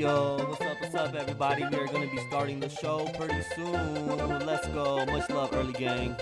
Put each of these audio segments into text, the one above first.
yo, what's up, what's up, everybody? We are gonna be starting the show pretty soon. Let's go. Much love, early gang.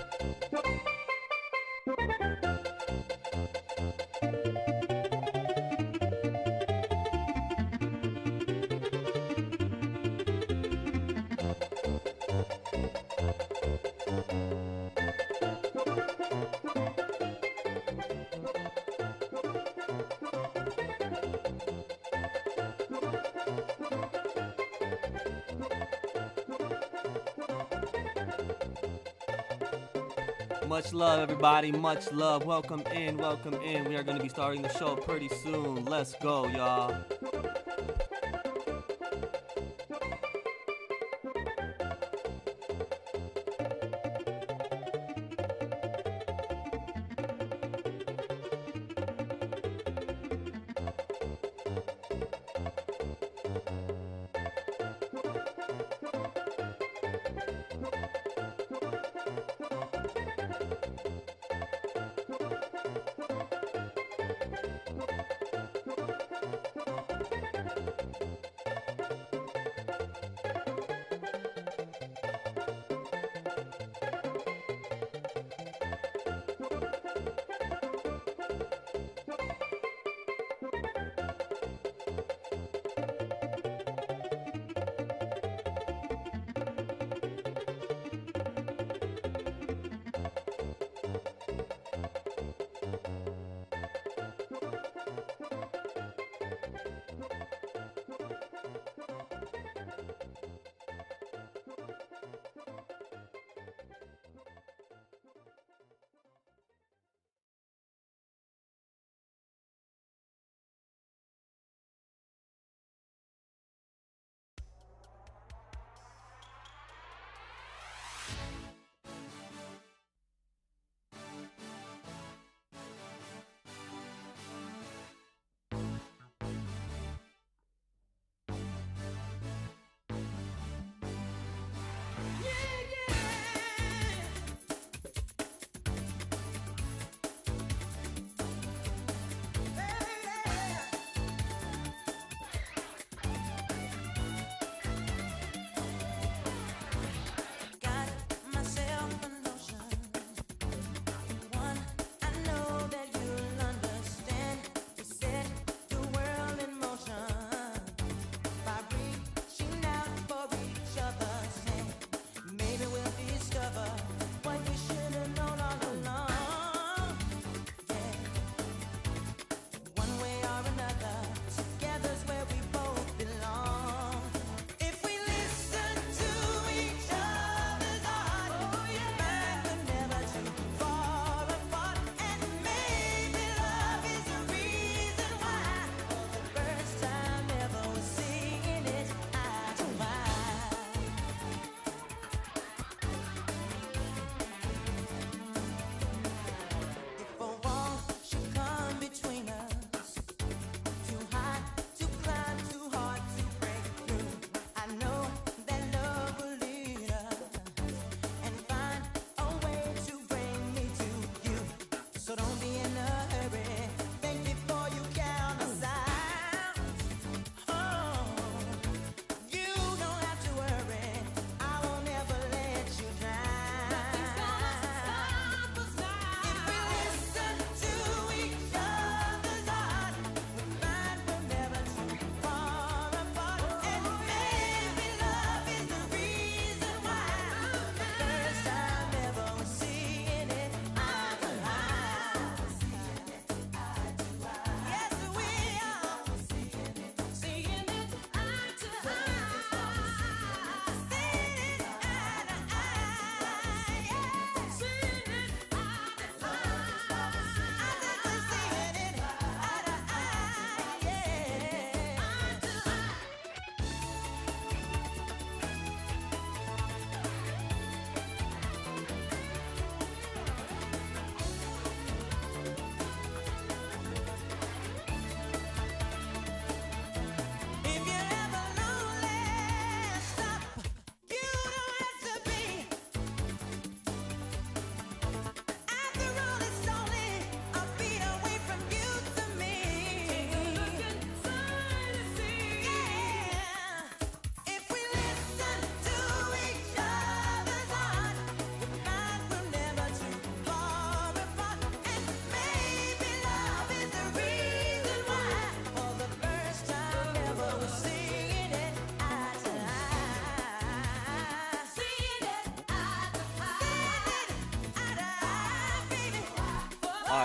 Love, everybody. Much love. Welcome in, welcome in. We are gonna be starting the show pretty soon. Let's go, y'all.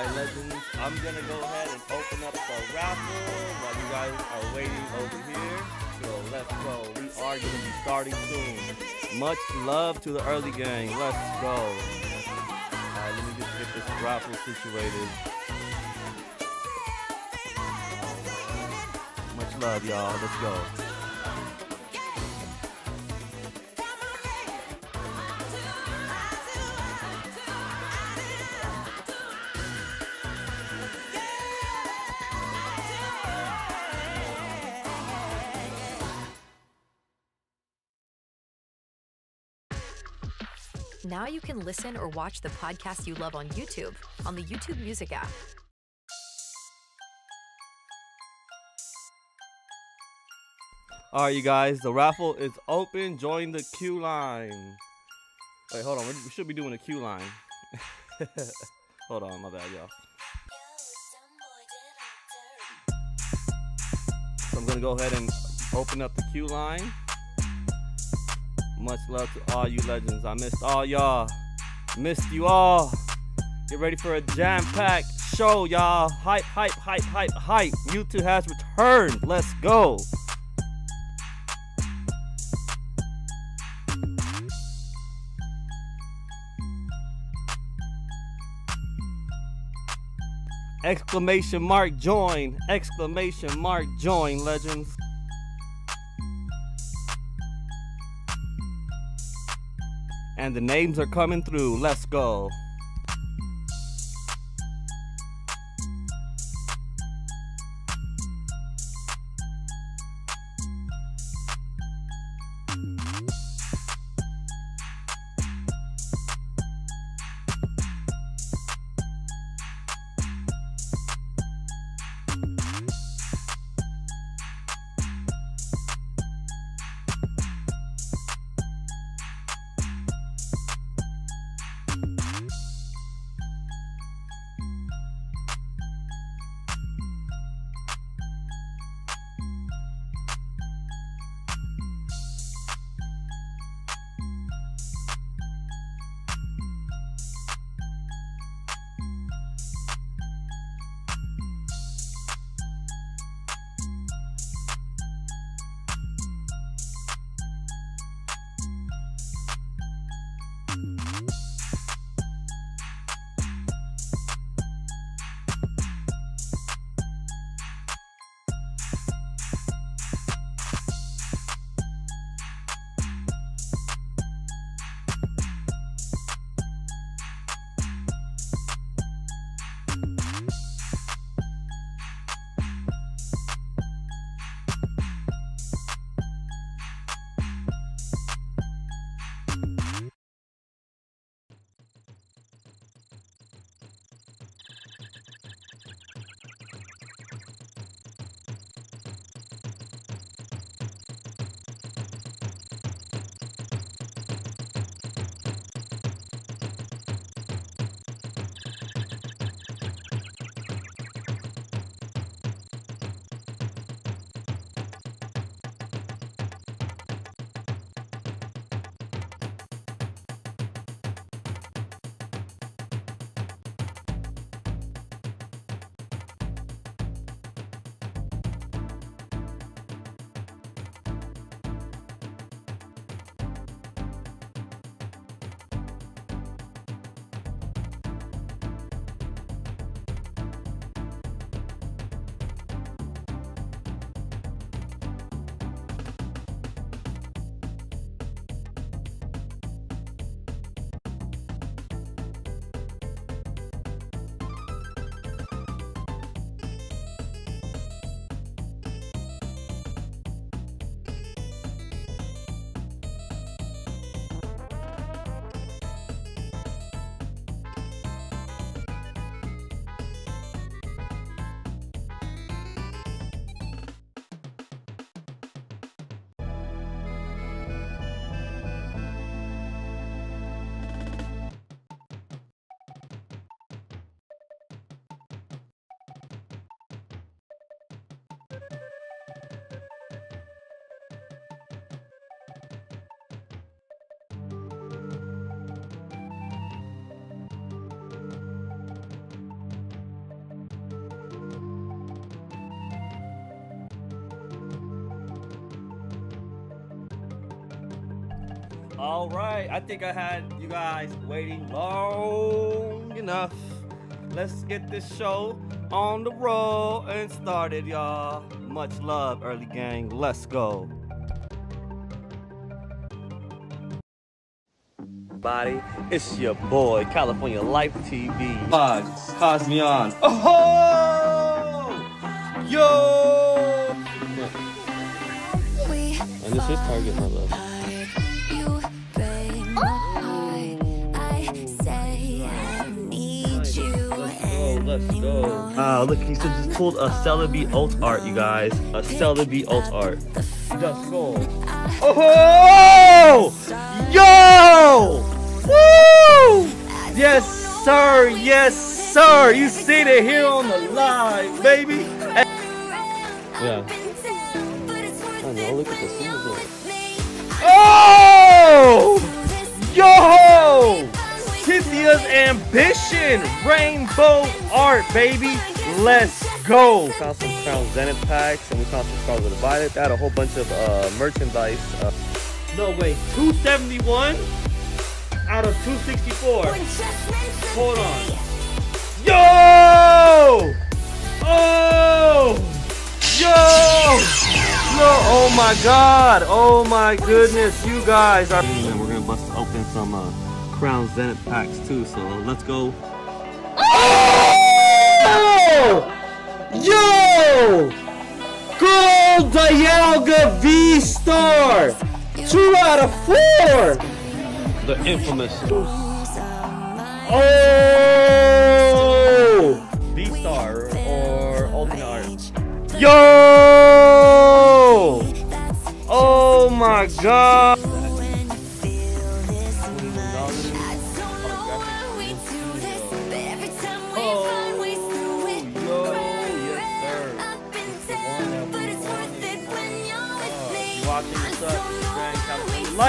Alright, legends, I'm gonna go ahead and open up the raffle while you guys are waiting over here. So let's go. We are gonna be starting soon. Much love to the early gang. Let's go. Alright, let me just get this raffle situated. Much love, y'all. Let's go. Can listen or watch the podcast you love on YouTube on the YouTube Music app. All right, you guys, the raffle is open. Join the queue line. Wait, hold on. We should be doing a queue line. hold on, my bad, y'all. So I'm gonna go ahead and open up the queue line. Much love to all you legends. I missed all y'all. Missed you all. Get ready for a jam-packed show, y'all. Hype, hype, hype, hype, hype. YouTube has returned. Let's go. Exclamation mark join. Exclamation mark join, legends. And the names are coming through. Let's go. Right, I think I had you guys waiting long enough. Let's get this show on the roll and started, y'all. Much love, early gang. Let's go. Body, it's your boy, California Life TV. Pod, Cosmion. Oh, yo! And this is Target, my love. Let's go. Ah, look, he just pulled a Celebi alt art, you guys. A Celebi alt art. Just go. Oh! Yo! Woo! Yes, sir. Yes, sir. You see it here on the live, baby. Yeah. Oh, no, look at the scenes Oh! Yo! Cynthia's Ambition Rainbow Art, baby. Let's go. We found some Crown Zenith packs and we found some Scarlet Violet. They had a whole bunch of uh, merchandise. Uh, no, wait, 271 out of 264. Hold on. Yo! Oh! Yo! No, oh my god! Oh my goodness, you guys are. And we're gonna bust open some uh, Crown Zenith packs too, so let's go. Dialga V-Star! Two out of four! The infamous. Oh! V-Star or Ultimate Art. Yo! Oh my god!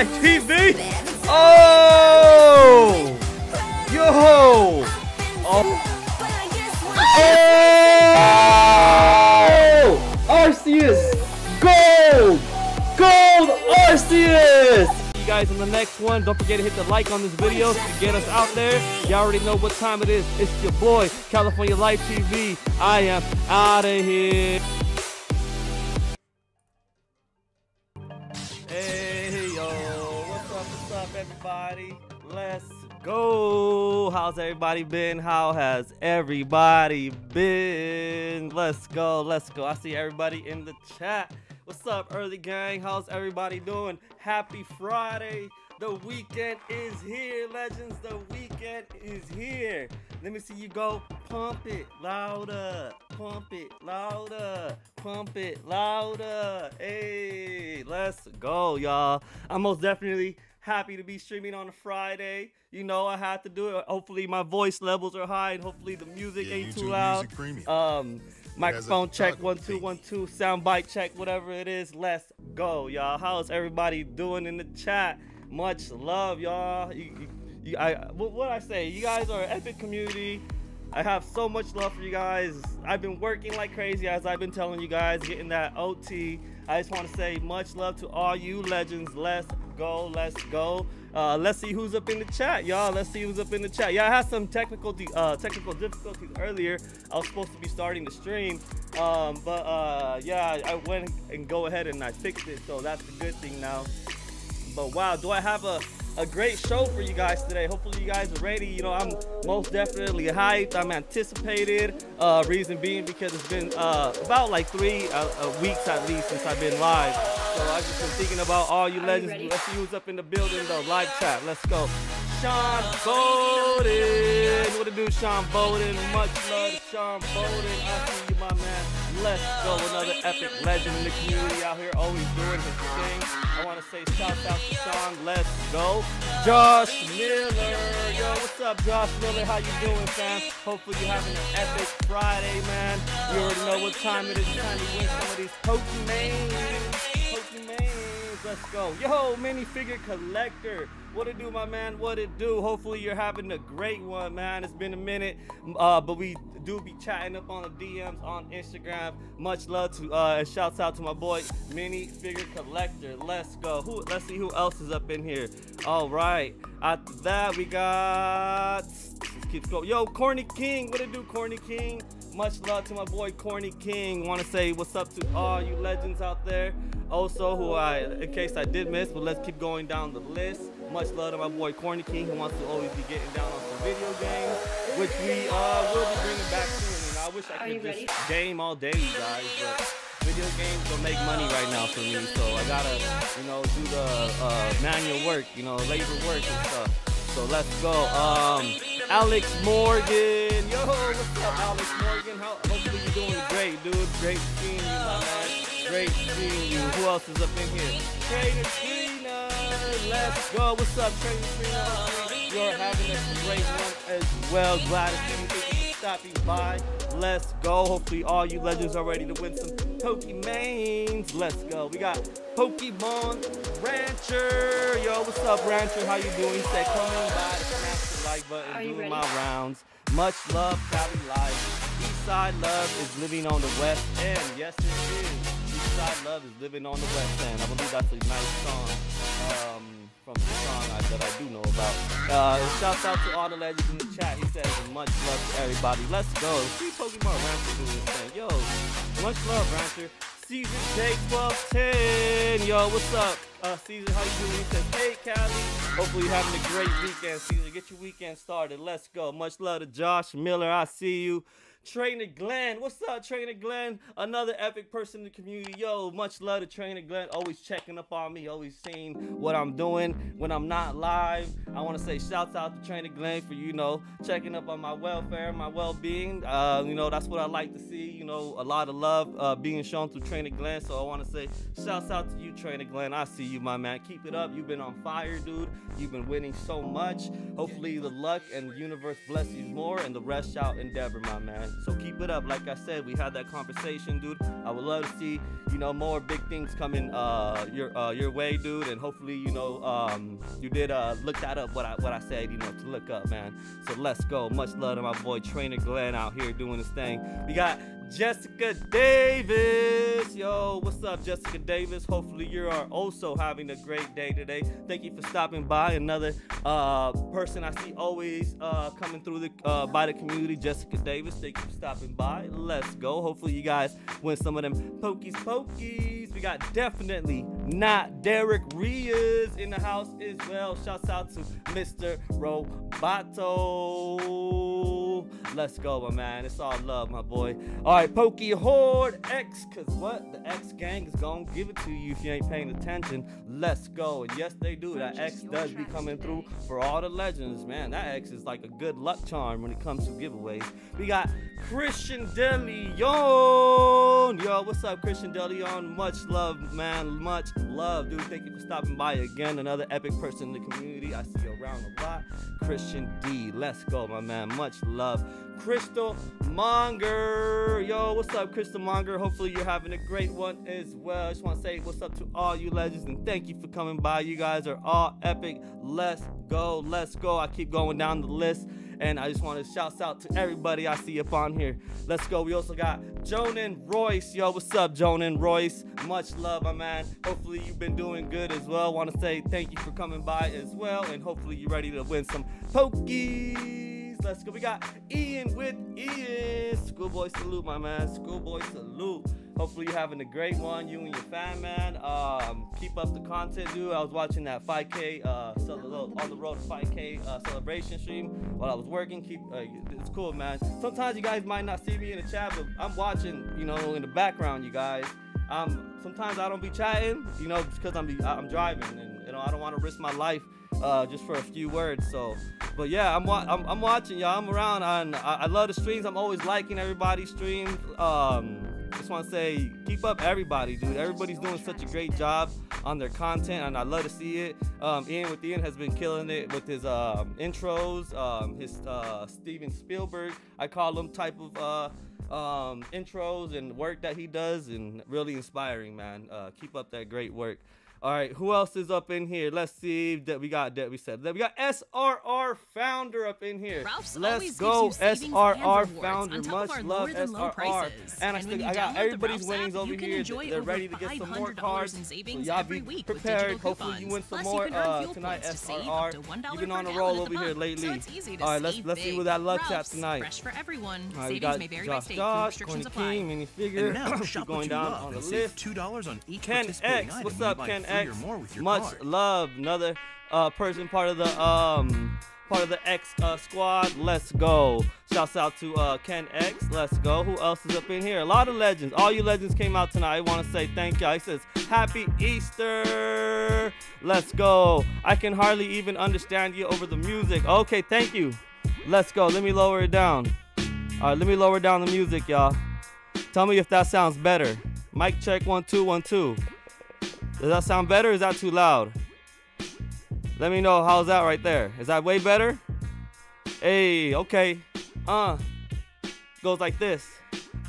TV. Oh, yo, oh, oh, Arceus, gold, gold, Arceus. You guys in the next one. Don't forget to hit the like on this video to get us out there. Y'all already know what time it is. It's your boy, California Life TV. I am out of here. Everybody. Let's go. How's everybody been? How has everybody been? Let's go. Let's go. I see everybody in the chat. What's up, early gang? How's everybody doing? Happy Friday. The weekend is here, legends. The weekend is here. Let me see you go. Pump it louder. Pump it louder. Pump it louder. Hey, let's go, y'all. I'm most definitely happy to be streaming on a Friday. You know, I had to do it. Hopefully, my voice levels are high, and hopefully, the music yeah, ain't YouTube too loud. Um, microphone check one two one two, sound bite check, whatever it is. Let's go, y'all. How's everybody doing in the chat? Much love, y'all. You, you, you, I what, what I say? You guys are an epic community. I have so much love for you guys. I've been working like crazy as I've been telling you guys, getting that OT. I just want to say much love to all you legends. Let's go. Let's go. Uh, let's see who's up in the chat, y'all. Let's see who's up in the chat. Yeah, I had some technical uh, technical difficulties earlier. I was supposed to be starting the stream, um, but uh, yeah, I went and go ahead and I fixed it, so that's the good thing now. But wow, do I have a a great show for you guys today. Hopefully you guys are ready. You know, I'm most definitely hyped. I'm anticipated. Uh, reason being because it's been uh, about like three uh, uh weeks at least since I've been live. So I've just been thinking about all you legends. Let's see who's up in the building though. Live chat. Let's go. Sean Bowden. What to do, Sean Bowden? Much love Sean Bowden. I see you, my man. Let's go. Another epic legend in the community out here, always doing his thing. I want to say shout out to Sean. Let's go. Josh Miller. Yo, what's up, Josh Miller? How you doing, fam? Hopefully you're having an epic Friday, man. You already know what time it is. It's time to win some of these Pokemon. Pokemon. Let's go. Yo, minifigure collector. What it do, my man? What it do? Hopefully you're having a great one, man. It's been a minute, uh, but we do be chatting up on the DMs on Instagram. Much love to uh, and shouts out to my boy Mini Figure collector. Let's go. Who? Let's see who else is up in here. All right. After that, we got. Let's keep going. Yo, Corny King. What it do, Corny King? Much love to my boy Corny King. Want to say what's up to all you legends out there. Also, who I, in case I did miss, but let's keep going down the list. Much love to my boy Corny King, who wants to always be getting down on some video games, which we uh, will be bringing back soon. And I wish I could just ready? game all day, you guys, but video games don't make money right now for me, so I gotta, you know, do the uh, manual work, you know, labor work and stuff. So let's go. Um, Alex Morgan. Yo, what's up, Alex Morgan? How, hopefully you're doing great, dude. Great seeing you, my man. Great seeing you. Who else is up in here? Trainer Trina. Let's go. What's up, Trainer Trina? You're having a great one as well. Glad to see you. Thank you for stopping by. Let's go. Hopefully all you legends are ready to win some Pokemains. Let's go. We got Pokemon Rancher. Yo, what's up, Rancher? How you doing? He said, coming by smash the like button, doing ready? my rounds. Much love, Cali Life. Eastside Love is living on the west end. Yes, it is. Eastside Love is living on the west end. I believe that's a nice song um, from the song I, that I do know about. Uh, shouts out to all the legends in the chat. He says much love to everybody. Let's go. See Pokemon Rancher doing this thing. Yo, much love, Rancher. Caesar J1210. Yo, what's up? Uh, Caesar, how you doing? He says, hey, Cali. Hopefully you're having a great weekend, Caesar. Get your weekend started. Let's go. Much love to Josh Miller. I see you. Trainer Glenn. What's up, Trainer Glenn? Another epic person in the community. Yo, much love to Trainer Glenn. Always checking up on me, always seeing what I'm doing when I'm not live. I want to say shouts out to Trainer Glenn for, you know, checking up on my welfare, my well-being. Uh, you know, that's what I like to see. You know, a lot of love uh, being shown through Trainer Glenn. So I want to say shouts out to you, Trainer Glenn. I see you, my man. Keep it up. You've been on fire, dude. You've been winning so much. Hopefully the luck and the universe bless you more and the rest shall endeavor, my man. So keep it up. Like I said, we had that conversation, dude. I would love to see, you know, more big things coming uh, your uh, your way, dude. And hopefully, you know, um, you did uh, look that up. What I what I said, you know, to look up, man. So let's go. Much love to my boy Trainer Glenn out here doing his thing. We got Jessica Davis. Yo, what's up, Jessica Davis? Hopefully, you are also having a great day today. Thank you for stopping by. Another uh, person I see always uh, coming through the uh, by the community, Jessica Davis. Thank you for stopping by. Let's go. Hopefully, you guys win some of them pokies pokies. We got definitely not Derek Rias in the house as well. Shouts out to Mr. Roboto. Let's go, my man. It's all love, my boy. All right, Pokey Horde X, cause what? The X gang is gonna give it to you if you ain't paying attention. Let's go. And yes, they do. That X does be coming through for all the legends, man. That X is like a good luck charm when it comes to giveaways. We got Christian DeLeon. Yo, what's up, Christian DeLeon? Much love, man. Much love, dude. Thank you for stopping by again. Another epic person in the community. I see you around a lot. Christian D. Let's go, my man. Much love. Crystal Monger. Yo, what's up, Crystal Monger? Hopefully you're having a great one as well. I just want to say what's up to all you legends and thank you for coming by. You guys are all epic. Let's go. Let's go. I keep going down the list. And I just want to shout out to everybody I see up on here. Let's go. We also got Jonan Royce. Yo, what's up, Jonan Royce? Much love, my man. Hopefully you've been doing good as well. Want to say thank you for coming by as well. And hopefully you're ready to win some Pokies. Let's go. We got Ian with Ian. Schoolboy salute, my man. Schoolboy salute. Hopefully you're having a great one, you and your fan, man. Um, keep up the content, dude. I was watching that 5K, uh, on the road to 5K uh, celebration stream while I was working. Keep, uh, it's cool, man. Sometimes you guys might not see me in the chat, but I'm watching, you know, in the background, you guys. Um, sometimes I don't be chatting, you know, because I'm be, I'm driving and you know I don't want to risk my life uh, just for a few words. So, but yeah, I'm wa- I'm, I'm watching y'all. I'm around. On, I, I love the streams. I'm always liking everybody's streams. Um, just want to say, keep up everybody, dude. Everybody's doing such a great job on their content, and I love to see it. Um, Ian with Ian has been killing it with his um, intros, um, his uh, Steven Spielberg, I call him type of uh, um, intros and work that he does, and really inspiring, man. Uh, keep up that great work. All right, who else is up in here? Let's see. That we got that we said that we got SRR founder up in here. Ralph's Let's go, gives you savings and SRR founder. on top Much of our love, lower than low SRR. prices. And I, And still, I got everybody's Ralph's winnings app, over you can here. enjoy They're over ready to get some more $500 cards. in So savings y'all every be week with prepared. digital Hopefully you win coupons. some Plus, you more can earn uh, fuel tonight. points to save SRR. up to $1 You've been on a roll over here lately. It's easy to All right, let's let's see big. what that love tap tonight. Fresh for everyone. All right, we Savings got may vary by Josh state. Josh, Corny. King, minifigure. And now, Keep shop going down on the and list. two dollars on each Ken X, what's up, Ken three or X? more with your Much card. love, another uh, person part of the um part of the X uh, squad. Let's go. Shouts out to uh, Ken X. Let's go. Who else is up in here? A lot of legends. All you legends came out tonight. I want to say thank y'all. He says Happy Easter. Let's go. I can hardly even understand you over the music. Okay, thank you. Let's go. Let me lower it down. All right, let me lower down the music, y'all. Tell me if that sounds better. Mic check one two one two. Does that sound better? Is that too loud? Let me know how's that right there. Is that way better? Hey, okay. Uh, goes like this.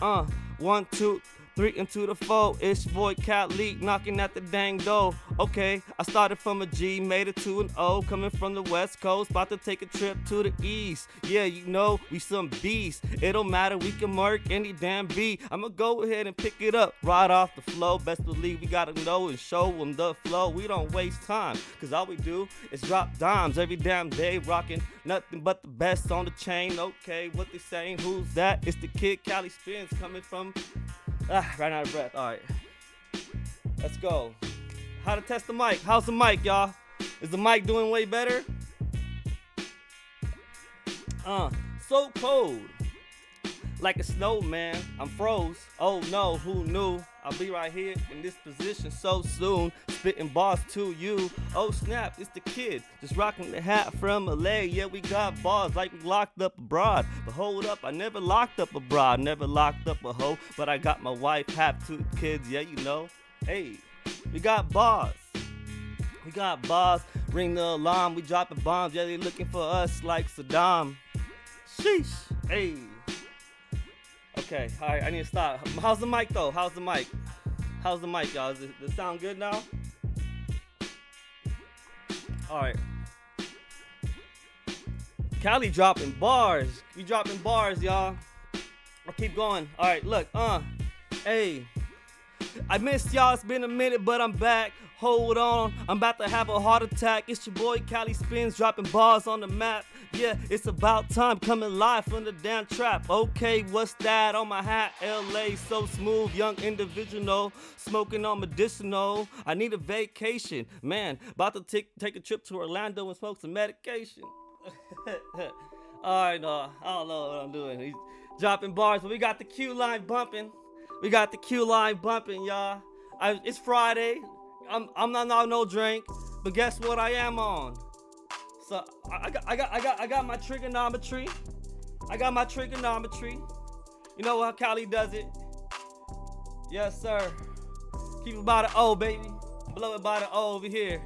Uh, one, two, three into the four. It's boy Cat Leak knocking at the dang door. Okay, I started from a G, made it to an O, coming from the West Coast, about to take a trip to the East. Yeah, you know we some beasts. It don't matter, we can mark any damn beat. I'ma go ahead and pick it up right off the flow. Best believe we gotta know and show them the flow. We don't waste time, cause all we do is drop dimes every damn day, rocking nothing but the best on the chain. Okay, what they saying? Who's that? It's the kid Cali Spins coming from. Ah, ran out of breath. All right, let's go. How to test the mic? How's the mic, y'all? Is the mic doing way better? Uh, so cold. Like a snowman, I'm froze. Oh no, who knew? I'll be right here in this position so soon. Spitting bars to you. Oh snap, it's the kid. Just rocking the hat from LA. Yeah, we got bars like we locked up abroad. But hold up, I never locked up abroad. Never locked up a hoe. But I got my wife, have two kids. Yeah, you know. Hey, we got bars. We got bars. Ring the alarm. We dropping bombs. Yeah, they looking for us like Saddam. Sheesh. Hey. Okay, all right, I need to stop. How's the mic though? How's the mic? How's the mic, y'all? Does it, does it sound good now? All right. Cali dropping bars. We dropping bars, y'all. I'll keep going. All right, look, uh, hey. I missed y'all. It's been a minute, but I'm back. Hold on, I'm about to have a heart attack. It's your boy Cali Spins dropping bars on the map. Yeah, it's about time coming live from the damn trap. Okay, what's that on my hat? LA, so smooth, young individual, smoking on medicinal. I need a vacation, man. About to take take a trip to Orlando and smoke some medication. All right, no, I don't know what I'm doing. He's dropping bars, but we got the Q line bumping. We got the Q line bumping, y'all. I, it's Friday. I'm I'm not on no drink, but guess what? I am on. So I, I got I got I got I got my trigonometry. I got my trigonometry. You know how Cali does it. Yes, sir. Keep it by the O, baby. Blow it by the O over here.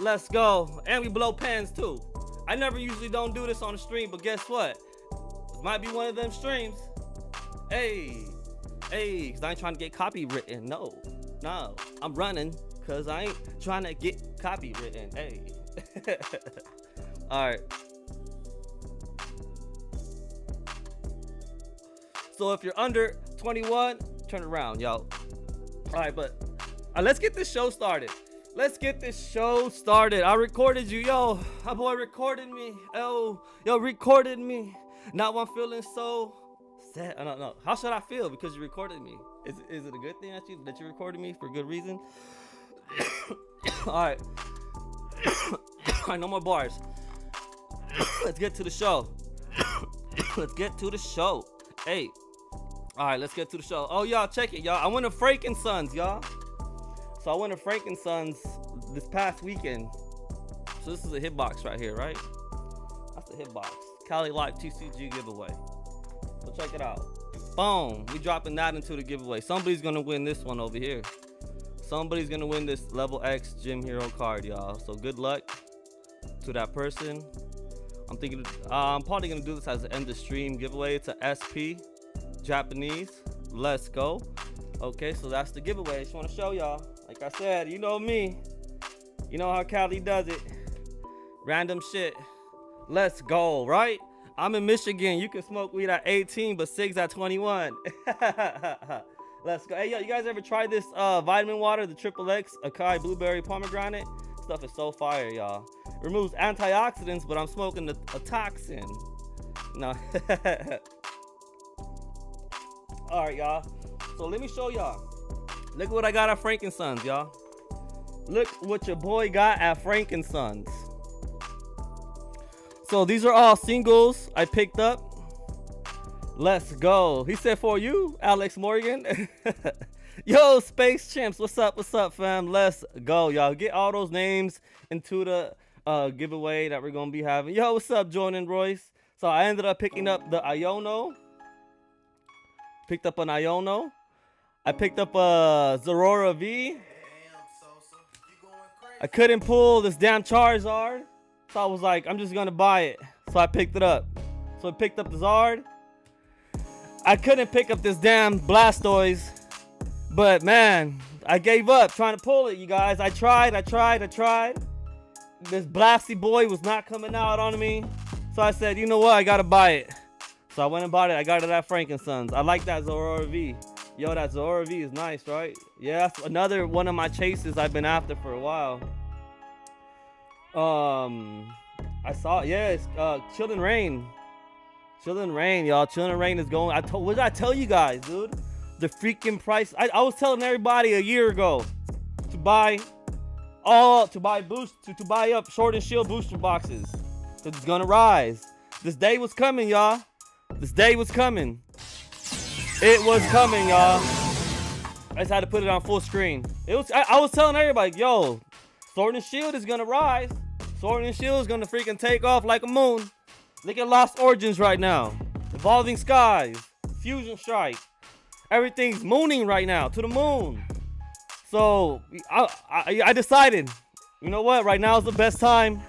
Let's go. And we blow pens too. I never usually don't do this on the stream, but guess what? This might be one of them streams. Hey, hey, cause I ain't trying to get copywritten. No, no, I'm running cause I ain't trying to get copywritten. Hey. All right. So if you're under 21, turn around, yo. All right, but uh, let's get this show started. Let's get this show started. I recorded you, yo. My boy recorded me. Oh, yo, recorded me. Now I'm feeling so sad. I don't know. How should I feel because you recorded me? Is, is it a good thing that you that you recorded me for good reason? All right. All right, no more bars. let's get to the show. let's get to the show. Hey. All right, let's get to the show. Oh, y'all, check it, y'all. I went to Franken Sons, y'all. So I went to Franken Sons this past weekend. So this is a hitbox right here, right? That's the hitbox. Cali Life TCG giveaway. So check it out. Boom. We dropping that into the giveaway. Somebody's gonna win this one over here. Somebody's gonna win this level X Gym Hero card, y'all. So good luck to that person. I'm thinking uh, I'm probably gonna do this as an end of stream giveaway. to SP Japanese. Let's go. Okay, so that's the giveaway. I just want to show y'all. Like I said, you know me. You know how Cali does it. Random shit. Let's go, right? I'm in Michigan. You can smoke weed at 18, but cigs at 21. Let's go. Hey, yo, you guys ever tried this uh, vitamin water, the Triple X Acai Blueberry Pomegranate? Stuff is so fire, y'all. Removes antioxidants, but I'm smoking the, a toxin. No. All right, y'all. So let me show y'all. Look what I got at Frankensons, y'all. Look what your boy got at Frankensons. So these are all singles I picked up. Let's go. He said for you, Alex Morgan. Yo, Space Chimps, what's up? What's up, fam? Let's go, y'all. Get all those names into the uh, giveaway that we're gonna be having. Yo, what's up, Jordan Royce? So I ended up picking up the Iono. Picked up an Iono. I picked up a Zorora V. I couldn't pull this damn Charizard. So I was like, I'm just gonna buy it. So I picked it up. So I picked up the Zard. I couldn't pick up this damn Blastoise. But man, I gave up trying to pull it, you guys. I tried, I tried, I tried. This Blasty boy was not coming out on me. So I said, you know what? I gotta buy it. So I went and bought it. I got it at Frankensons. I like that Zorora V. Yo, that Zorora V is nice, right? Yeah, that's another one of my chases I've been after for a while. Um, I saw, yeah, it's uh, Chilling Reign. Chilling Reign, y'all. Chilling Reign is going. I told, what did I tell you guys, dude? The freaking price. I, I was telling everybody a year ago to buy all, to buy boost, to, to buy up Sword and Shield booster boxes. Cause it's gonna rise. This day was coming, y'all. This day was coming. It was coming, y'all. I just had to put it on full screen. It was. I, I was telling everybody, yo, Sword and Shield is gonna rise. Sword and Shield is gonna freaking take off like a moon. Look at Lost Origins right now. Evolving Skies, Fusion Strike. Everything's mooning right now to the moon. So I, I, I decided, you know what? Right now is the best time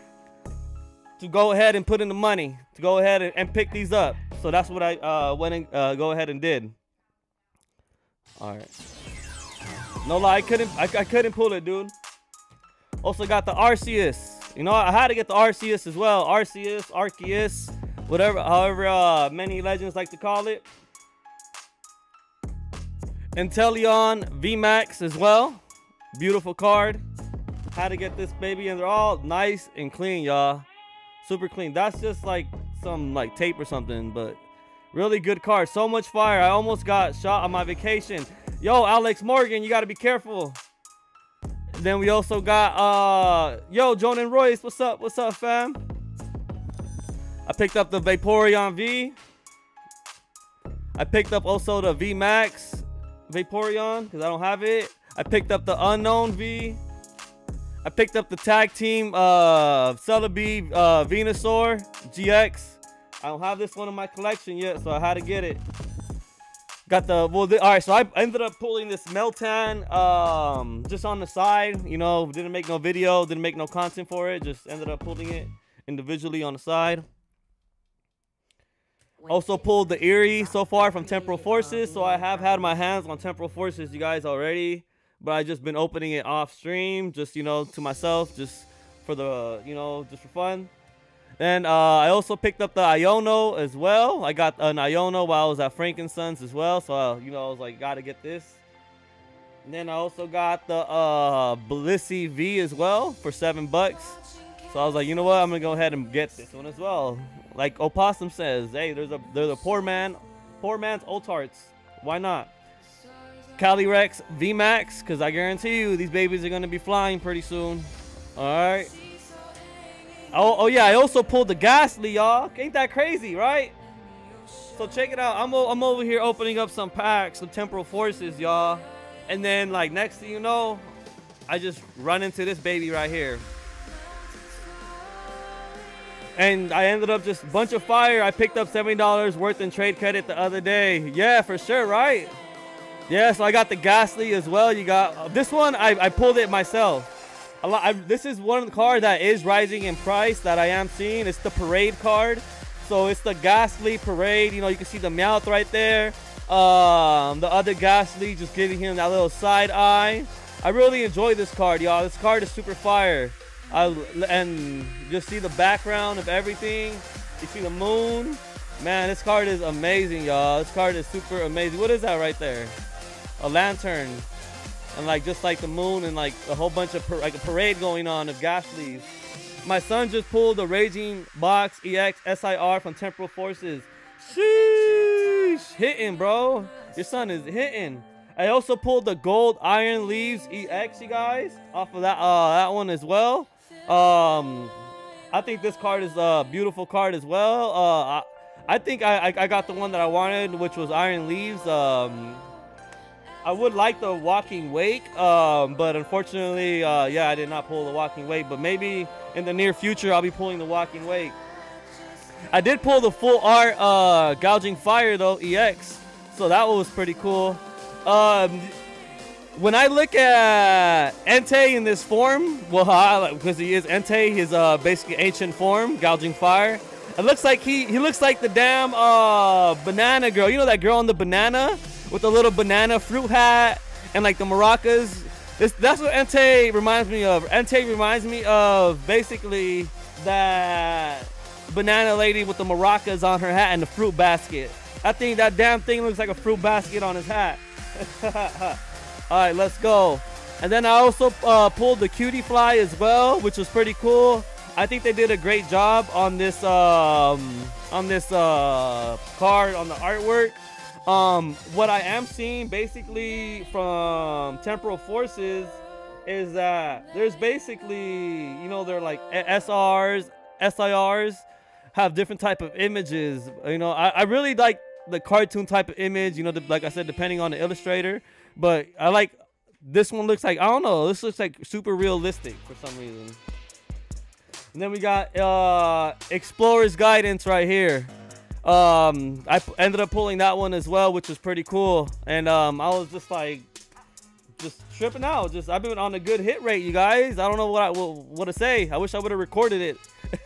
to go ahead and put in the money to go ahead and, and pick these up. So that's what I uh, went and uh, go ahead and did. All right. No lie, I couldn't I, I couldn't pull it, dude. Also got the Arceus. You know, I had to get the Arceus as well. Arceus, Arceus, whatever, however uh, many legends like to call it. Inteleon VMAX as well. Beautiful card. Had to get this baby, and they're all nice and clean, y'all. Super clean. That's just like some like tape or something, but really good card. So much fire. I almost got shot on my vacation. Yo, Alex Morgan, you got to be careful. Then we also got, uh, yo, Joan and Royce. What's up? What's up, fam? I picked up the Vaporeon V. I picked up also the V Max Vaporeon because I don't have it. I picked up the Unown V. I picked up the tag team uh, Celebi uh, Venusaur GX. I don't have this one in my collection yet, so I had to get it. Got the well. The, all right, so I ended up pulling this Meltan um, just on the side. You know, didn't make no video, didn't make no content for it. Just ended up pulling it individually on the side. Also pulled the Erie so far from Temporal Forces, so I have had my hands on Temporal Forces, you guys already. But I just been opening it off stream, just you know, to myself, just for the you know, just for fun. Then uh, I also picked up the Iono as well. I got an Iono while I was at Frankenstein's as well. So, uh, you know, I was like, gotta get this. And then I also got the uh, Blissey V as well for seven bucks. So I was like, you know what? I'm gonna go ahead and get this one as well. Like Opossum says, hey, there's a there's a poor man, poor man's old Otarts. Why not? Calyrex Max? because I guarantee you these babies are gonna be flying pretty soon. All right. Oh, oh yeah, I also pulled the Gastly, y'all. Ain't that crazy, right? So check it out. I'm, I'm over here opening up some packs, some temporal forces, y'all. And then, like, next thing you know, I just run into this baby right here. And I ended up just bunch of fire. I picked up $70 worth in trade credit the other day. Yeah, for sure, right? Yeah, so I got the Gastly as well. You got this one. I, I pulled it myself. Lot, I, this is one card that is rising in price that I am seeing. It's the Parade card. So it's the Gastly Parade. You know, you can see the mouth right there. Um, the other Gastly just giving him that little side eye. I really enjoy this card, y'all. This card is super fire. I and just see the background of everything. You see the moon. Man, this card is amazing, y'all. This card is super amazing. What is that right there? A lantern. And like just like the moon and like a whole bunch of like a parade going on of Gastly's. My son just pulled the Raging Bolt EX SIR from Temporal Forces. Sheesh. Hitting, bro. Your son is hitting. I also pulled the Gold Iron Leaves EX, you guys, off of that uh, that one as well. Um, I think this card is a beautiful card as well. Uh, I, I think I, I, got the one that I wanted, which was Iron Leaves. Um, I would like the Walking Wake, um, but unfortunately, uh, yeah, I did not pull the Walking Wake. But maybe in the near future, I'll be pulling the Walking Wake. I did pull the full art uh, Gouging Fire though, EX, so that was pretty cool. Um, when I look at Entei in this form, well, because he is Entei, his uh, basically ancient form, gouging fire. It looks like he he looks like the damn uh, banana girl. You know that girl on the banana with the little banana fruit hat and like the maracas. This, that's what Entei reminds me of. Entei reminds me of basically that banana lady with the maracas on her hat and the fruit basket. I think that damn thing looks like a fruit basket on his hat. All right, let's go. And then I also uh, pulled the Cutiefly as well, which was pretty cool. I think they did a great job on this um, on this uh, card on the artwork. Um, what I am seeing basically from Temporal Forces is that there's basically you know they're like SRs, SIRs have different type of images. You know, I, I really like the cartoon type of image. You know, the, like I said, depending on the illustrator. But I like this one. Looks like I don't know. This looks like super realistic for some reason. And then we got uh, Explorer's Guidance right here. Um, I ended up pulling that one as well, which was pretty cool. And um, I was just like, just tripping out. Just I've been on a good hit rate, you guys. I don't know what I what, what to say. I wish I would have recorded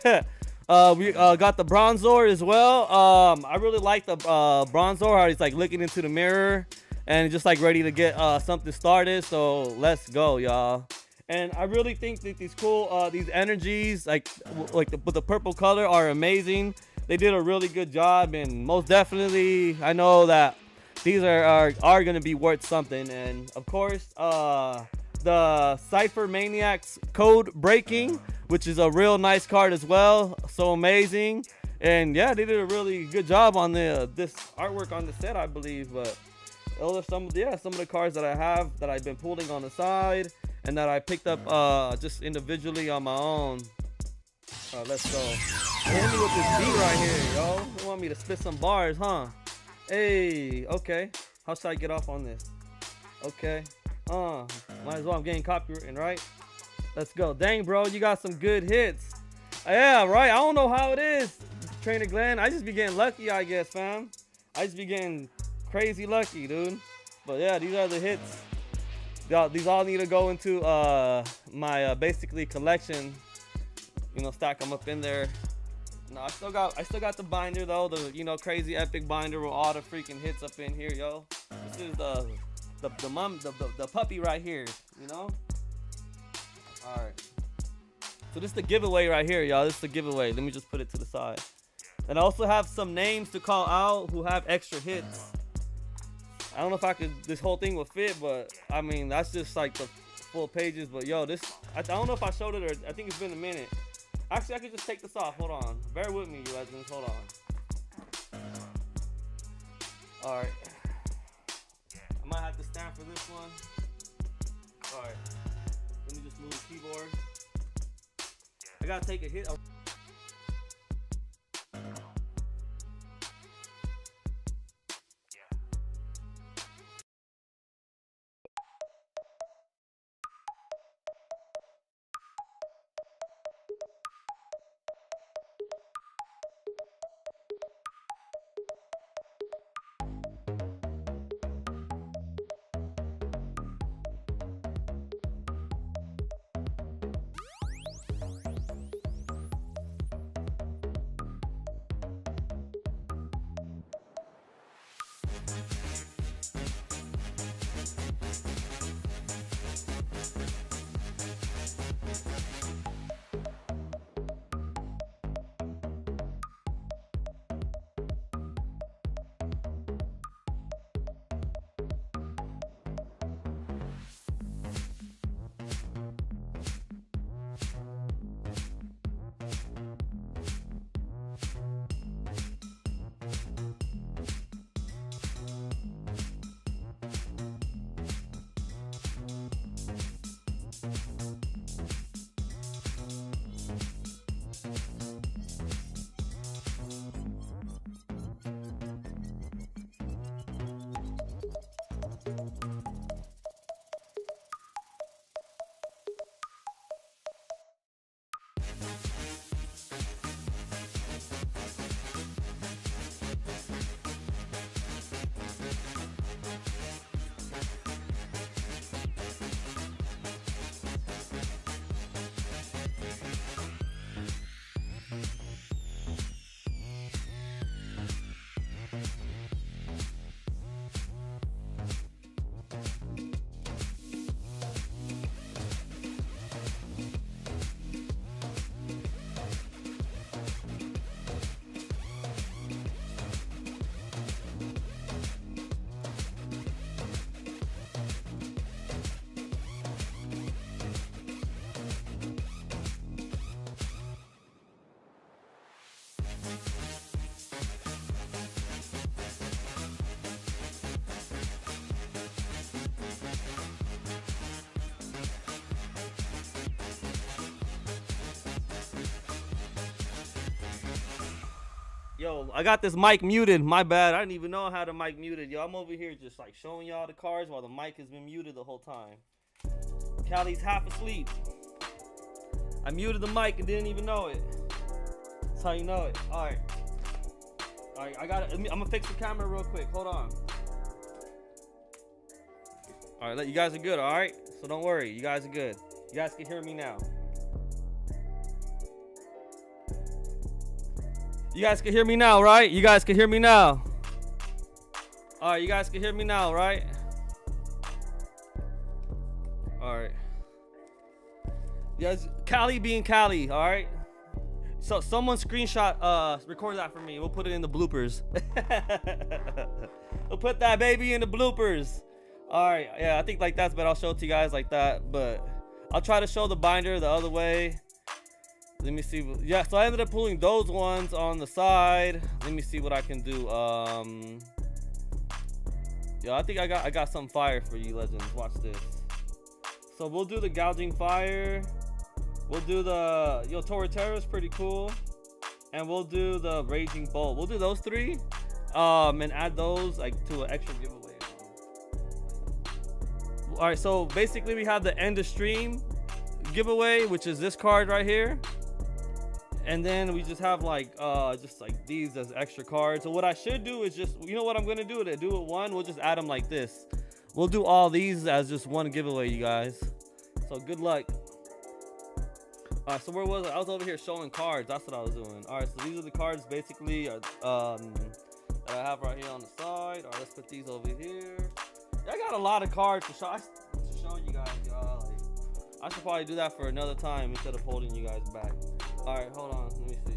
it. Uh, we uh, got the Bronzor as well. Um, I really like the uh, Bronzor. How he's like looking into the mirror and just like ready to get uh, something started. So let's go, y'all. And I really think that these cool, uh, these energies, like like the, with the purple color, are amazing. They did a really good job, and most definitely, I know that these are are, are gonna be worth something. And of course, uh, the Cipher Maniacs code breaking which is a real nice card as well. So amazing. And yeah, they did a really good job on the this artwork on the set, I believe. But those are some, yeah, some of the cards that I have that I've been pulling on the side and that I picked up uh, just individually on my own. Right, let's go. Hit me with this beat right here, yo. You want me to spit some bars, huh? Hey, okay. How should I get off on this? Okay. Uh, might as well. I'm getting copyrighted, right? Let's go. Dang, bro, you got some good hits. Yeah, right. I don't know how it is, Trainer Glenn. I just be getting lucky, I guess, fam. I just be getting crazy lucky, dude. But yeah, these are the hits. These all need to go into uh, my uh, basically collection. You know, stack them up in there. No, I still got I still got the binder though, the you know crazy epic binder with all the freaking hits up in here, yo. This is the the the mom the, the, the puppy right here, you know. All right. So this is the giveaway right here, y'all. This is the giveaway. Let me just put it to the side. And I also have some names to call out who have extra hits. I don't know if I could, this whole thing will fit, but I mean, that's just like the full pages. But yo, this, I, I don't know if I showed it or I think it's been a minute. Actually, I could just take this off. Hold on. Bear with me, you legends. Hold on. All right. I might have to stand for this one. All right Let me just move the keyboard. I gotta take a hit. Yo, I got this mic muted. My bad. I didn't even know how a mic muted. Yo, I'm over here just like showing y'all the cards while the mic has been muted the whole time. Cali's half asleep. I muted the mic and didn't even know it. That's how you know it. All right. All right, I got it. I'm gonna fix the camera real quick. Hold on. All right, you guys are good. All right, so don't worry. You guys are good. You guys can hear me now. You guys can hear me now, right? You guys can hear me now. All right, you guys can hear me now, right? All right. Yes, Cali being Cali, all right? So someone screenshot, uh, record that for me. We'll put it in the bloopers. we'll put that baby in the bloopers. All right, yeah, I think like that's better. I'll show it to you guys like that, but I'll try to show the binder the other way. Let me see. Yeah, so I ended up pulling those ones on the side. Let me see what I can do. Um, yeah, I think I got I got some fire for you, legends. Watch this. So we'll do the gouging fire. We'll do the Yo Torterra is pretty cool, and we'll do the raging bolt. We'll do those three, um, and add those like to an extra giveaway. All right, so basically we have the end of stream giveaway, which is this card right here and then we just have like uh just like these as extra cards. So what i should do is just you know what i'm gonna do? To do it one we'll just add them like this. We'll do all these as just one giveaway you guys. So good luck. All right so where was i? I was over here showing cards. That's what i was doing. All right so these are the cards basically uh, um that i have right here on the side. All right let's put these over here. I got a lot of cards to show, to show you guys i should probably do that for another time instead of holding you guys back all right, hold on. Let me see.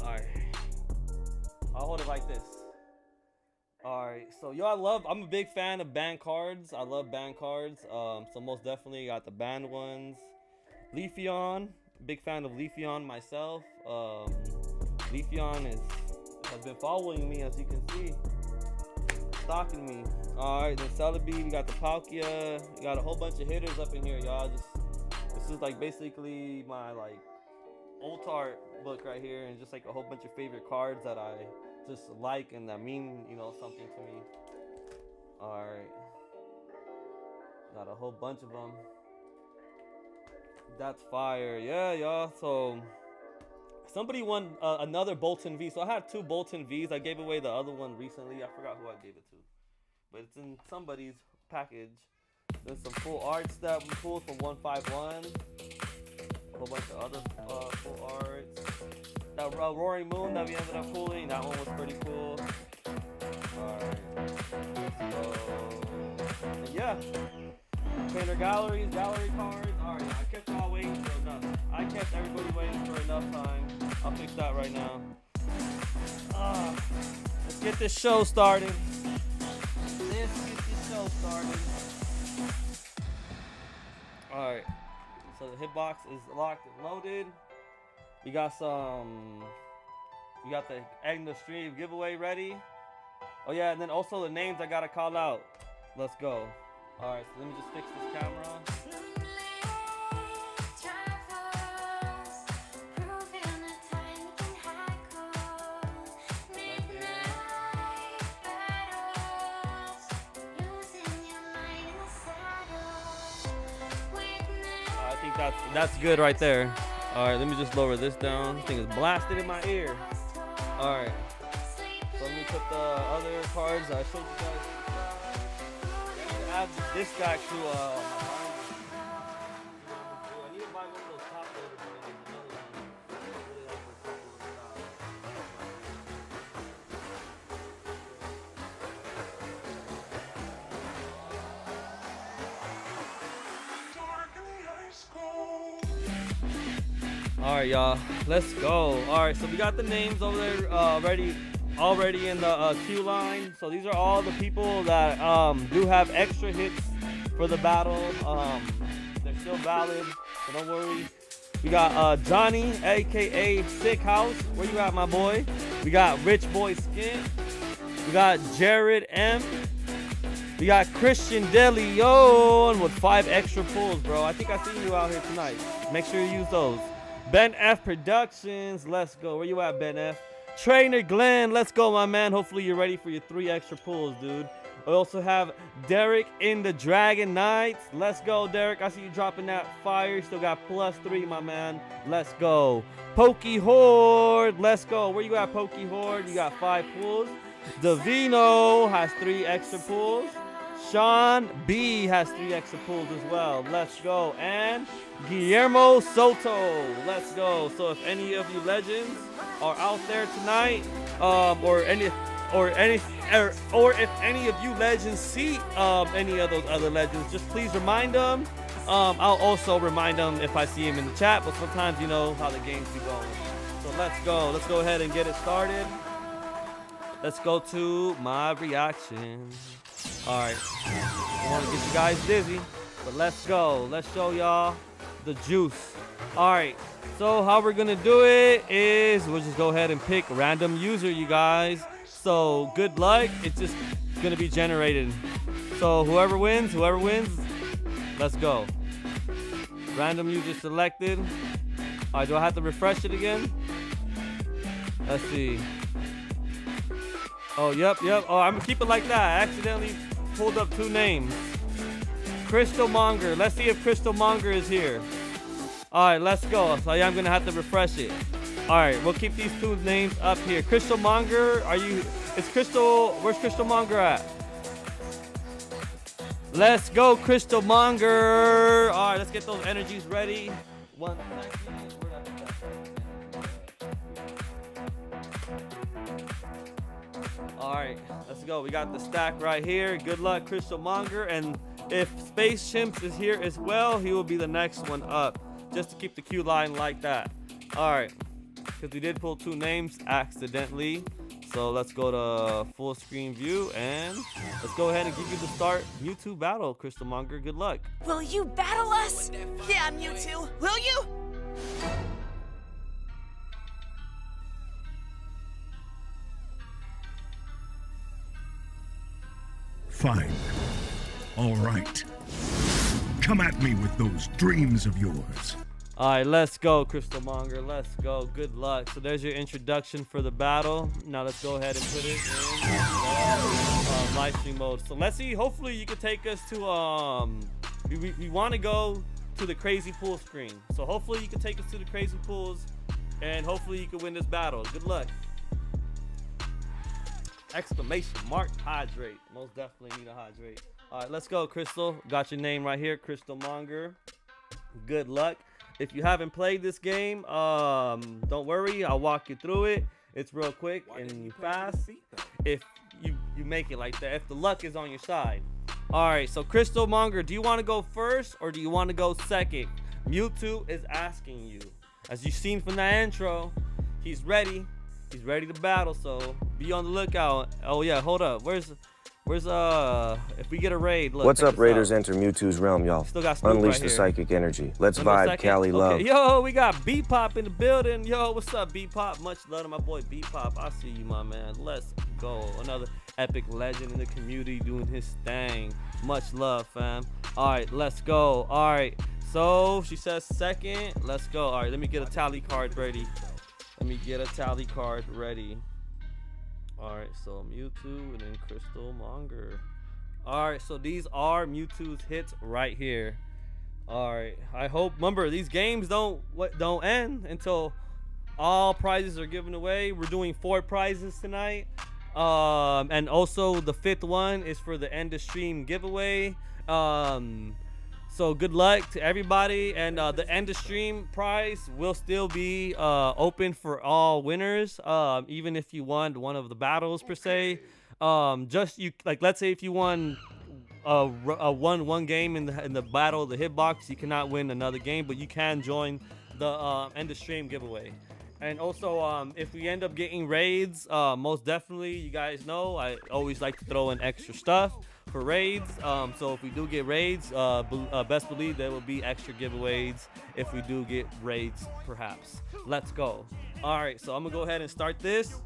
All right. I'll hold it like this. All right. So, yo, I love, I'm a big fan of band cards. I love band cards. Um, so most definitely got the band ones. Leafeon. Big fan of Leafeon myself. Um, Leafeon is, has been following me, as you can see. Stalking me. All right, then Celebi, we got the Palkia. We got a whole bunch of hitters up in here, y'all. Just this is like basically my like old art book right here and just like a whole bunch of favorite cards that I just like and that mean, you know, something to me. Alright. Got a whole bunch of them. That's fire. Yeah, y'all. So somebody won uh, another Boltund V. So I had two Boltund Vs. I gave away the other one recently. I forgot who I gave it to. But it's in somebody's package. There's some full arts that we pulled from 151. A whole bunch of other uh, full arts. That uh, Roaring Moon that we ended up pulling, that one was pretty cool. Alright. So, yeah. Painter galleries, gallery cards. Alright, I kept y'all waiting for enough. I kept everybody waiting for enough time. I'll fix that right now. Uh, let's get this show started. Let's get this show started. Alright. So the hitbox is locked and loaded. We got some we got the end of stream giveaway ready. Oh yeah, and then also the names I gotta call out. Let's go. Alright, so let me just fix this camera. All right. I think that's that's good right there. All right, let me just lower this down. This thing is blasted in my ear. All right. So let me put the other cards I showed you guys. This guy to uh, All right, y'all, let's go. All right, so we got the names over there uh, already, already in the uh, queue line. So these are all the people that um, do have extra hits for the battle. Um, they're still valid, so don't worry. We got uh, Johnny, aka Sick House. Where you at, my boy? We got Rich Boy Skin. We got Jared M. We got Christian DeLeon with five extra pulls, bro. I think I seen you out here tonight. Make sure you use those. Ben F Productions, let's go. Where you at, Ben F? Trainer Glenn, let's go, my man. Hopefully you're ready for your three extra pulls, dude. We also have Derek in the Dragon Knights. Let's go, Derek. I see you dropping that fire. Still got plus three, my man. Let's go. Pokey Horde. Let's go. Where you at, Pokey Horde? You got five pulls. Davino has three extra pulls. Sean B has three extra pulls as well. Let's go. And Guillermo Soto. Let's go. So if any of you legends are out there tonight, um, or any or any or, or if any of you legends see um, any of those other legends, just please remind them. Um, I'll also remind them if I see him in the chat, but sometimes you know how the games be going. So let's go. Let's go ahead and get it started. Let's go to my reaction. All right. I want to get you guys dizzy, but let's go. Let's show y'all the juice. All right. So how we're gonna do it is we'll just go ahead and pick random user, you guys. So good luck. It's just gonna be generated. So whoever wins, whoever wins, let's go. Random user selected. All right, do I have to refresh it again? Let's see. Oh, yep, yep. Oh, I'm gonna keep it like that. I accidentally pulled up two names. Crystal Monger. Let's see if Crystal Monger is here. All right, let's go. So yeah, I'm gonna have to refresh it. All right, we'll keep these two names up here. Crystal Monger, are you? it's Crystal? Where's Crystal Monger at? Let's go, Crystal Monger. All right, let's get those energies ready. One I? All right, let's go. We got the stack right here. Good luck, Crystal Monger. And if Space Chimps is here as well, he will be the next one up. Just to keep the queue line like that. All right because we did pull two names accidentally. So let's go to full screen view and let's go ahead and give you the start Mewtwo battle, Crystal Monger. Good luck. Will you battle us? Yeah, Mewtwo. Will you? Fine. All right. Come at me with those dreams of yours. All right, let's go, Crystal Monger. Let's go. Good luck. So there's your introduction for the battle. Now let's go ahead and put it in uh, live stream mode. So let's see. Hopefully you can take us to um. We, we, we want to go to the crazy pool screen. So hopefully you can take us to the crazy pools, and hopefully you can win this battle. Good luck. Exclamation mark hydrate. Most definitely need to hydrate. All right, let's go, Crystal. Got your name right here, Crystal Monger. Good luck. If you haven't played this game, um, don't worry. I'll walk you through it. It's real quick and you fast. If you you make it like that, if the luck is on your side. All right. So Crystal Monger, do you want to go first or do you want to go second? Mewtwo is asking you. As you've seen from the intro, he's ready. He's ready to battle. So be on the lookout. Oh yeah, hold up. Where's Where's uh? If we get a raid, look. What's up, Raiders? out. Enter Mewtwo's realm, y'all. Still got Snoop Unleash right the here. psychic energy. Let's vibe, second. Cali Okay, love. Yo, we got B Pop in the building. Yo, what's up, B Pop? Much love to my boy B Pop. I see you, my man. Let's go. Another epic legend in the community doing his thing. Much love, fam. All right, let's go. All right. So she says second. Let's go. All right, let me get a tally card ready. Let me get a tally card ready. All right, so Mewtwo and then Crystal Monger. All right, so these are Mewtwo's hits right here. All right, I hope. Remember, these games don't what don't end until all prizes are given away. We're doing four prizes tonight, um, and also the fifth one is for the end of stream giveaway. Um, so good luck to everybody, and uh, the end of stream prize will still be uh, open for all winners, um, even if you won one of the battles per se. Um, just you like, let's say if you won r- uh, one one game in the in the battle, the hitbox, you cannot win another game, but you can join the uh, end of stream giveaway. And also, um, if we end up getting raids, uh, most definitely, you guys know I always like to throw in extra stuff. For raids. Um, so if we do get raids, uh, be- uh, best believe there will be extra giveaways if we do get raids, perhaps. Let's go. All right, so I'm gonna go ahead and start this,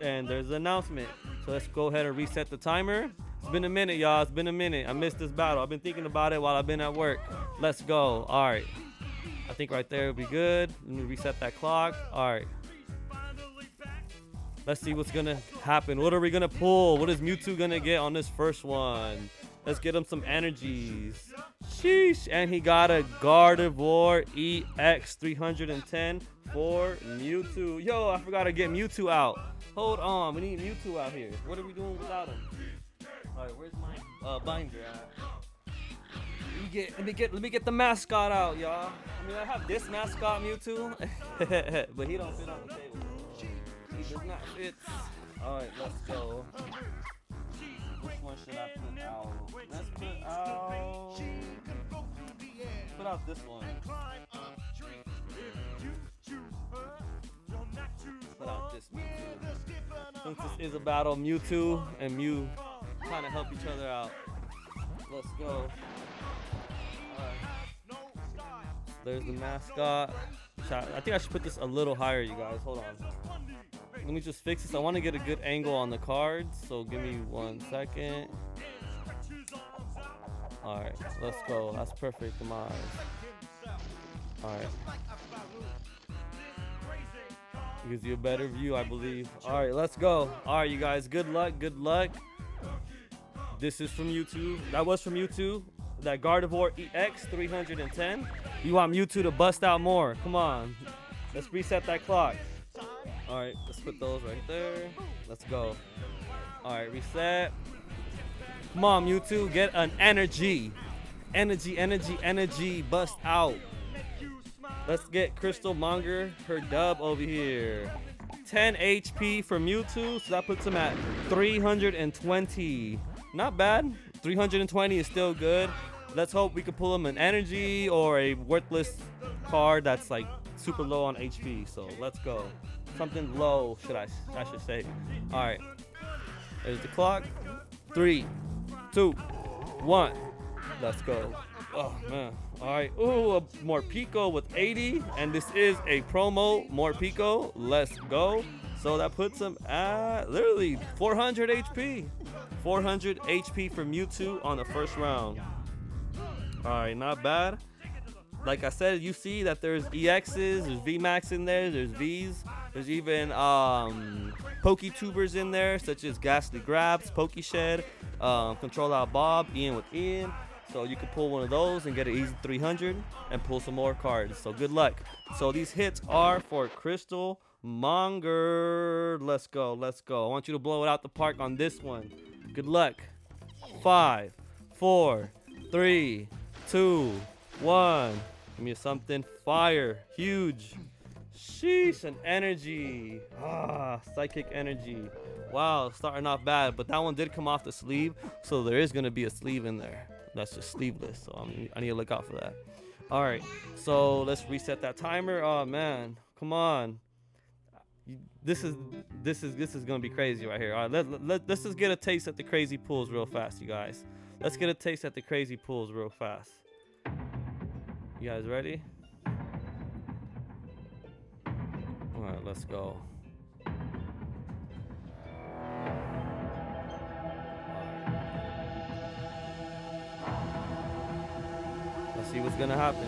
and there's an announcement. So let's go ahead and reset the timer. It's been a minute, y'all. It's been a minute. I missed this battle. I've been thinking about it while I've been at work. Let's go. All right. I think right there will be good. Let me reset that clock. All right. Let's see what's gonna happen. What are we gonna pull? What is Mewtwo gonna get on this first one? Let's get him some energies. Sheesh. And he got a Gardevoir EX 310 for Mewtwo. Yo, I forgot to get Mewtwo out. Hold on, we need Mewtwo out here. What are we doing without him? All right, where's my uh, binder at? Let me get, let me get, let me get the mascot out, y'all. I mean, I have this mascot Mewtwo, but he don't fit on the table. He does not fit. All right, let's go. Which one should I put out? Let's put out. Put out this one. Put out this Mewtwo. Since this is a battle, Mewtwo and Mew trying to help each other out. Let's go. Alright. There's the mascot. I think I should put this a little higher, you guys. Hold on. Let me just fix this. I want to get a good angle on the cards, so give me one second. Alright, let's go. That's perfect eyes. Alright. Gives you a better view, I believe. Alright, let's go. Alright, you guys. Good luck. Good luck. This is from YouTube. That was from YouTube. That Gardevoir EX 310. You want Mewtwo to bust out more. Come on. Let's reset that clock. Alright, let's put those right there. Let's go. Alright, reset. Come on, Mewtwo. Get an energy. Energy, energy, energy. Bust out. Let's get Crystal Monger her dub over here. 10 HP for Mewtwo, so that puts him at 320. Not bad. 320 is still good. Let's hope we can pull him an energy or a worthless card that's like super low on HP. So let's go. Something low, should I? I should say. All right. There's the clock. Three, two, one. Let's go. Oh man. All right. Ooh, Morpeko with 80, and this is a promo Morpeko. Let's go. So that puts him at literally 400 HP. 400 HP for Mewtwo on the first round. All right, not bad. Like I said, you see that there's EXs, there's VMAX in there, there's Vs, there's even um, Poketubers in there, such as Ghastly Grabs, Pokeshed, um, Control Out Bob, Ian with Ian. So you can pull one of those and get an easy 300 and pull some more cards. So good luck. So these hits are for Crystal Monger. Let's go, let's go. I want you to blow it out the park on this one. Good luck. Five, four, three, two, one. Give me something fire. Huge. Sheesh, an energy. Ah, psychic energy. Wow, starting off bad, but that one did come off the sleeve, so there is gonna be a sleeve in there. That's just sleeveless, so I'm, I need to look out for that. All right, so let's reset that timer. Oh man, come on. This is this is this is gonna be crazy right here. All right, let, let, let, let's just get a taste at the crazy pulls real fast, you guys. Let's get a taste at the crazy pulls real fast. You guys ready? All right, let's go. Let's see what's gonna happen.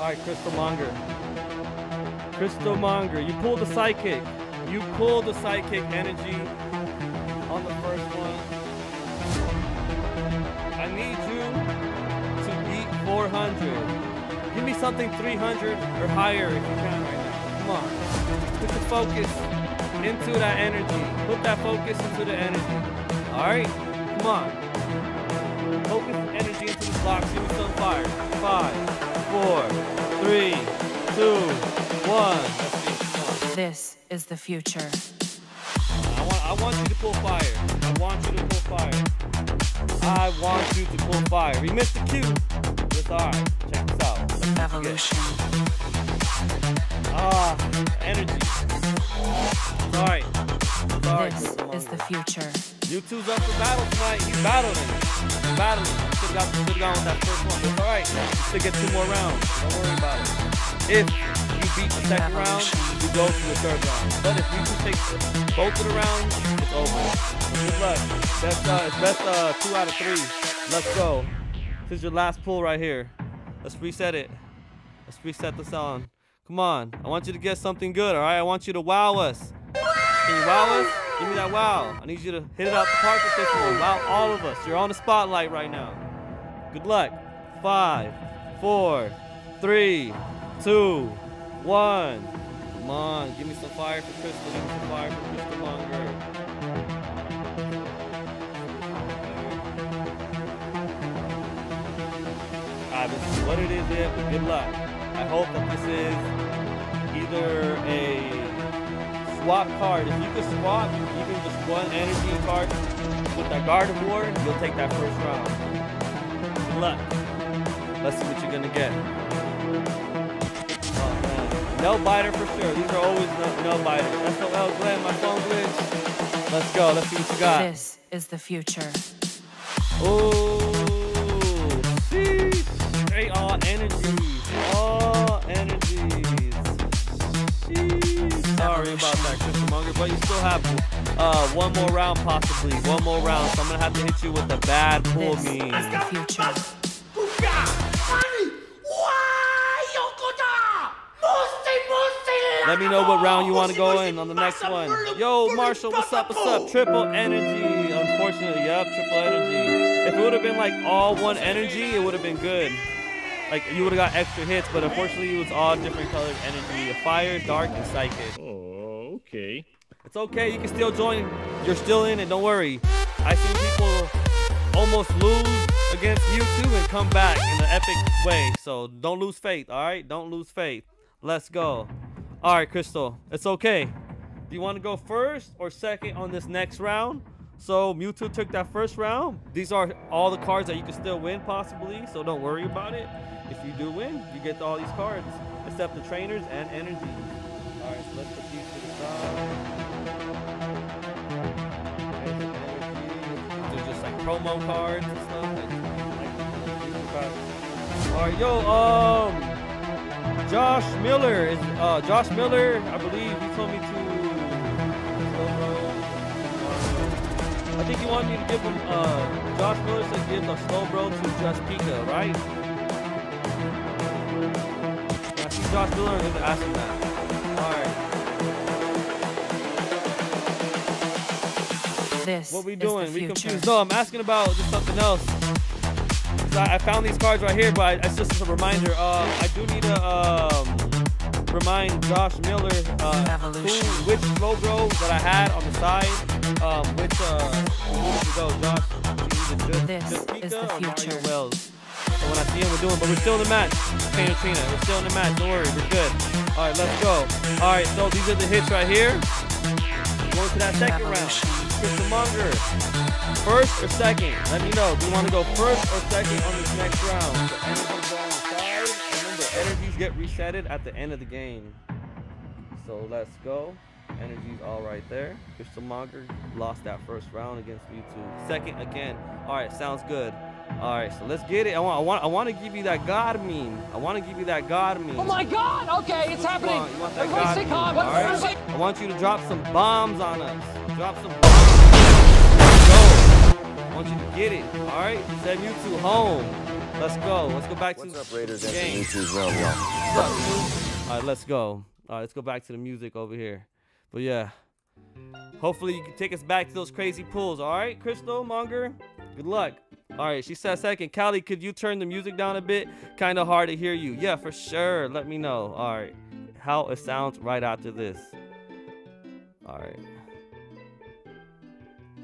All right, Crystal Monger. Crystal Monger, you pulled the psychic. You pulled the psychic energy on the first one. I need you to beat 400. Something 300 or higher if you can right now. Come on. Put the focus into that energy. Put that focus into the energy. All right? Come on. Focus the energy into the box. Give me some fire. Five, four, three, two, one. Let's see. Come on. This is the future. I want, I want you to pull fire. I want you to pull fire. I want you to pull fire. We missed the cue. It's alright. Check this out. Evolution. Ah, energy. Alright. Sorry, This is the future. You two's up for battle tonight. He's battling. He's battling. Should have got, with that first one. It's all right. You still get two more rounds. Don't worry about it. If you beat the second round, you go to the third round. But if you can take both of the rounds, it's over. Good luck. Best, uh, it's best uh, two out of three. Let's go. This is your last pull right here. Let's reset it. Let's reset the sound. Come on. I want you to get something good, all right? I want you to wow us. Can you wow us? Give me that wow. I need you to hit it out the park with this one. Wow all of us. You're on the spotlight right now. Good luck. Five, four, three, two, one. Come on. Give me some fire for Crystal. Give me some fire for Crystal I haven't what it is yet, but good luck. I hope that this is either a swap card. If you could swap even just one energy card with that Gardevoir, you'll take that first round. Good luck. Let's see what you're gonna get. Oh man. No biter for sure. These are always no, no biter. SOL Glenn, my phone glitch. Let's go. Let's see what you got. This is the future. Oh. Straight all energies. All energies. Sheesh. Sorry about that, Crystal Monger, but you still have uh, one more round, possibly. One more round. So I'm going to have to hit you with a bad pull This me. is the future. Let me know what round you want to go in on the next one. Yo, Marshall, what's up? What's up? Triple energy. Unfortunately, yep, triple energy. If it would have been like all one energy, it would have been good. Like you would have got extra hits, but unfortunately, it was all different colored energy: fire, dark, and psychic. Oh, okay. It's okay. You can still join. You're still in it. Don't worry. I've seen people almost lose against you too and come back in an epic way. So don't lose faith. All right. Don't lose faith. Let's go. All right, Crystal. It's okay. Do you want to go first or second on this next round? So Mewtwo took that first round. These are all the cards that you can still win possibly. So don't worry about it. If you do win, you get all these cards, except the trainers and energy. All right, so let's put these to the side. They're just like promo cards and stuff. All right, yo, um, Josh Miller is uh Josh Miller. I believe he told me to. I think you wanted me to give him. Uh, Josh Miller said give the Slowbro to Just Pika, right? I see Josh Miller is asking that. All right. This What we doing? We confused. No, I'm asking about just something else. 'Cause I, I found these cards right here, but I, it's just a reminder. Um, I do need to um, remind Josh Miller uh, who, which Slowbro that I had on the side. Um, which uh, to go, Josh? Just, This just is the future. Wells. So when I see him, we're doing, but we're still in the match. Trainer Trina, we're still in the match. Don't worry, we're good. All right, let's go. All right, so these are the hits right here. Going to that second round. Crystal Monger. First or second? Let me know. Do you want to go first or second on this next round? The energies are on the side. Remember, energies get resetted at the end of the game. So let's go. Energies all right there. Crystal Monger lost that first round against Mewtwo. Second again. All right, sounds good. All right, so let's get it. I want, I want, I want to give you that God meme. I want to give you that God meme. Oh my God! Okay, it's Come happening. on, you want that Everybody God stay meme, calm. All right? I want you to drop some bombs on us. Drop some bombs. Go. I want you to get it. All right, send Mewtwo home. Let's go. Let's go back What's to up, Raiders? the game. Mewtwo's realm, y'all. What's up, dude? All right, let's go. All right, let's go back to the music over here. But yeah, hopefully you can take us back to those crazy pulls. All right, Crystal Monger, good luck. All right, she said second. Cali, could you turn the music down a bit? Kind of hard to hear you. Yeah, for sure. Let me know. All right, how it sounds right after this. All right.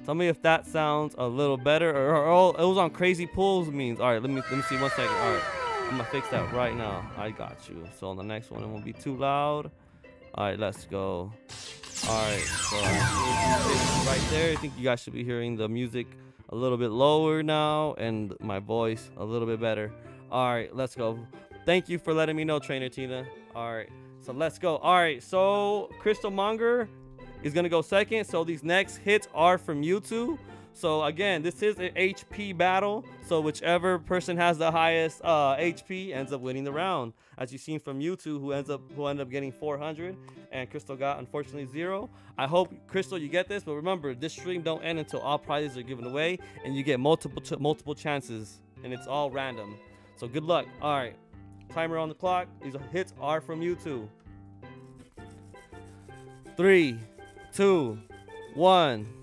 Tell me if that sounds a little better or, or, oh, it was on crazy pulls means. All right, let me let me see one second. All right. I'm gonna fix that right now. I got you. So on the next one, it won't be too loud. All right, let's go. All right, so right there. I think you guys should be hearing the music a little bit lower now and my voice a little bit better. All right, let's go. Thank you for letting me know, Trainer Tina. All right, so let's go. All right, so Crystal Monger, is gonna go second. So these next hits are from Mewtwo. So again, this is an HP battle. So whichever person has the highest uh, HP ends up winning the round. As you've seen from Mewtwo, who ends up who ended up getting 400, and Crystal got unfortunately zero. I hope Crystal you get this, but remember this stream don't end until all prizes are given away, and you get multiple multiple chances, and it's all random. So good luck. All right, timer on the clock. These hits are from Mewtwo. Three, two, one.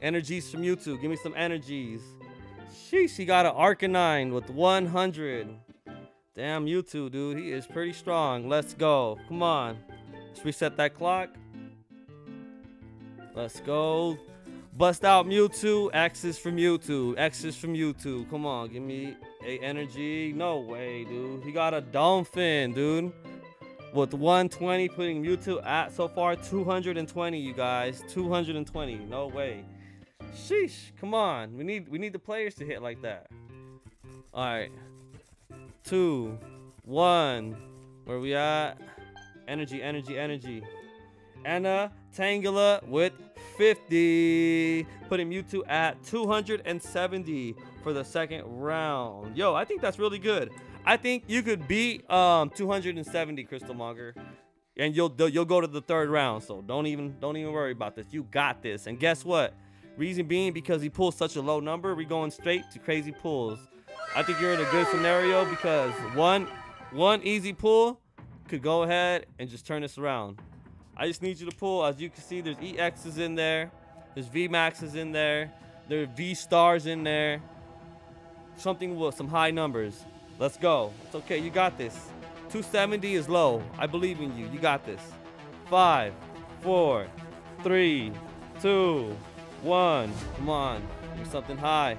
Energies from Mewtwo. Give me some energies. Sheesh, he got an Arcanine with 100. Damn, Mewtwo, dude. He is pretty strong. Let's go. Come on. Let's reset that clock. Let's go. Bust out Mewtwo. X's from Mewtwo. X's from Mewtwo. Come on, give me a energy. No way, dude. He got a Donphan, dude. With 120, putting Mewtwo at so far 220, you guys. 220. No way. Sheesh, come on. We need we need the players to hit like that. Alright. Two, one. Where we at? Energy, energy, energy. Anna Tangela with 50. Putting Mewtwo at 270 for the second round. Yo, I think that's really good. I think you could beat um 270 Crystal Monger. And you'll you'll go to the third round. So don't even don't even worry about this. You got this. And guess what? Reason being because he pulls such a low number, we're going straight to crazy pulls. I think you're in a good scenario because one one easy pull could go ahead and just turn this around. I just need you to pull. As you can see, there's EXs in there. There's VMAXs in there. There are V stars in there. Something with some high numbers. Let's go. It's okay. You got this. 270 is low. I believe in you. You got this. Five, four, three, two, one. Come on. Me something high.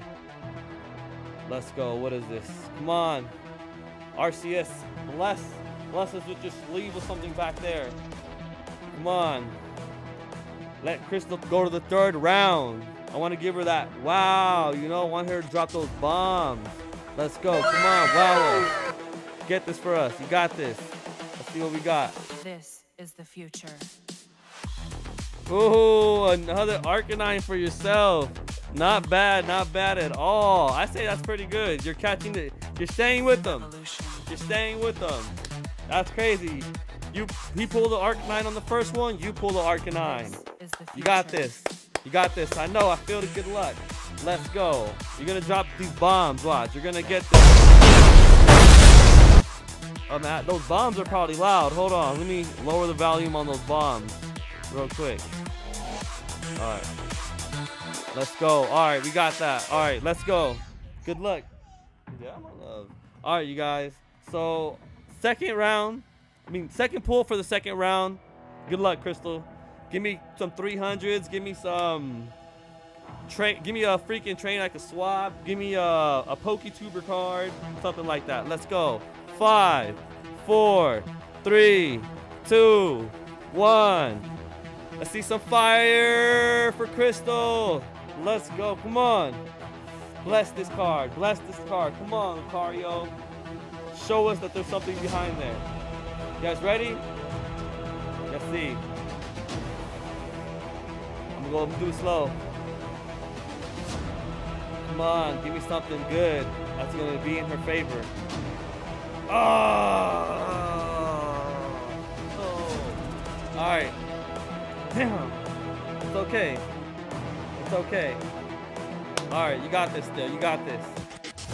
Let's go. What is this? Come on. RCS. Bless. Bless us with just leave with something back there. Come on. Let Crystal go to the third round. I want to give her that. Wow. You know, I want her to drop those bombs. Let's go. Come on. Wow. Get this for us. You got this. Let's see what we got. This is the future. Ooh, another Arcanine for yourself. Not bad, not bad at all. I say that's pretty good. You're catching the, you're staying with them. You're staying with them. That's crazy. You, he pulled the Arcanine on the first one. You pull the Arcanine. You got this. You got this. I know. I feel the good luck. Let's go. You're gonna drop these bombs. Watch. You're gonna get this. Oh man, those bombs are probably loud. Hold on. Let me lower the volume on those bombs real quick. All right. Let's go. All right, we got that. All right, let's go. Good luck. Yeah. All right, you guys. So, second round. I mean, second pull for the second round. Good luck, Crystal. Give me some 300s. Give me some train. Give me a freaking train I can swap. Give me a, a Poketuber card. Something like that. Let's go. Five, four, three, two, one. Let's see some fire for Crystal. Let's go. Come on. Bless this card. Bless this card. Come on, Lucario. Show us that there's something behind there. You guys ready? Let's see. I'm gonna go do it slow. Come on, give me something good that's gonna be in her favor. Oh! oh. All right. Damn. It's okay. It's okay. All right, you got this still. You got this.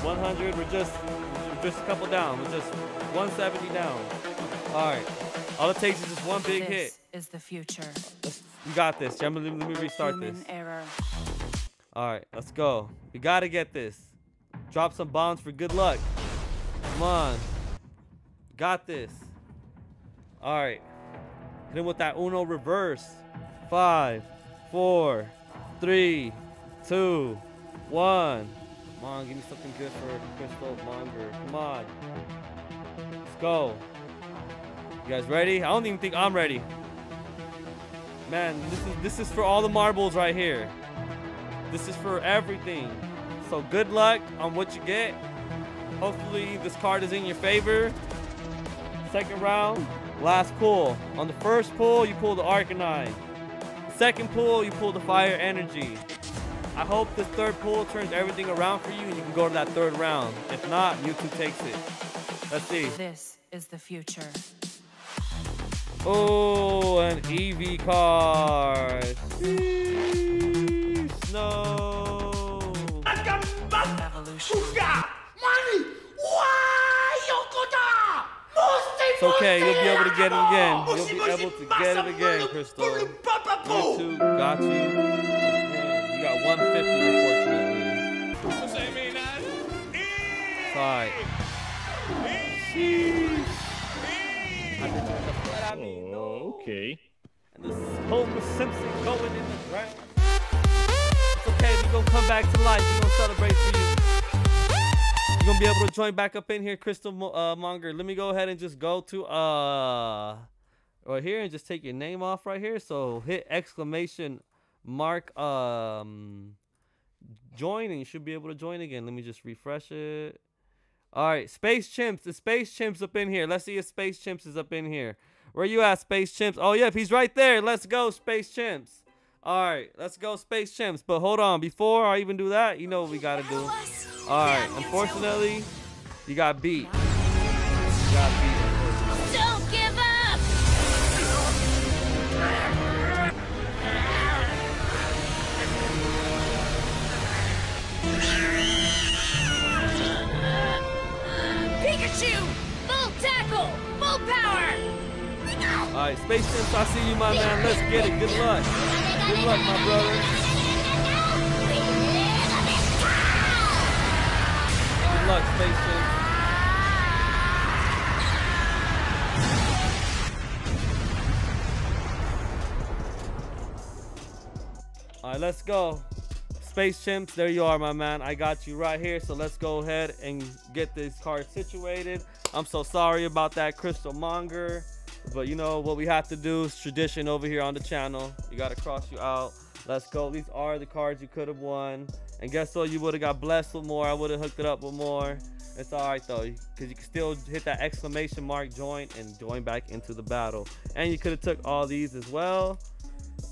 100. We're just we're just a couple down. We're just 170 down. All right. All it takes is just one big hit. This is the future. Let's, you got this. Let me, let me restart Human this. error. All right, let's go. We gotta get this. Drop some bombs for good luck. Come on. Got this. All right. Hit him with that Uno reverse. Five, four, three, two, one. Come on, give me something good for Crystal Monger. Come on. Let's go. You guys ready? I don't even think I'm ready. Man, this is this is for all the marbles right here. This is for everything. So good luck on what you get. Hopefully this card is in your favor. Second round, last pull. On the first pull, you pull the Arcanine. Second pull, you pull the fire energy. I hope this third pull turns everything around for you and you can go to that third round. If not, Mewtwo takes it. Let's see. This is the future. Oh, an EV car. Okay. You'll be able to get it again. Oh, you'll be able to get it again, Crystal. Mewtwo got you. Man, You got 150, unfortunately. It's alright. Sheesh. I didn't know what I mean, no. Oh, okay. And this Homer Simpson going in the ground. It's okay, we're gonna come back to life. We're gonna celebrate for you. You're gonna be able to join back up in here, Crystal uh, Monger. Let me go ahead and just go to uh right here and just take your name off right here. So hit exclamation mark um join and you should be able to join again. Let me just refresh it. All right, Space Chimps. The Space Chimps up in here. Let's see if Space Chimps is up in here. Where you at, Space Chimps? Oh, yep, he's right there. Let's go, Space Chimps. All right, let's go, Space Chimps. But hold on, before I even do that, you know what we gotta do. All right, unfortunately, you got beat. You got beat. Don't give up! Pikachu! Full tackle! Full power! All right, Space Chimps, I see you, my man. Let's get it. Good luck. Good luck, my brother. Good luck, Space Chimps. All right, let's go. Space Chimps, there you are, my man. I got you right here. So let's go ahead and get this card situated. I'm so sorry about that, Crystal Monger. But you know what we have to do is tradition over here on the channel. You got to cross you out. Let's go. These are the cards you could have won. And guess what? You would have got blessed with more. I would have hooked it up with more. It's all right though, because you can still hit that exclamation mark join and join back into the battle. And you could have took all these as well.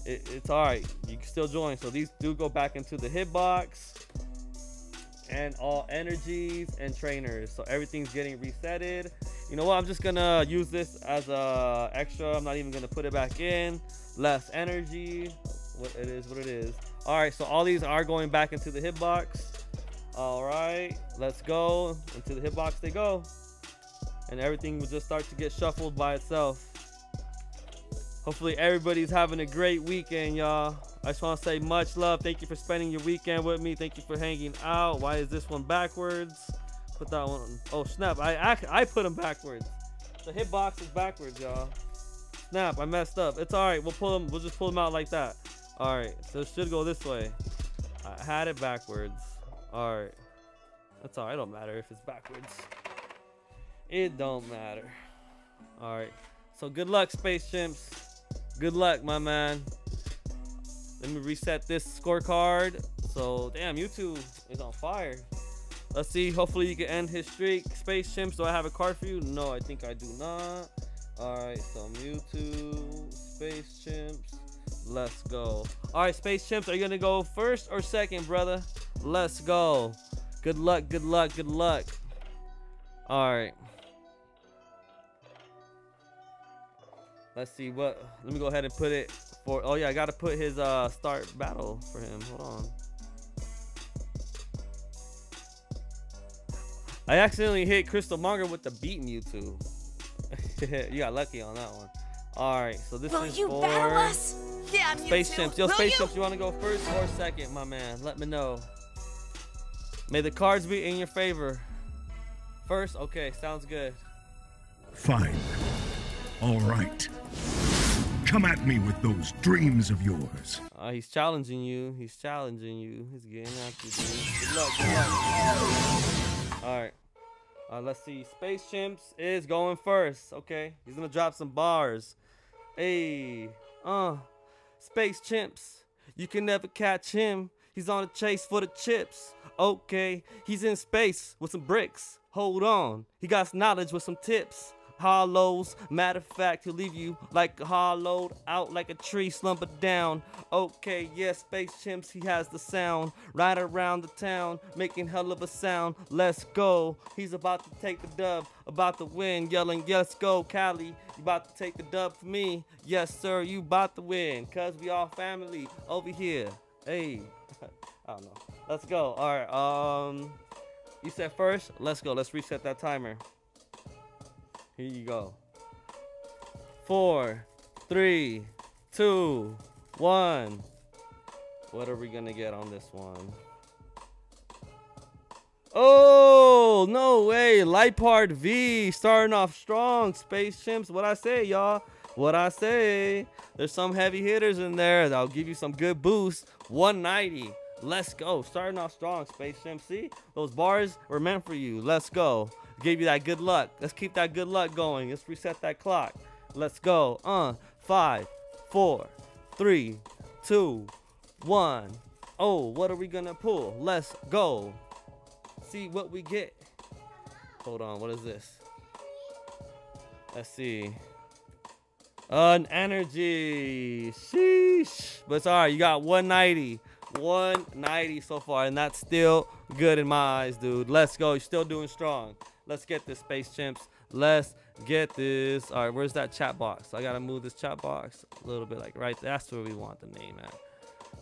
It, it's all right. You can still join. So these do go back into the hitbox and all energies and trainers. So everything's getting resetted. You know what? I'm just gonna use this as a extra. I'm not even gonna put it back in. Less energy. What it is, what it is. All right. So all these are going back into the hitbox. All right. Let's go into the hitbox. They go, and everything will just start to get shuffled by itself. Hopefully everybody's having a great weekend, y'all. I just want to say much love. Thank you for spending your weekend with me. Thank you for hanging out. Why is this one backwards? Put that one. On. Oh snap! I I, I put them backwards. The hitbox is backwards, y'all. Snap! I messed up. It's all right. We'll pull them. We'll just pull them out like that. All right. So it should go this way. I had it backwards. All right. That's all right. It don't matter if it's backwards. It don't matter. All right. So good luck, Space Chimps. Good luck, my man. Let me reset this scorecard. So, damn, YouTube is on fire. Let's see. Hopefully, you can end his streak. Space Chimps, do I have a card for you? No, I think I do not. All right, so Mewtwo, Space Chimps. Let's go. All right, Space Chimps, are you going to go first or second, brother? Let's go. Good luck, good luck, good luck. All right. Let's see what. Let me go ahead and put it for. Oh yeah, I gotta put his uh start battle for him. Hold on. I accidentally hit Crystal Monger with the beat Mewtwo. you got lucky on that one. All right, so this Will is you for battle us? Yeah, Mewtwo. Space Chimps. Yo, Will Space you? Chimps, you want to go first or second, my man? Let me know. May the cards be in your favor. First, okay, sounds good. Fine. All right. Come at me with those dreams of yours. Uh, he's challenging you. He's challenging you. He's getting after you. Good luck. Good luck. All right. Uh, let's see. Space Chimps is going first. Okay. He's gonna drop some bars. Hey. Uh. Space Chimps. You can never catch him. He's on a chase for the chips. Okay. He's in space with some bricks. Hold on. He got knowledge with some tips. Hollows. Matter of fact, he'll leave you like hollowed out like a tree slumbered down. Okay, yes, Space Chimps, he has the sound. Right around the town, making hell of a sound. Let's go. He's about to take the dub, about to win, yelling, Let's go, Cali. You about to take the dub for me? Yes, sir, you about to win. Cause we all family over here. Hey. I don't know. Let's go. Alright, um you said first? Let's go. Let's reset that timer. Here you go. Four, three, two, one. What are we gonna get on this one? Oh, no way. Lipart V starting off strong. Space Chimps. What I say, y'all? What I say? There's some heavy hitters in there that'll give you some good boost. 190. Let's go. Starting off strong, Space Chimp. See? Those bars were meant for you. Let's go. Gave you that good luck. Let's keep that good luck going. Let's reset that clock. Let's go. Uh, five, four, three, two, one. Oh, what are we gonna pull? Let's go. See what we get. Hold on, what is this? Let's see. An energy. Sheesh. But it's alright. You got 190. 190 so far, and that's still good in my eyes, dude. Let's go. You're still doing strong. Let's get this, Space Chimps. Let's get this. All right, where's that chat box? I gotta move this chat box a little bit, like right. That's where we want the name at.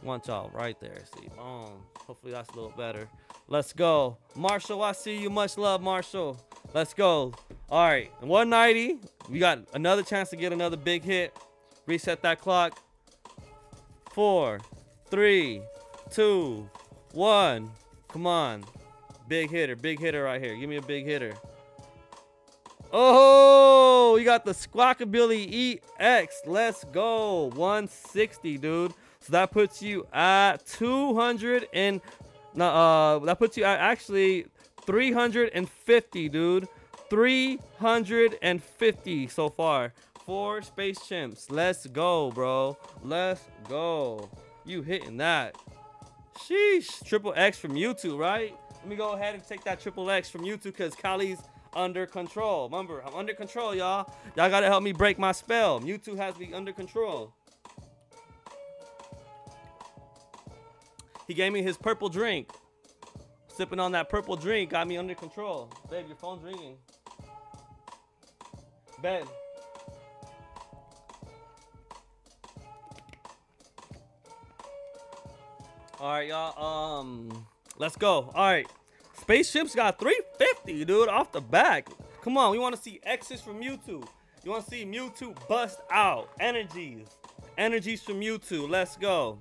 Want y'all right there. See, boom. Hopefully that's a little better. Let's go, Marshall. I see you. Much love, Marshall. Let's go. All right, 190. We got another chance to get another big hit. Reset that clock. Four, three, two, one. Come on. Big hitter, big hitter right here. Give me a big hitter. Oh, you got the Squawkabilly EX. Let's go. 160, dude. So that puts you at 200 and uh that puts you at actually 350, dude. 350 so far. Four space chimps. Let's go, bro. Let's go. You hitting that. Sheesh. Triple X from YouTube, right? Let me go ahead and take that triple X from you YouTube because Cali's under control. Remember, I'm under control, y'all. Y'all got to help me break my spell. Mewtwo has me under control. He gave me his purple drink. Sipping on that purple drink got me under control. Babe, your phone's ringing. Ben. All right, y'all. Um, let's go. All right, Space Chimps got 350, dude, off the back. Come on, we want to see X's from Mewtwo. You want to see Mewtwo bust out energies, energies from Mewtwo. Let's go.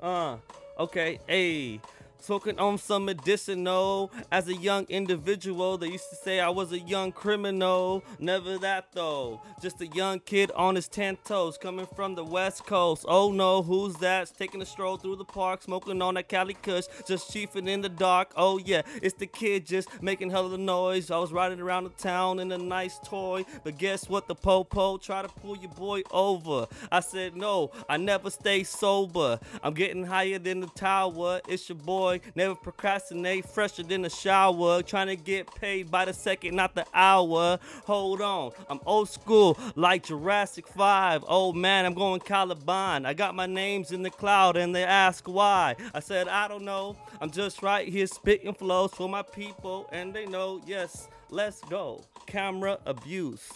Uh, okay. Hey, Smoking on some medicinal. As a young individual, they used to say I was a young criminal. Never that though. Just a young kid on his ten toes, coming from the west coast. Oh no, who's that? Taking a stroll through the park, smoking on that Cali Kush, just chiefing in the dark. Oh yeah, it's the kid just making hell of the noise. I was riding around the town in a nice toy, but guess what? The popo try to pull your boy over. I said no, I never stay sober. I'm getting higher than the tower. It's your boy Never procrastinate, fresher than a shower. Trying to get paid by the second, not the hour. Hold on, I'm old school like Jurassic 5. Oh man, I'm going Caliban. I got my names in the cloud and they ask why. I said, I don't know. I'm just right here spitting flows for my people and they know, yes, let's go. Camera abuse.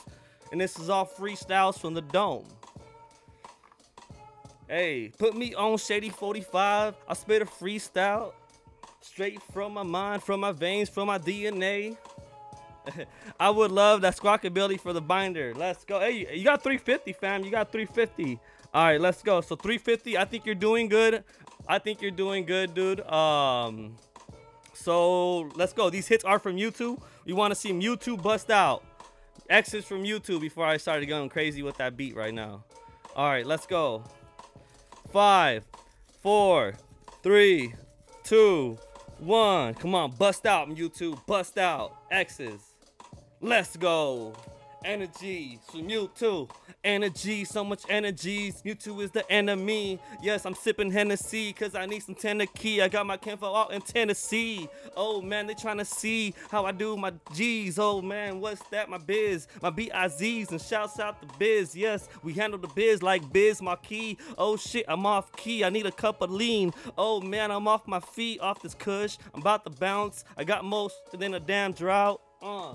And this is all freestyles from the dome. Hey, put me on Shady 45. I spit a freestyle. Straight from my mind, from my veins, from my DNA. I would love that squawkabilly for the binder. Let's go. Hey, you got 350, fam. You got 350. All right, let's go. So 350. I think you're doing good. I think you're doing good, dude. Um, so let's go. These hits are from YouTube. We want to see Mewtwo bust out. Exits from YouTube before I started going crazy with that beat right now. All right, let's go. Five, four, three, two, one. Come on, bust out, Mewtwo. Bust out. X's. Let's go. Energy from Mewtwo. Energy, so much energy. Mewtwo is the enemy. Yes, I'm sipping Hennessy because I need some Tennessee. I got my Kenfo out in Tennessee. Oh man, they trying to see how I do my G's. Oh man, what's that? My biz, my B-I-Z's, and shouts out the biz. Yes, we handle the biz like Biz Markie. Oh shit, I'm off key. I need a cup of lean. Oh man, I'm off my feet, off this cush. I'm about to bounce. I got most than a damn drought. Uh.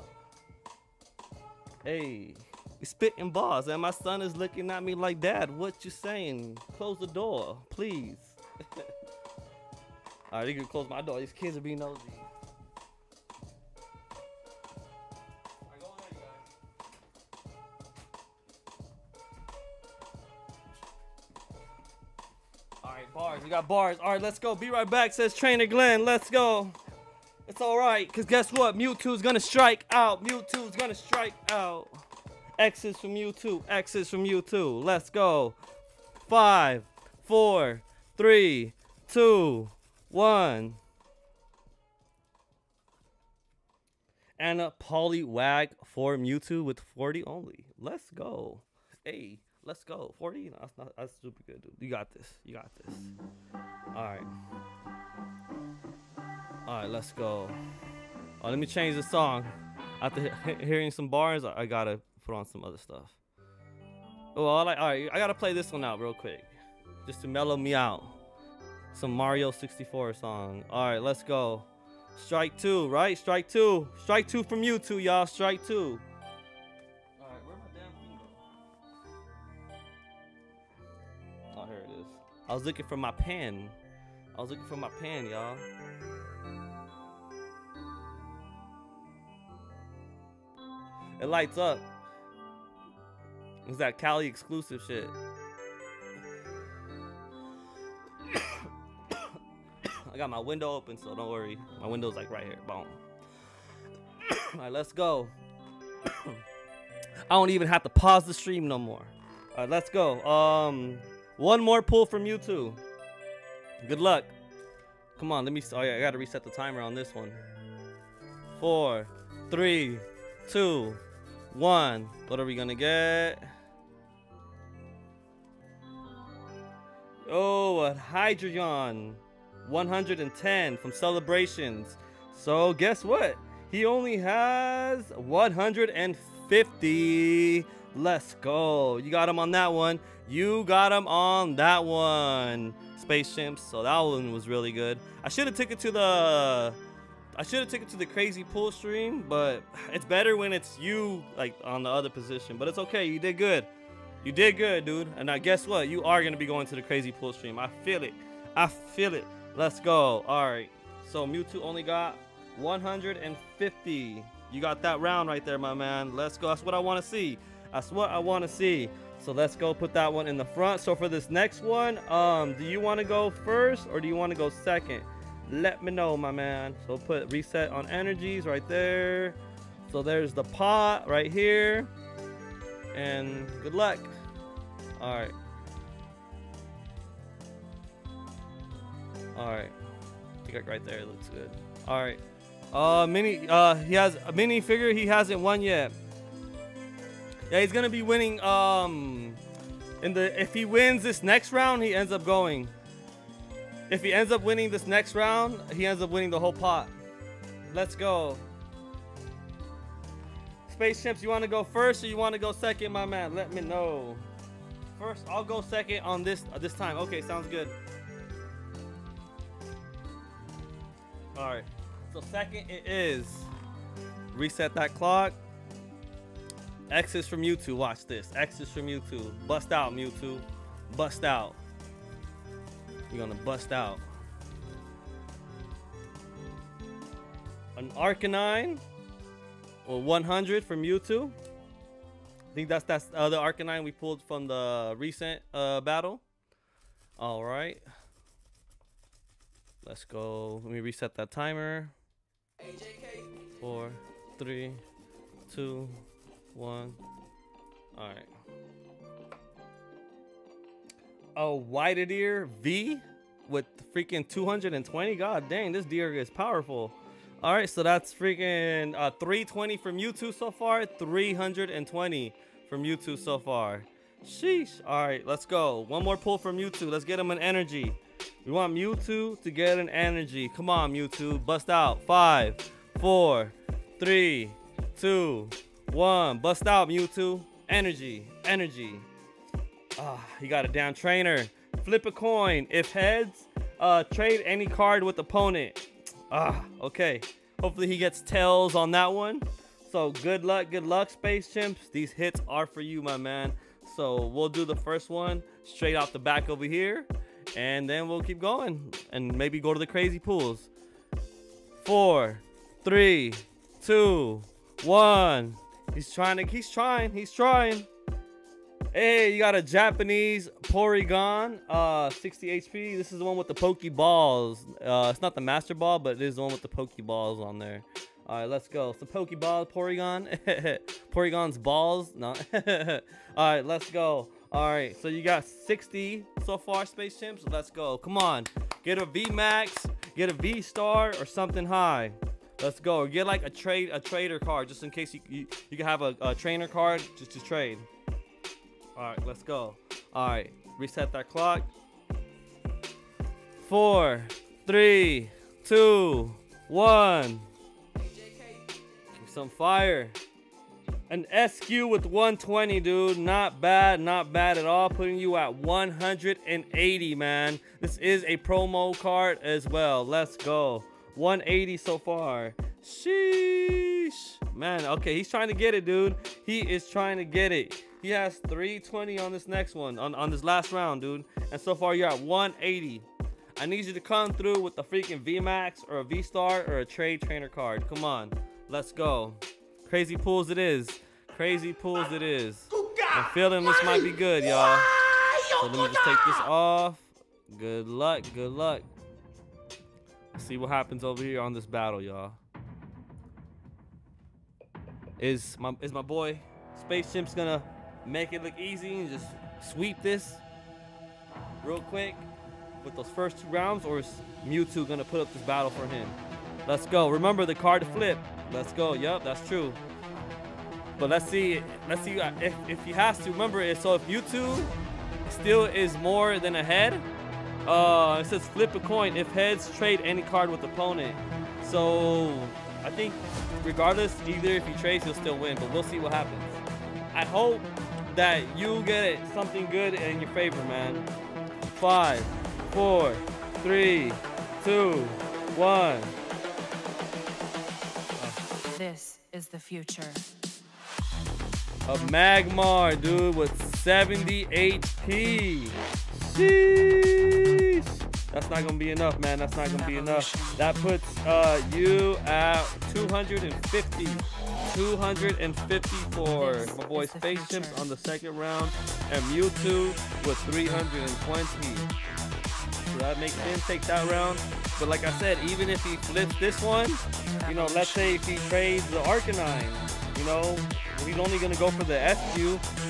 Hey, spitting bars, and my son is looking at me like, Dad, what you saying? Close the door, please. All right, you can close my door. These kids are being nosy. All right, bars. We got bars. All right, let's go. Be right back, says Trainer Glenn. Let's go. It's all right, because guess what? Mewtwo's to strike out. Mewtwo's to strike out. X's from Mewtwo. X's from Mewtwo. Let's go. Five, four, three, two, one. And a Poliwag for Mewtwo with 40 only. Let's go. Hey, let's go. 40? No, that's, not, that's super good, dude. You got this. You got this. All right. All right, let's go. Oh, let me change the song. After he- hearing some bars, I, I gotta put on some other stuff. Oh, right, all right, I gotta play this one out real quick, just to mellow me out. Some Mario 64 song. All right, let's go. Strike two, right? Strike two. Strike two from you two, y'all. Strike two. All right, where my damn? Oh, here it is. I was looking for my pen. I was looking for my pen, y'all. It lights up. It's that Cali exclusive shit. I got my window open, so don't worry. My window's like right here. Boom. All right, let's go. I don't even have to pause the stream no more. All right, let's go. Um, one more pull from you two. Good luck. Come on, let me. Oh yeah, I gotta reset the timer on this one. Four, three, two, one. What are we gonna get? Oh, a Hydreigon 110 from Celebrations. So guess what? He only has 150. Let's go. You got him on that one. You got him on that one. Space Chimps. So that one was really good. I should have took it to the I should have took it to the crazy pull stream, but it's better when it's you like on the other position. But it's okay. You did good. You did good, dude. And now guess what? You are gonna be going to the crazy pull stream. I feel it. I feel it. Let's go. All right. So Mewtwo only got 150. You got that round right there, my man. Let's go. That's what I want to see. That's what I want to see. So let's go put that one in the front. So for this next one, um, do you want to go first or do you want to go second? Let me know, my man. So put reset on energies right there. So there's the pot right here. And good luck. All right. All right. I think right there it looks good. All right. Uh, mini. Uh, he has a mini figure. He hasn't won yet. Yeah, he's gonna be winning. Um, in the if he wins this next round, he ends up going. If he ends up winning this next round, he ends up winning the whole pot. Let's go. Space Chimps, you want to go first or you want to go second, my man? Let me know. First, I'll go second on this uh, this time. Okay, sounds good. All right. So second it is. Reset that clock. X is from Mewtwo. Watch this. X is from Mewtwo. Bust out, Mewtwo. Bust out. You're gonna bust out. An Arcanine. Or 100 from Mewtwo. I think that's that's the other Arcanine we pulled from the recent uh, battle. All right. Let's go. Let me reset that timer. Four, three, two, one. All right. A Wyrdeer V with freaking 220. God dang, this deer is powerful. All right, so that's freaking uh, 320 from Mewtwo so far. 320 from Mewtwo so far. Sheesh. All right, let's go. One more pull from Mewtwo. Let's get him an energy. We want Mewtwo to get an energy. Come on, Mewtwo. Bust out. Five, four, three, two, one. Bust out, Mewtwo. Energy. Energy. Ah, he got a down trainer. Flip a coin. If heads, uh, trade any card with opponent. Ah, okay. Hopefully he gets tails on that one. So good luck, good luck, Space Chimps. These hits are for you, my man. So we'll do the first one straight off the back over here. And then we'll keep going and maybe go to the crazy pools. Four, three, two, one. He's trying to, he's trying, he's trying. Hey, you got a Japanese Porygon, uh, 60 HP. This is the one with the Pokeballs. Uh, it's not the Master Ball, but it is the one with the Pokeballs on there. All right, let's go. Some Pokeball, Porygon. Porygon's balls. No. All right, let's go. All right, so you got 60 so far, Space Chimps. Let's go. Come on. Get a V Max, get a V Star, or something high. Let's go. Get like a trade, a trader card, just in case you you, you can have a, a trainer card just to trade. All right, let's go. All right, reset that clock. Four, three, two, one. Give some fire. An SQ with 120, dude. Not bad, not bad at all. Putting you at 180, man. This is a promo card as well. Let's go. 180 so far. Sheesh. Man, okay, he's trying to get it, dude. He is trying to get it. He has 320 on this next one, on, on this last round, dude. And so far, you're at 180. I need you to come through with a freaking VMAX or a V-Star or a trade trainer card. Come on. Let's go. Crazy pools it is. Crazy pools it is. I'm feeling this might be good, y'all. So let me just take this off. Good luck. Good luck. See what happens over here on this battle, y'all. Is my is my boy Space Chimp's gonna make it look easy and just sweep this real quick with those first two rounds, or is Mewtwo gonna put up this battle for him? Let's go. Remember the card to flip. Let's go. Yup, that's true. But let's see. Let's see if, if he has to. Remember it. So if Mewtwo still is more than a head, uh, it says flip a coin. If heads, trade any card with opponent. So I think regardless, either if he trades, he'll still win. But we'll see what happens. I hope that you'll get something good in your favor, man. Five, four, three, two, one. This is the future. A Magmar, dude, with 70 HP. Sheesh. That's not gonna be enough, man. That's not gonna be enough. That puts uh, you at 250. 250 for This my boy Space future. Chimps on the second round, and Mewtwo with 320. So that makes him take that round. But like I said, even if he flips this one, you know, let's say if he trades the Arcanine, you know, he's only gonna go for the SQ,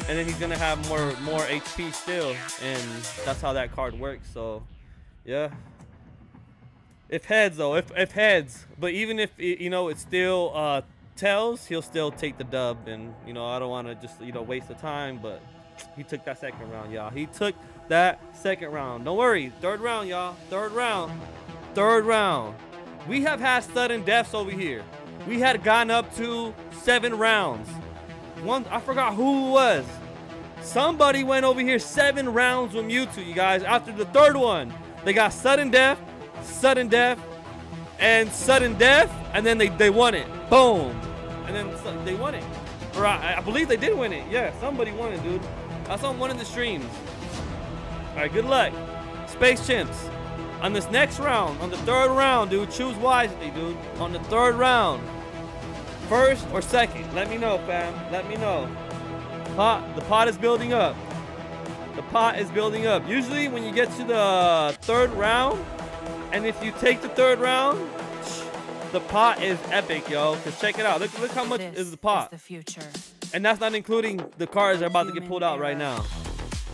and then he's gonna have more more HP still, and that's how that card works. So, yeah. If heads though, if if heads, but even if you know it's still uh tails, he'll still take the dub, and you know I don't want to just you know waste the time, but he took that second round, y'all. He took that second round. Don't worry, third round, y'all. Third round, third round. We have had sudden deaths over here. We had gone up to seven rounds. One, I forgot who it was. Somebody went over here seven rounds with Mewtwo, you guys. After the third one, they got sudden death, sudden death, and sudden death, and then they, they won it. Boom. And then they won it. Or I, I believe they did win it. Yeah, somebody won it, dude. I saw one of the streams. All right, good luck. Space Chimps. On this next round, on the third round, dude, choose wisely, dude. On the third round. First or second? Let me know, fam. Let me know. Pot, the pot is building up. The pot is building up. Usually when you get to the third round, and if you take the third round, the pot is epic, yo. Cause check it out. Look, look how much This is the pot. the future. And that's not including the cars that are about to get pulled out right now.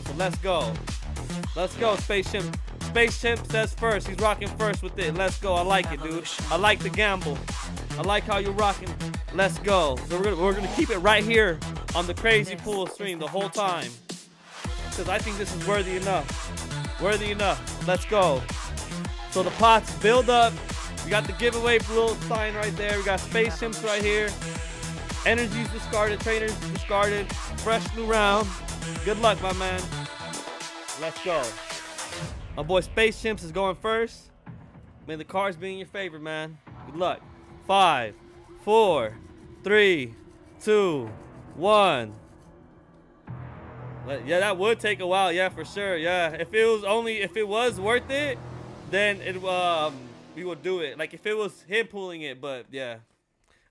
So let's go. Let's go, spaceship. Spaceship says first. He's rocking first with it. Let's go. I like it, dude. I like the gamble. I like how you're rocking. Let's go. So we're gonna we're gonna keep it right here on the crazy This pool stream the the whole time. Because I think this is worthy enough. Worthy enough. Let's go. So the pots build up. We got the giveaway little sign right there. We got Space Chimps right here. Energy's discarded. Trainers discarded. Fresh new round. Good luck, my man. Let's go. My boy Space Chimps is going first. May the cards be in your favor, man. Good luck. Five, four, three, two, one. Yeah, that would take a while. Yeah, for sure. Yeah, if it was only if it was worth it, then it um we would do it. Like if it was him pulling it, but yeah,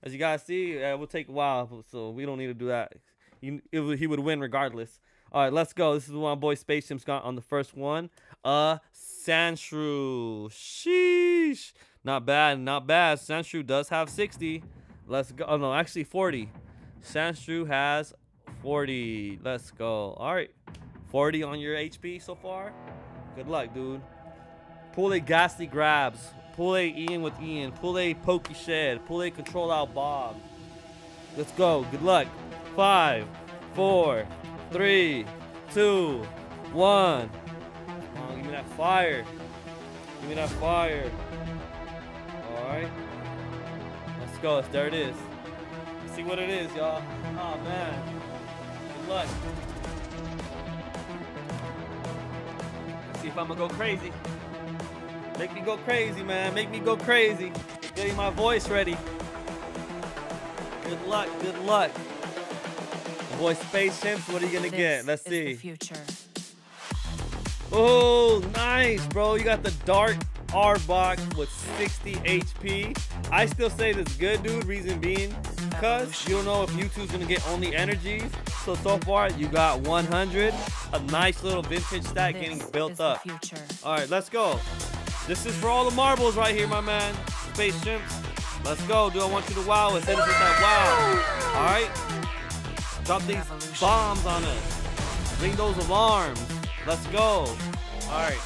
as you guys see, it will take a while, so we don't need to do that. He, it would- he would win regardless. All right, let's go. This is my boy Space Chimps got on the first one. Uh, Sandshrew. Sheesh. Not bad, not bad. Sandshrew does have 60. Let's go. Oh, no, actually 40. Sandshrew has 40. Let's go. All right. 40 on your HP so far. Good luck, dude. Pull a Ghastly Grabs. Pull a Ian with Ian. Pull a Pokey Shed. Pull a Control Out Bob. Let's go. Good luck. Five, four, three, two, one. Give me that fire. Give me that fire. All right. Let's go. There it is. Let's see what it is, y'all. Oh man. Good luck. Let's see if I'm gonna go crazy. Make me go crazy, man. Make me go crazy. Getting my voice ready. Good luck. Good luck. Boy, Space Chimps, what are you gonna This get? Let's see. future. Oh, nice, bro. You got the Dark Arbok with 60 HP. I still say this is good, dude. Reason being, because you don't know if Mewtwo's gonna get only energies. So, so far, you got 100. A nice little vintage stack This getting built up. All right, let's go. This is for all the marbles right here, my man. Space Chimps. Let's go, Do I want you to wow us. Hit us with that wow. All right. Drop these bombs on us. Ring those alarms. Let's go. All right.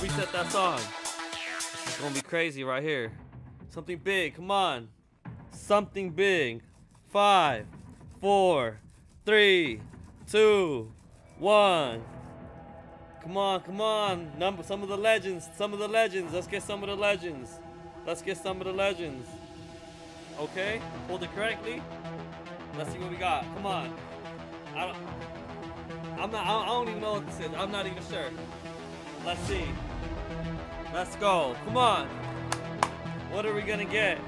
Reset that song. It's gonna be crazy right here. Something big. Come on. Something big. Five, four, three, two, one. Come on, come on. Number some of the legends. Some of the legends. Let's get some of the legends. Let's get some of the legends. Okay, hold it correctly. Let's see what we got. Come on. I don't. I'm not. I don't even know what this is. I'm not even sure. Let's see. Let's go. Come on. What are we gonna get?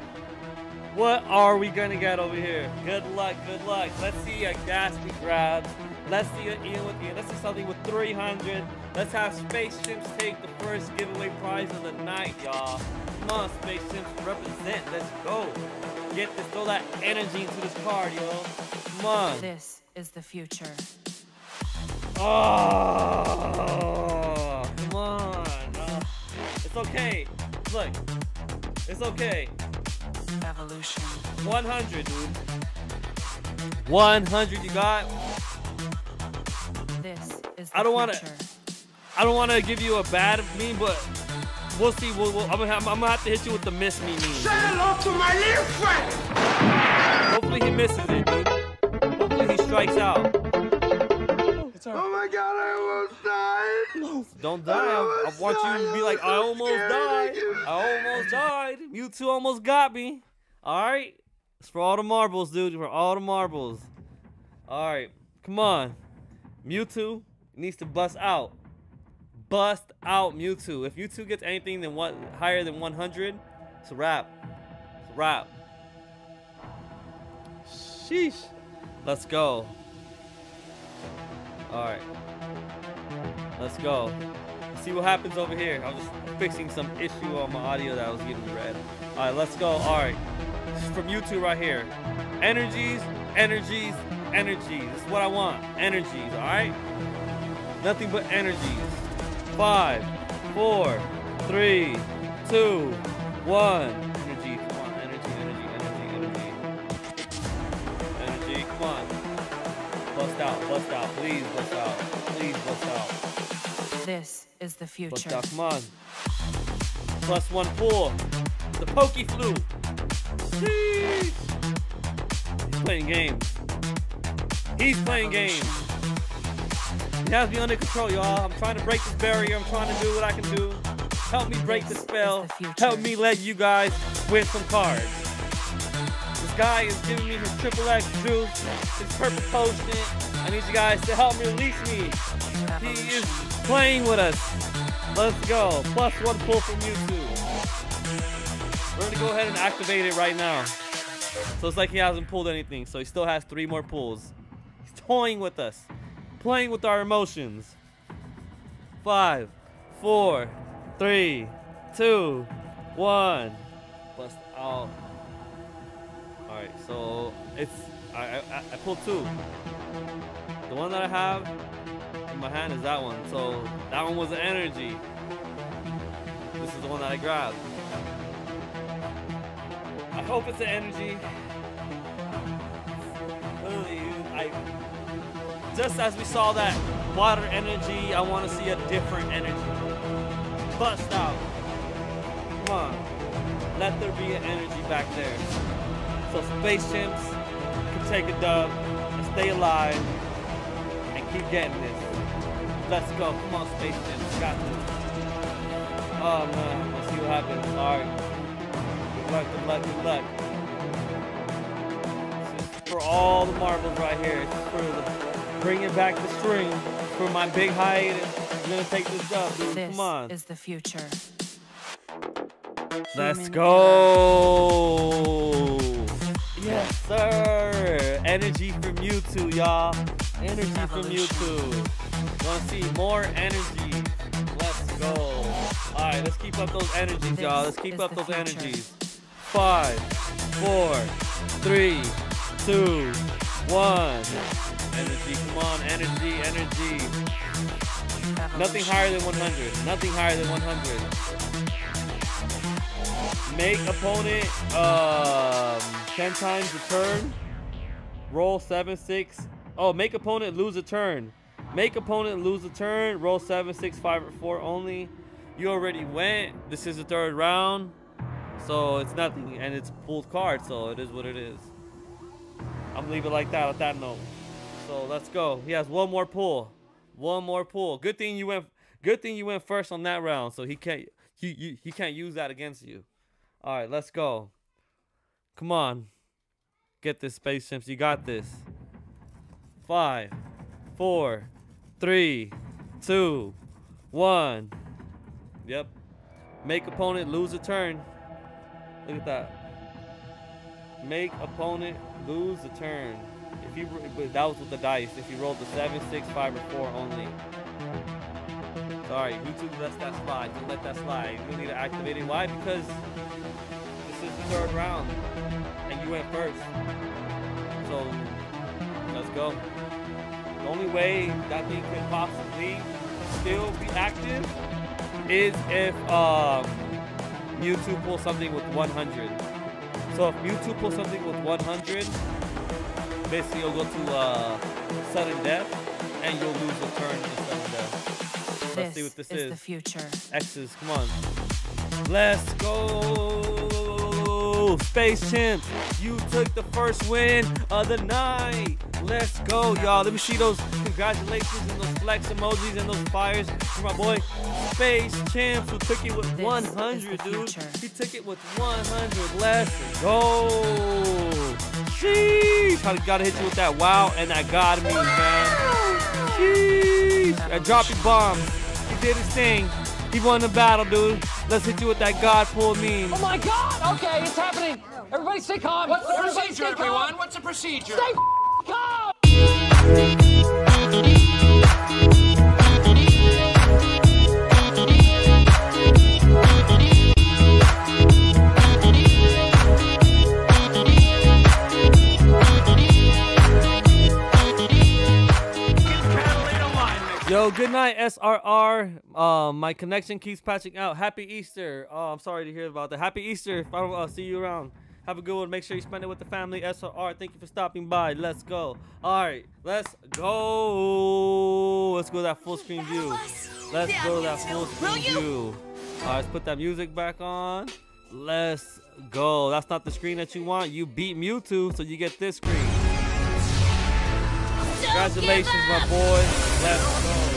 What are we gonna get over here? Good luck, good luck. Let's see a Gatsby grabs. Let's see an Ian with Ian. Let's see something with 300. Let's have Space Chimps take the first giveaway prize of the night, y'all. Come on, Space Chimps, represent. Let's go. Get this, throw that energy into this card, yo. Come on. This is the future. Oh, come on. Uh, it's okay. Look, it's okay. Evolution. 100, dude. 100 you got. This is the I don't wanna- future. I don't want to give you a bad meme, but we'll see. We'll, we'll, I'm, gonna have, I'm gonna have to hit you with the miss me meme. hello to my little friend. Hopefully he misses it, dude. Hopefully he strikes out. Oh my god, I almost died. Don't die. I, I want you to be like, I almost died. I almost died. Mewtwo almost got me. All right. It's for all the marbles, dude. For all the marbles. All right. Come on. Mewtwo needs to bust out. Bust out Mewtwo. If Mewtwo gets anything than what higher than 100, it's a wrap. It's a wrap. Sheesh. Let's go. All right. Let's go. Let's see what happens over here. I was just fixing some issue on my audio that I was getting red. All right, let's go. All right. From YouTube right here. Energies, energies, energies. This is what I want. Energies, all right? Nothing but energies. Five, four, three, two, one. Energy, come on. Energy, energy, energy, energy. Energy, come on. Bust out, bust out. Please bust out. Please bust out. This is the future. Bust out, come on. Plus one pull. The Pokey Flu. He's playing games. He's playing games. He has me under control, y'all. I'm trying to break this barrier. I'm trying to do what I can do. Help me break the spell. Help me let you guys win some cards. This guy is giving me his triple X juice, his purple potion. I need you guys to help me release me. He is playing with us. Let's go. Plus one pull from YouTube. We're gonna go ahead and activate it right now. So it's like he hasn't pulled anything. So he still has three more pulls. He's toying with us, playing with our emotions. Five, four, three, two, one. Bust out. All right, so it's I I, I- pulled two. The one that I have in my hand is that one. So that one was the energy. This is the one that I grabbed. I hope it's the energy. Literally, I just as we saw that water energy, I want to see a different energy. Bust out. Come on. Let there be an energy back there. So space chimps can take a dub and stay alive and keep getting this. Let's go. Come on, space chimps. Got this. Oh man, let's see what happens. Alright. Good luck, good luck, good luck. For all the marbles right here. It's for the bringing back the string for my big hiatus. I'm gonna take this up, dude. This Come on. is the future. Let's go. Yes, sir. Energy from YouTube, y'all. Energy from. YouTube. Want to see more energy? Let's go. All right, let's keep up those energies, y'all. Let's keep up those future. energies. Five, four, three, two, one. Energy, come on, energy, energy. Nothing higher than 100. Nothing higher than 100. Make opponent um 10 times a turn. Roll 7 6. Oh, make opponent lose a turn. Make opponent lose a turn. Roll 7 6 5 or 4 only. You already went. This is the third round. So it's nothing and it's pulled card, so it is what it is. I'm leaving it like that with that note. So let's go. He has one more pull. One more pull. Good thing you went good thing you went first on that round, so he can't he he, he can't use that against you. Alright, let's go. Come on. Get this space chimps. You got this. Five, four, three, two, one. Yep. Make opponent lose a turn. Look at that. Make opponent lose a turn. If you that was with the dice. If you rolled the seven, six, five, or four only. Sorry, YouTube lets that slide. Don't let that slide. You need to activate it. Why? Because this is the third round, and you went first. So let's go. The only way that thing could possibly still be active is if um, Mewtwo pulls something with 100. So if Mewtwo pulls something with 100, basically you'll go to uh, sudden death, and you'll lose a turn in sudden death. Let's This see what this is is. the future. X's, come on. Let's go. Space Chimp, you took the first win of the night. Let's go, y'all. Let me see those congratulations and those flex emojis and those fires for my boy Space Champ who took it with This 100, dude. He took it with 100. Let's go. Sheesh. I gotta hit you with that wow and that God means, man. Sheesh. That dropping bomb. He did his thing. He won the battle, dude. Let's hit you with that God pull meme. Oh my God! Okay, it's happening. Everybody stay calm. What's the Everybody procedure, stay calm. everyone? What's the procedure? Stay calm. Yo, good night, SRR. Um, my connection keeps patching out. Happy Easter. Oh, I'm sorry to hear about that. Happy Easter. I don't uh, see you around, have a good one. Make sure you spend it with the family. SRR, thank you for stopping by. Let's go. All right, let's go. Let's go to that full screen view. Let's go to that full screen view. All right, let's put that music back on. Let's go. That's not the screen that you want. You beat Mewtwo, so you get this screen. Congratulations, my boy. Let's go.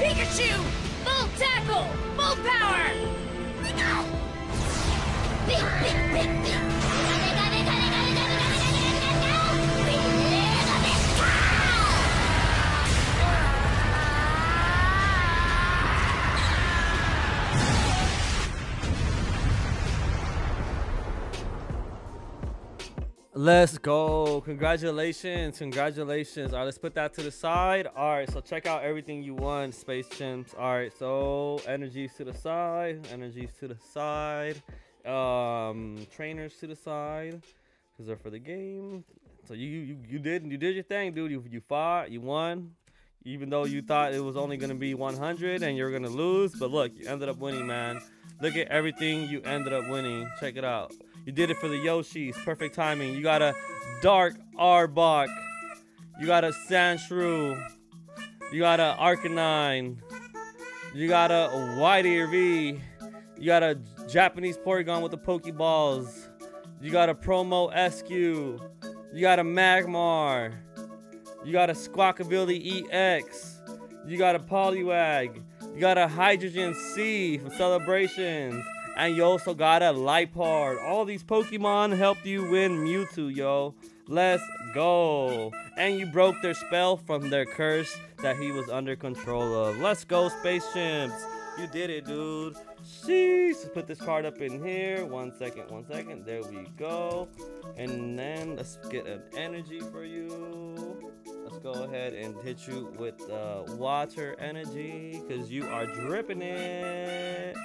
Pikachu! Full tackle! Full power! Let's go. Congratulations. Congratulations. All right, let's put that to the side. All right, so check out everything you won, Space Chimps. All right, so energies to the side, energies to the side, um, trainers to the side, because they're for the game. So you you you did you did your thing, dude. You you fought, you won. Even though you thought it was only gonna be 100 and you're gonna lose, but look, you ended up winning, man. Look at everything you ended up winning. Check it out. You did it for the Yoshis. Perfect timing. You got a Dark Arbok. You got a Sandshrew. You got a Arcanine. You got a Wyrdeer V. You got a Japanese Porygon with the Pokeballs. You got a Promo SQ. You got a Magmar. You got a Squawkabilly EX. You got a Poliwag. You got a Hydreigon C for celebrations. And you also got a Liepard. All these Pokemon helped you win Mewtwo, yo. Let's go. And you broke their spell from their curse that he was under control of. Let's go, Space Chimps. You did it, dude. Sheesh. Let's put this card up in here. One second, one second. There we go. And then let's get an energy for you. Let's go ahead and hit you with uh, water energy because you are dripping it.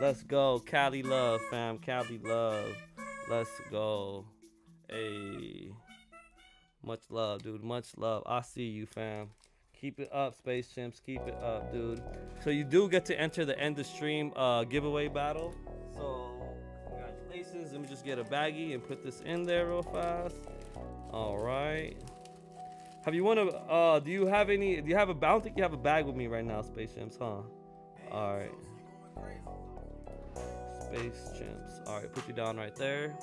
Let's go. Cali love, fam. Cali love. Let's go. Hey. Much love, dude. Much love. I see you, fam. Keep it up, Space Chimps. Keep it up, dude. So you do get to enter the end of stream uh, giveaway battle. So congratulations. Let me just get a baggie and put this in there real fast. All right. Have you want to? Uh, do you have any? Do you have a? I don't think you have a bag with me right now, Space Chimps, huh? All right. Space Chimps. All right, put you down right there.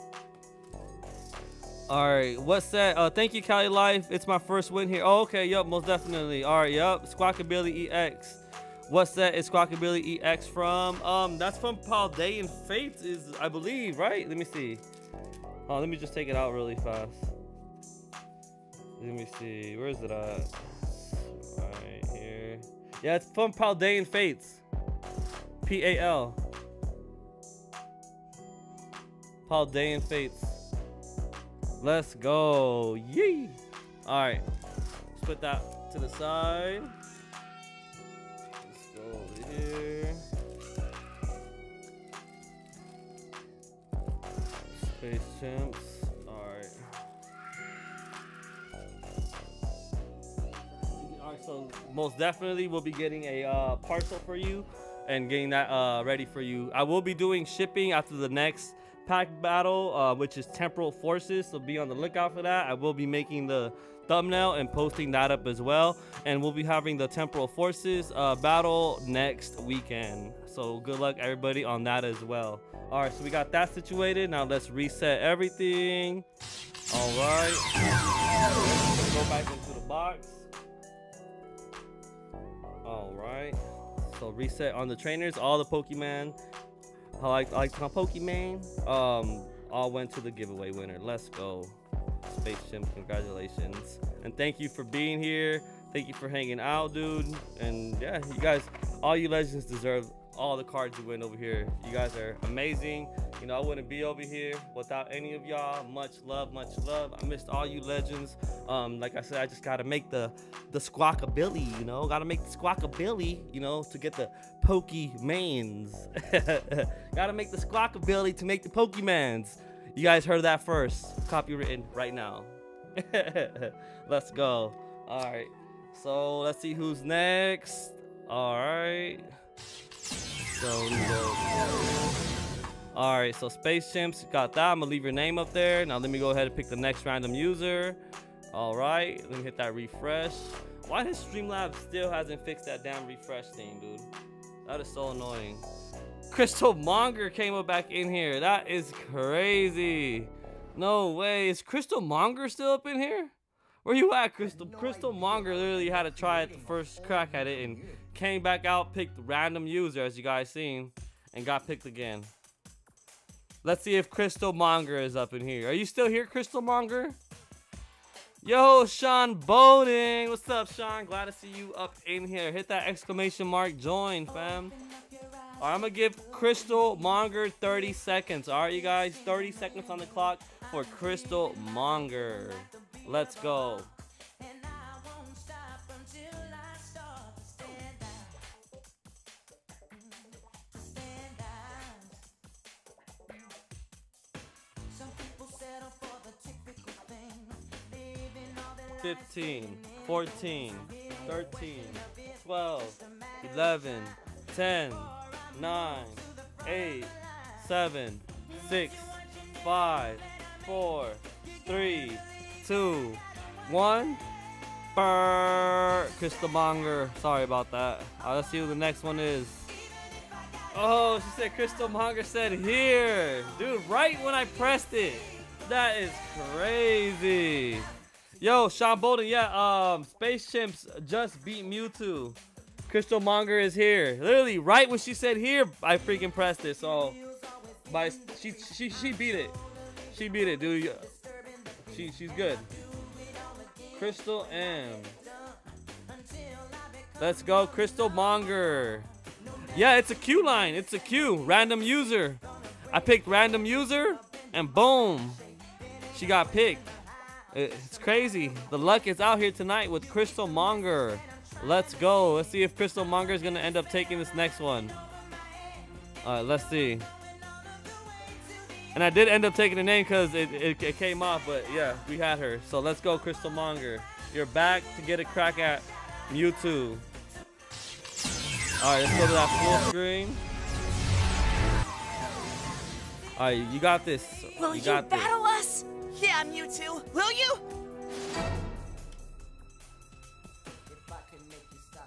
All right, what's that? Uh, thank you, Cali Life. It's my first win here. Oh, okay, yup, most definitely. All right, yup, Squawkabilly EX. What's that? Is Squawkabilly EX from? Um, that's from Paldean Fates, is I believe, right? Let me see. Oh, let me just take it out really fast. Let me see. Where is it at? Right here. Yeah, it's from Paldean Fates. P A L. Paldean Fates. Let's go. Yee. All right. Let's put that to the side. Let's go over here. Space right. So most definitely we'll be getting a uh, parcel for you and getting that uh, ready for you. I will be doing shipping after the next pack battle, uh, which is Temporal Forces. So be on the lookout for that. I will be making the thumbnail and posting that up as well. And we'll be having the Temporal Forces uh, battle next weekend. So good luck everybody on that as well. All right, so we got that situated. Now let's reset everything. All right. Go back into the box. All right. So reset on the trainers. All the Pokemon I like, I like my Pokemon. Um, all went to the giveaway winner. Let's go. Space congratulations. And thank you for being here. Thank you for hanging out, dude. And yeah, you guys, all you legends deserve all the cards you win over here. You guys are amazing. You know, I wouldn't be over here without any of y'all. Much love, much love. I missed all you legends. Um, like I said, I just gotta make the the squawkabilly, you know, gotta make the squawkabilly, you know, to get the Pokemans. gotta make the squawkabilly to make the Pokemans. You guys heard that first. Copywritten right now. let's go. All right. So let's see who's next. All right. So All right, so Space Chimps got that. I'm gonna leave your name up there. Now let me go ahead and pick the next random user. All right, let me hit that refresh. Why does Streamlabs still hasn't fixed that damn refresh thing, dude? That is so annoying. Crystal Monger came up back in here. That is crazy. No way. Is Crystal Monger still up in here? Where you at, Crystal? Crystal Monger literally had to try it the first crack at it and came back out, picked random user, as you guys seen, and got picked again. Let's see if Crystal Monger is up in here. Are you still here, Crystal Monger? Yo, Sean Bowden. What's up, Sean? Glad to see you up in here. Hit that exclamation mark join, fam. All right, I'm going to give Crystal Monger 30 seconds. All right, you guys, 30 seconds on the clock for Crystal Monger. Let's go. 15, 14, 13, 12, 11, 10, 9, 8, 7, 6, 5, 4, 3, 2, 1. Burr! Crystal Monger. Sorry about that. Right, let's see who the next one is. Oh, she said Crystal Monger said here. Dude, right when I pressed it. That is crazy. Yo, Sean Bolden, yeah, um, Space Chimps just beat Mewtwo. Crystal Monger is here. Literally, right when she said here, I freaking pressed it. So, by she she she beat it. She beat it, dude. She she's good. Crystal M. Let's go, Crystal Monger. Yeah, it's a queue line. It's a queue. Random user. I picked random user, and boom, she got picked. It's crazy. The luck is out here tonight with Crystal Monger. Let's go. Let's see if Crystal Monger is going to end up taking this next one. All right, let's see. And I did end up taking the name because it, it, it, came off, but yeah, we had her. So let's go, Crystal Monger. You're back to get a crack at Mewtwo. All right, let's go to that full screen. All right, you got this. Will you, you battle this. us? Yeah, Mewtwo. Will you?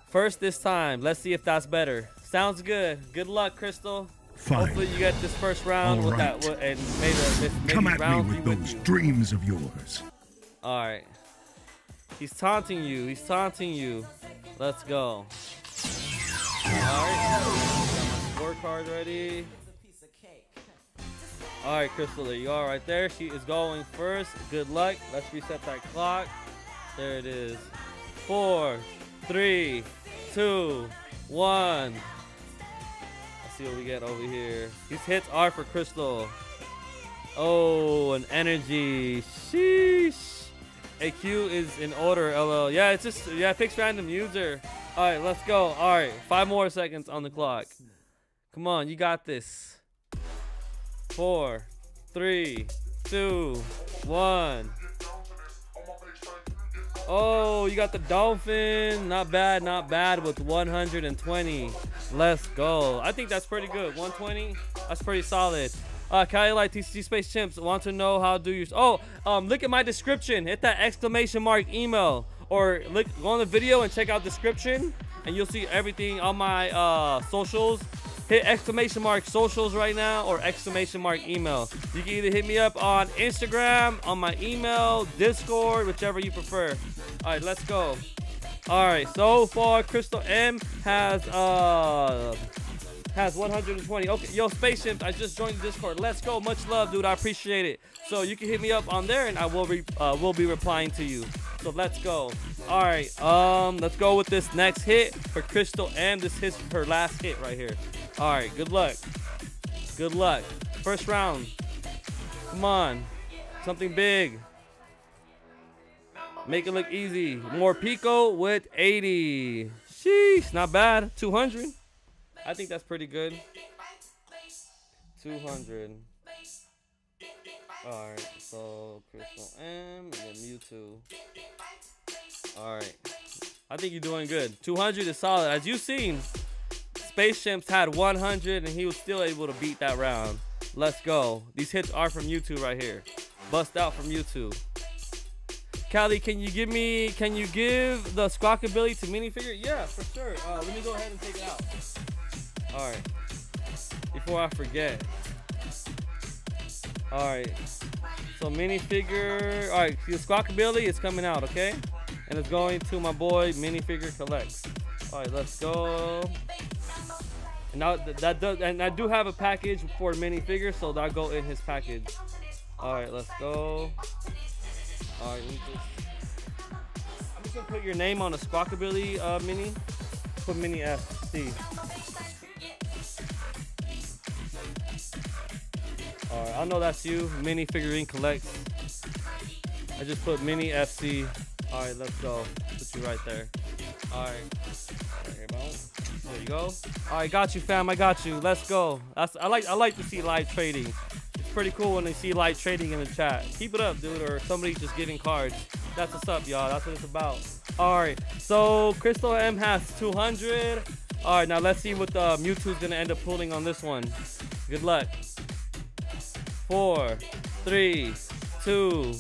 First this time. Let's see if that's better. Sounds good. Good luck, Crystal. Fine. Hopefully you get this first round All with right. that and maybe, maybe Come at round me with with those you. dreams of yours. All right. He's taunting you. He's taunting you. Let's go. All right. Got my scorecard ready. All right, Crystal, you are right there. She is going first. Good luck. Let's reset that clock. There it is. Four, three, two, one. Let's see what we get over here. These hits are for Crystal. Oh, an energy. Sheesh. AQ is in order, LL. Yeah, it's just, yeah, fix random user. All right, let's go. All right, five more seconds on the clock. Come on, you got this. Four, three, two, one. Oh, you got the Donphan. Not bad, not bad with 120. Let's go. I think that's pretty good. 120. That's pretty solid. Uh, Cali Life TCG Space Chimps want to know how do you? Oh, um, look at my description. Hit that exclamation mark email or look go on the video and check out description, and you'll see everything on my uh socials. Hit exclamation mark socials right now or exclamation mark email. You can either hit me up on Instagram, on my email, Discord, whichever you prefer. All right, let's go. All right, so far Crystal M has uh has 120. Okay, yo, spaceship, I just joined the Discord. Let's go. Much love, dude. I appreciate it. So you can hit me up on there, and I will re uh, will be replying to you. So let's go. All right, um, let's go with this next hit for Crystal M. This is her last hit right here. All right, good luck. Good luck. First round. Come on, something big. Make it look easy. Morpeko with 80. Sheesh, not bad. 200. I think that's pretty good. 200. Alright, so Crystal M and then Mewtwo. Alright. I think you're doing good. 200 is solid. As you've seen, Space Chimps had 100 and he was still able to beat that round. Let's go. These hits are from YouTube right here. Bust out from YouTube. Cali, can you give me? Can you give the Squawkabilly to minifigure? Yeah, for sure. Uh, let me go ahead and take it out. All right. Before I forget. All right. So minifigure. All right, the Squawkabilly is coming out, okay? And it's going to my boy Minifigure Collects. All right, let's go. And now that does, and I do have a package for minifigure, so that'll go in his package. All right, let's go. All right, just. I'm just gonna put your name on a Squawkabilly uh, mini. Put mini FC. All right, I know that's you. Mini figurine collects. I just put mini FC. All right, let's go. Put you right there. All right. There you go. All right, got you, fam. I got you. Let's go. That's I like. I like to see live trading. It's pretty cool when they see live trading in the chat. Keep it up, dude, or somebody just getting cards. That's what's up, y'all. That's what it's about. All right. So Crystal M has 200. All right, now let's see what the Mewtwo's gonna end up pulling on this one. Good luck. Four, three, two,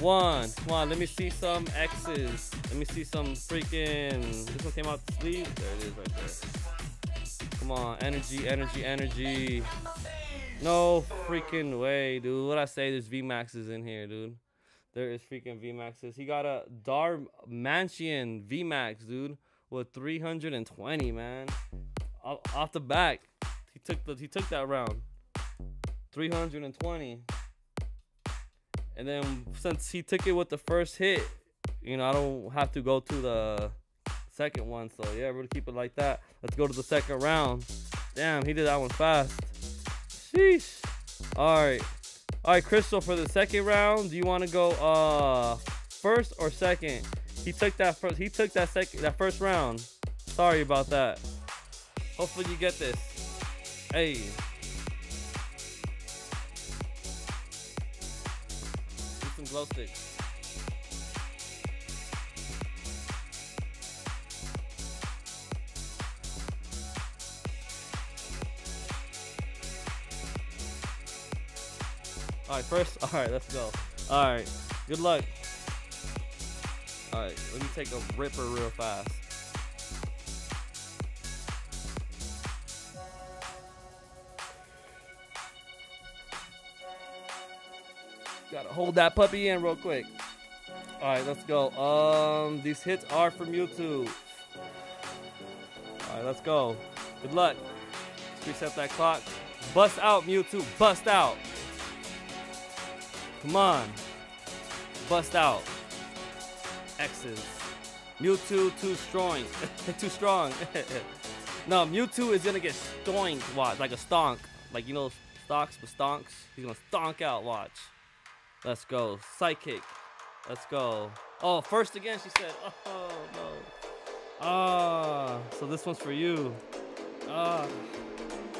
one. Come on, let me see some X's. Let me see some freaking. This one came out the sleeve. There it is right there. Come on, energy, energy, energy. No freaking way, dude. What I say? There's VMAXs in here, dude. There is freaking VMAXs. He got a Dar Mansion VMAX, dude, with 320, man. Off the back, he took the he took that round. 320. And then since he took it with the first hit, you know, I don't have to go to the second one. So yeah, we're gonna keep it like that. Let's go to the second round. Damn, he did that one fast. Sheesh. All right. All right, Crystal, for the second round, do you want to go uh first or second? He took that first. He took that second, that first round. Sorry about that. Hopefully you get this. Hey. Glow sticks. All right, first. All right, let's go. All right, good luck. All right, let me take a ripper real fast. Hold that puppy in real quick. All right, let's go. Um, these hits are from YouTube. All right, let's go. Good luck. Let's reset that clock. Bust out, Mewtwo. Bust out. Come on. Bust out. X's. Mewtwo too strong. too strong. no, Mewtwo is gonna get stoinked. Watch, like a stonk. Like you know, stocks but stonks. He's gonna stonk out. Watch. Let's go. Psychic. Let's go. Oh, first again, she said. Oh no. Ah, so this one's for you. Ah.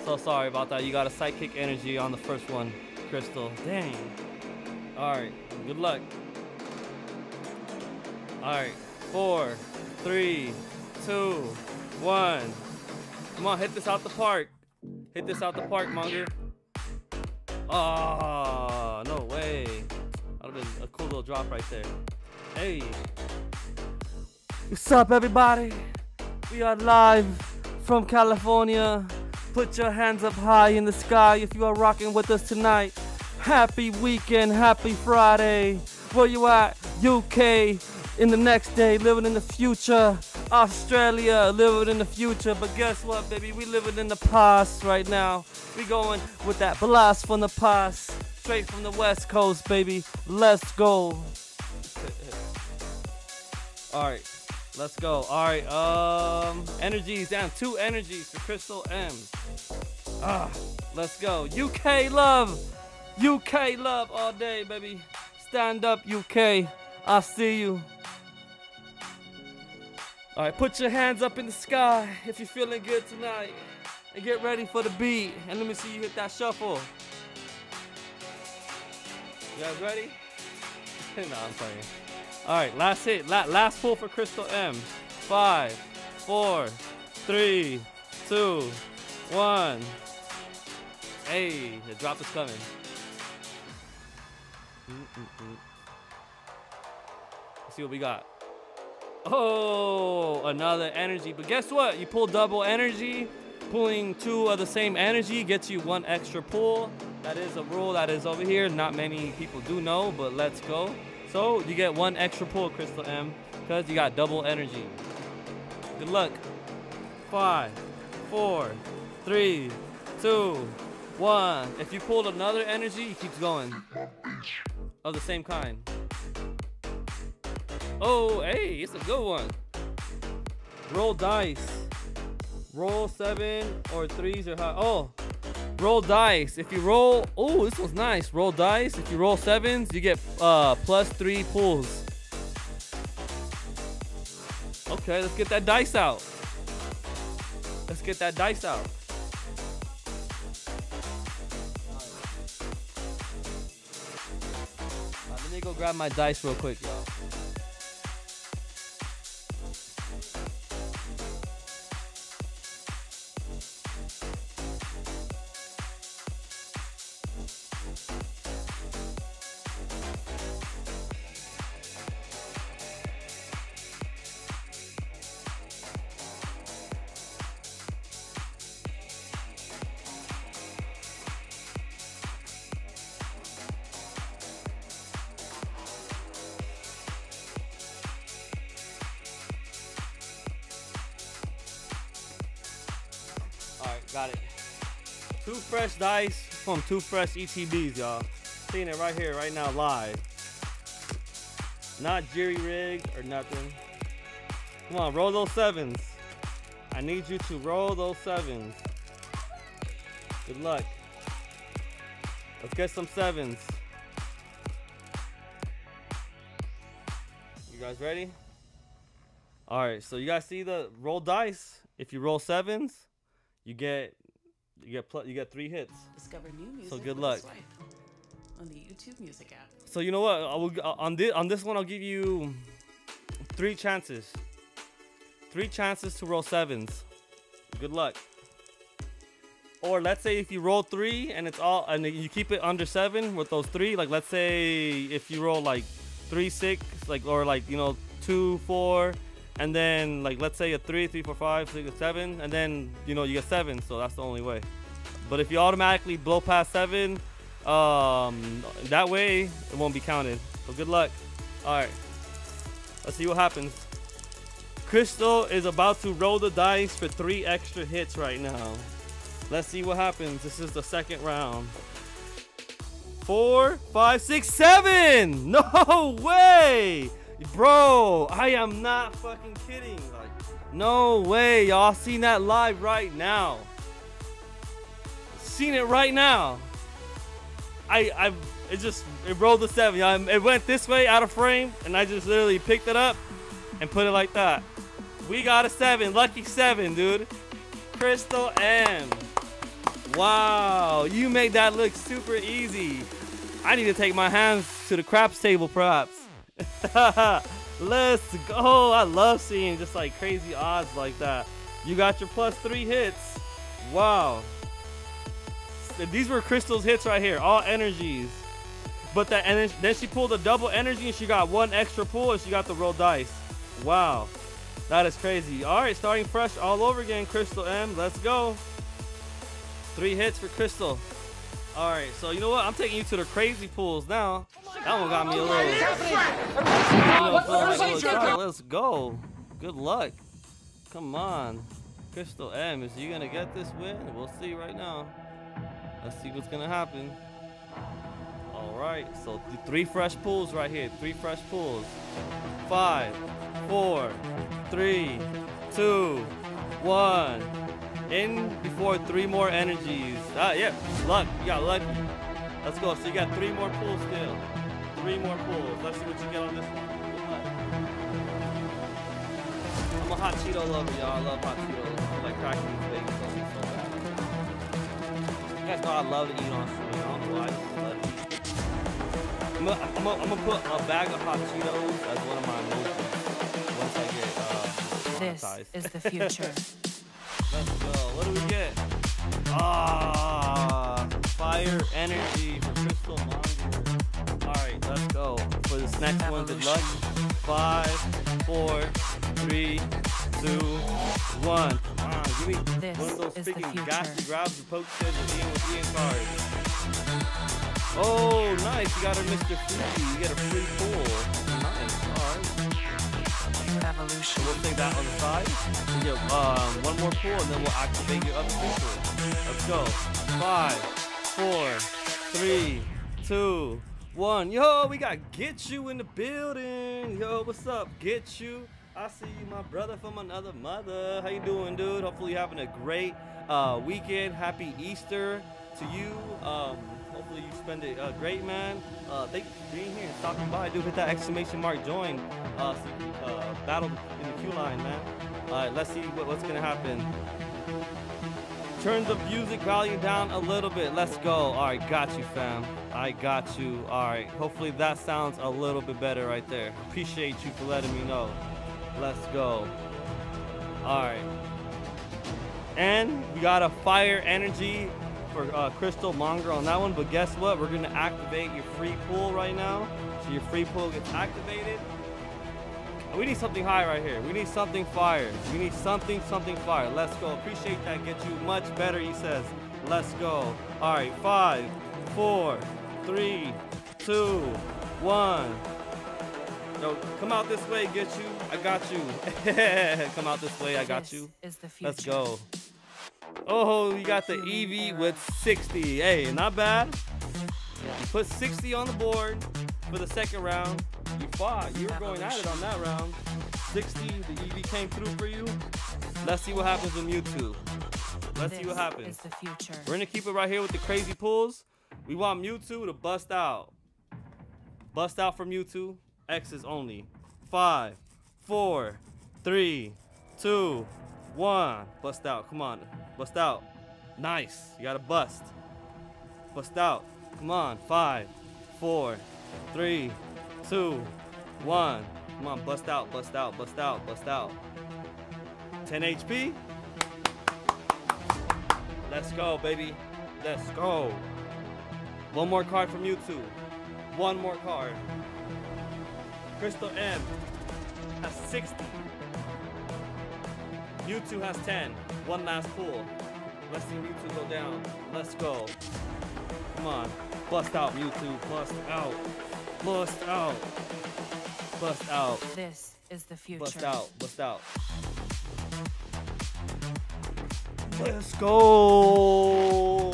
So sorry about that. You got a psychic energy on the first one, Crystal. Dang. All right. Good luck. All right. Four, three, two, one. Come on, hit this out the park. Hit this out the park, Monger. Oh, cool little drop right there. Hey. What's up, everybody? We are live from California. Put your hands up high in the sky if you are rocking with us tonight. Happy weekend, happy Friday. Where you at? UK. In the next day, living in the future. Australia, living in the future. But guess what, baby? We living in the past right now. We going with that blast from the past. Straight from the west coast, baby. Let's go. Alright, let's go. Alright, um energies down. Two energies for Crystal M. Ah, let's go. UK love. UK love all day, baby. Stand up, UK. I see you. All right, put your hands up in the sky if you're feeling good tonight. And get ready for the beat. And let me see you hit that shuffle. You guys ready? no, I'm playing. All right, last hit. La- last pull for Crystal M. Five, four, three, two, one. Hey, the drop is coming. Mm-mm-mm. see what we got. Oh, another energy. But guess what? You pull double energy. Pulling two of the same energy gets you one extra pull. That is a rule that is over here. Not many people do know, but let's go. So you get one extra pull, Crystal M, because you got double energy. Good luck. Five, four, three, two, one. If you pulled another energy, it keeps going. Of the same kind. Oh, hey, it's a good one. Roll dice. Roll seven or threes or high. Oh, roll dice. If you roll, oh, this one's nice. Roll dice. If you roll sevens, you get uh plus three pulls. Okay, let's get that dice out. Let's get that dice out. Let me go grab my dice real quick, y'all. From two fresh ETBs, y'all. Seeing it right here, right now, live. Not jerry rigged or nothing. Come on, roll those sevens. I need you to roll those sevens. Good luck. Let's get some sevens. You guys ready? All right, so you guys see the roll dice. If you roll sevens, you get you get you get three hits. Discover new music. So good luck. On the YouTube Music app. So you know what? I will uh, on this on this one I'll give you three chances. Three chances to roll sevens. Good luck. Or let's say if you roll three and it's all and you keep it under seven with those three. Like let's say if you roll like three six like or like you know two four and then like let's say a three three four five six seven and then you know you get seven. So that's the only way. But if you automatically blow past seven, um, that way it won't be counted. So good luck. All right, let's see what happens. Crystal is about to roll the dice for three extra hits right now. Let's see what happens. This is the second round. Four, five, six, seven. No way, bro. I am not fucking kidding. Like, no way. Y'all seen that live right now. Seen it right now. I I it just it rolled the seven. It went this way out of frame, and I just literally picked it up and put it like that. We got a seven, lucky seven, dude. Crystal M. Wow, you made that look super easy. I need to take my hands to the craps table, perhaps. Let's go. I love seeing just like crazy odds like that. You got your plus three hits. Wow. These were Crystal's hits right here, all energies. But that and then, then she pulled a double energy and she got one extra pull and she got the roll dice. Wow. That is crazy. All right, starting fresh all over again, Crystal M. Let's go. Three hits for Crystal. All right, so you know what? I'm taking you to the crazy pools now. That one got me a little. Let's go. Good luck. Come on. Crystal M, is you gonna get this win? We'll see right now. Let's see what's gonna happen. All right, so th- three fresh pulls right here. Three fresh pulls. Five, four, three, two, one. In before three more energies. Ah, yeah, luck. You got lucky. Let's go. So you got three more pulls still. Three more pulls. Let's see what you get on this one. I'm a hot Cheeto lover, y'all. I love hot Cheetos. I like cracking these babies guys know I love to eat on stream. I don't know why. I just love to eat. I'm gonna, I'm, gonna, I'm gonna put a bag of hot Cheetos as one of my emojis once I get uh, This monetized. is the future. Let's go. What do we get? Ah, fire energy for Crystal Monger. All right, let's go. For this next one, good luck. Five, four, three, two, one. On, give me This one of those is the freaking grabs and poke says with Ian with Ian cards. Oh, nice. You got a Mr. Fuji. You get a free pool. Nice. All right. Evolution. We'll take that on the side. And get um, one more pool, and then we'll activate your other pool. Let's go. Five, four, three, two, one. Yo, we got Get You in the building. Yo, what's up, Get You? I see you, my brother from another mother. How you doing, dude? Hopefully you're having a great uh, weekend. Happy Easter to you. Um, hopefully you spend it uh, great, man. Uh, thank you for being here and stopping by. Dude, hit that exclamation mark join. Uh, so you uh, battle in the queue line, man. All right, let's see what, what's gonna happen. Turn the music volume down a little bit. Let's go. All right, got you, fam. I got you. All right. Hopefully that sounds a little bit better right there. Appreciate you for letting me know. Let's go. All right. And we got a fire energy for uh, Crystal Monger on that one. But guess what? We're gonna activate your free pool right now. So your free pool gets activated. We need something high right here. We need something fire. We need something, something fire. Let's go. Appreciate that. Get you much better, he says. Let's go. All right, five, four, three, two, one. Yo, come out this way, get you. I got you. come out this way, I got you. Is the future. Let's go. Oh, you got the EV with 60. Hey, not bad. You put 60 on the board for the second round. You fought. You were going at it on that round. 60, the EV came through for you. Let's see what happens with Mewtwo. Let's see what happens. Is the future. We're gonna keep it right here with the crazy pulls. We want Mewtwo to bust out. Bust out for Mewtwo. X's only. Five, four, three, two, one. Bust out. Come on. Bust out. Nice. You gotta bust. Bust out. Come on. Five, four, three, two, one. Come on. Bust out. Bust out. Bust out. Bust out. 10 HP. Let's go, baby. Let's go. One more card from you two. One more card. Crystal M has 60. Mewtwo has 10. One last pull. Let's see Mewtwo go down. Let's go. Come on. Bust out, Mewtwo. Bust out. Bust out. Bust out. This is the future. Bust out. Bust out. Let's go.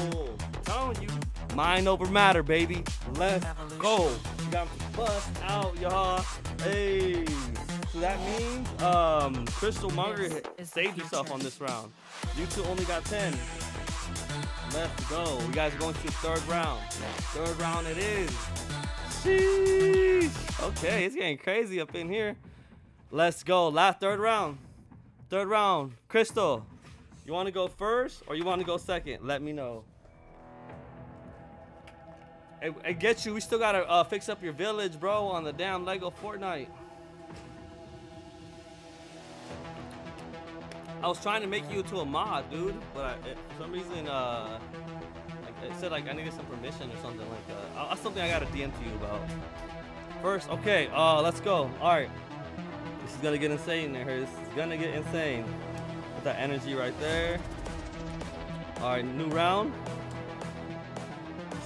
telling you, mind over matter, baby. Let's go. You got to bust out, y'all. Hey. So that means um, Crystal Monger This is the saved yourself on this round. You two only got 10. Let's go. You guys are going to the third round. Third round it is. Sheesh. Okay, it's getting crazy up in here. Let's go. Last third round. Third round. Crystal, you want to go first or you want to go second? Let me know. Hey, hey, get you. We still gotta uh, fix up your village, bro, on the damn Lego Fortnite. I was trying to make you into a mod, dude, but I, it, for some reason, uh, like, it said like I needed some permission or something like that. Uh, That's something I gotta DM to you about. First, okay, uh, let's go. All right, this is gonna get insane there. This is gonna get insane. With that energy right there. All right, new round.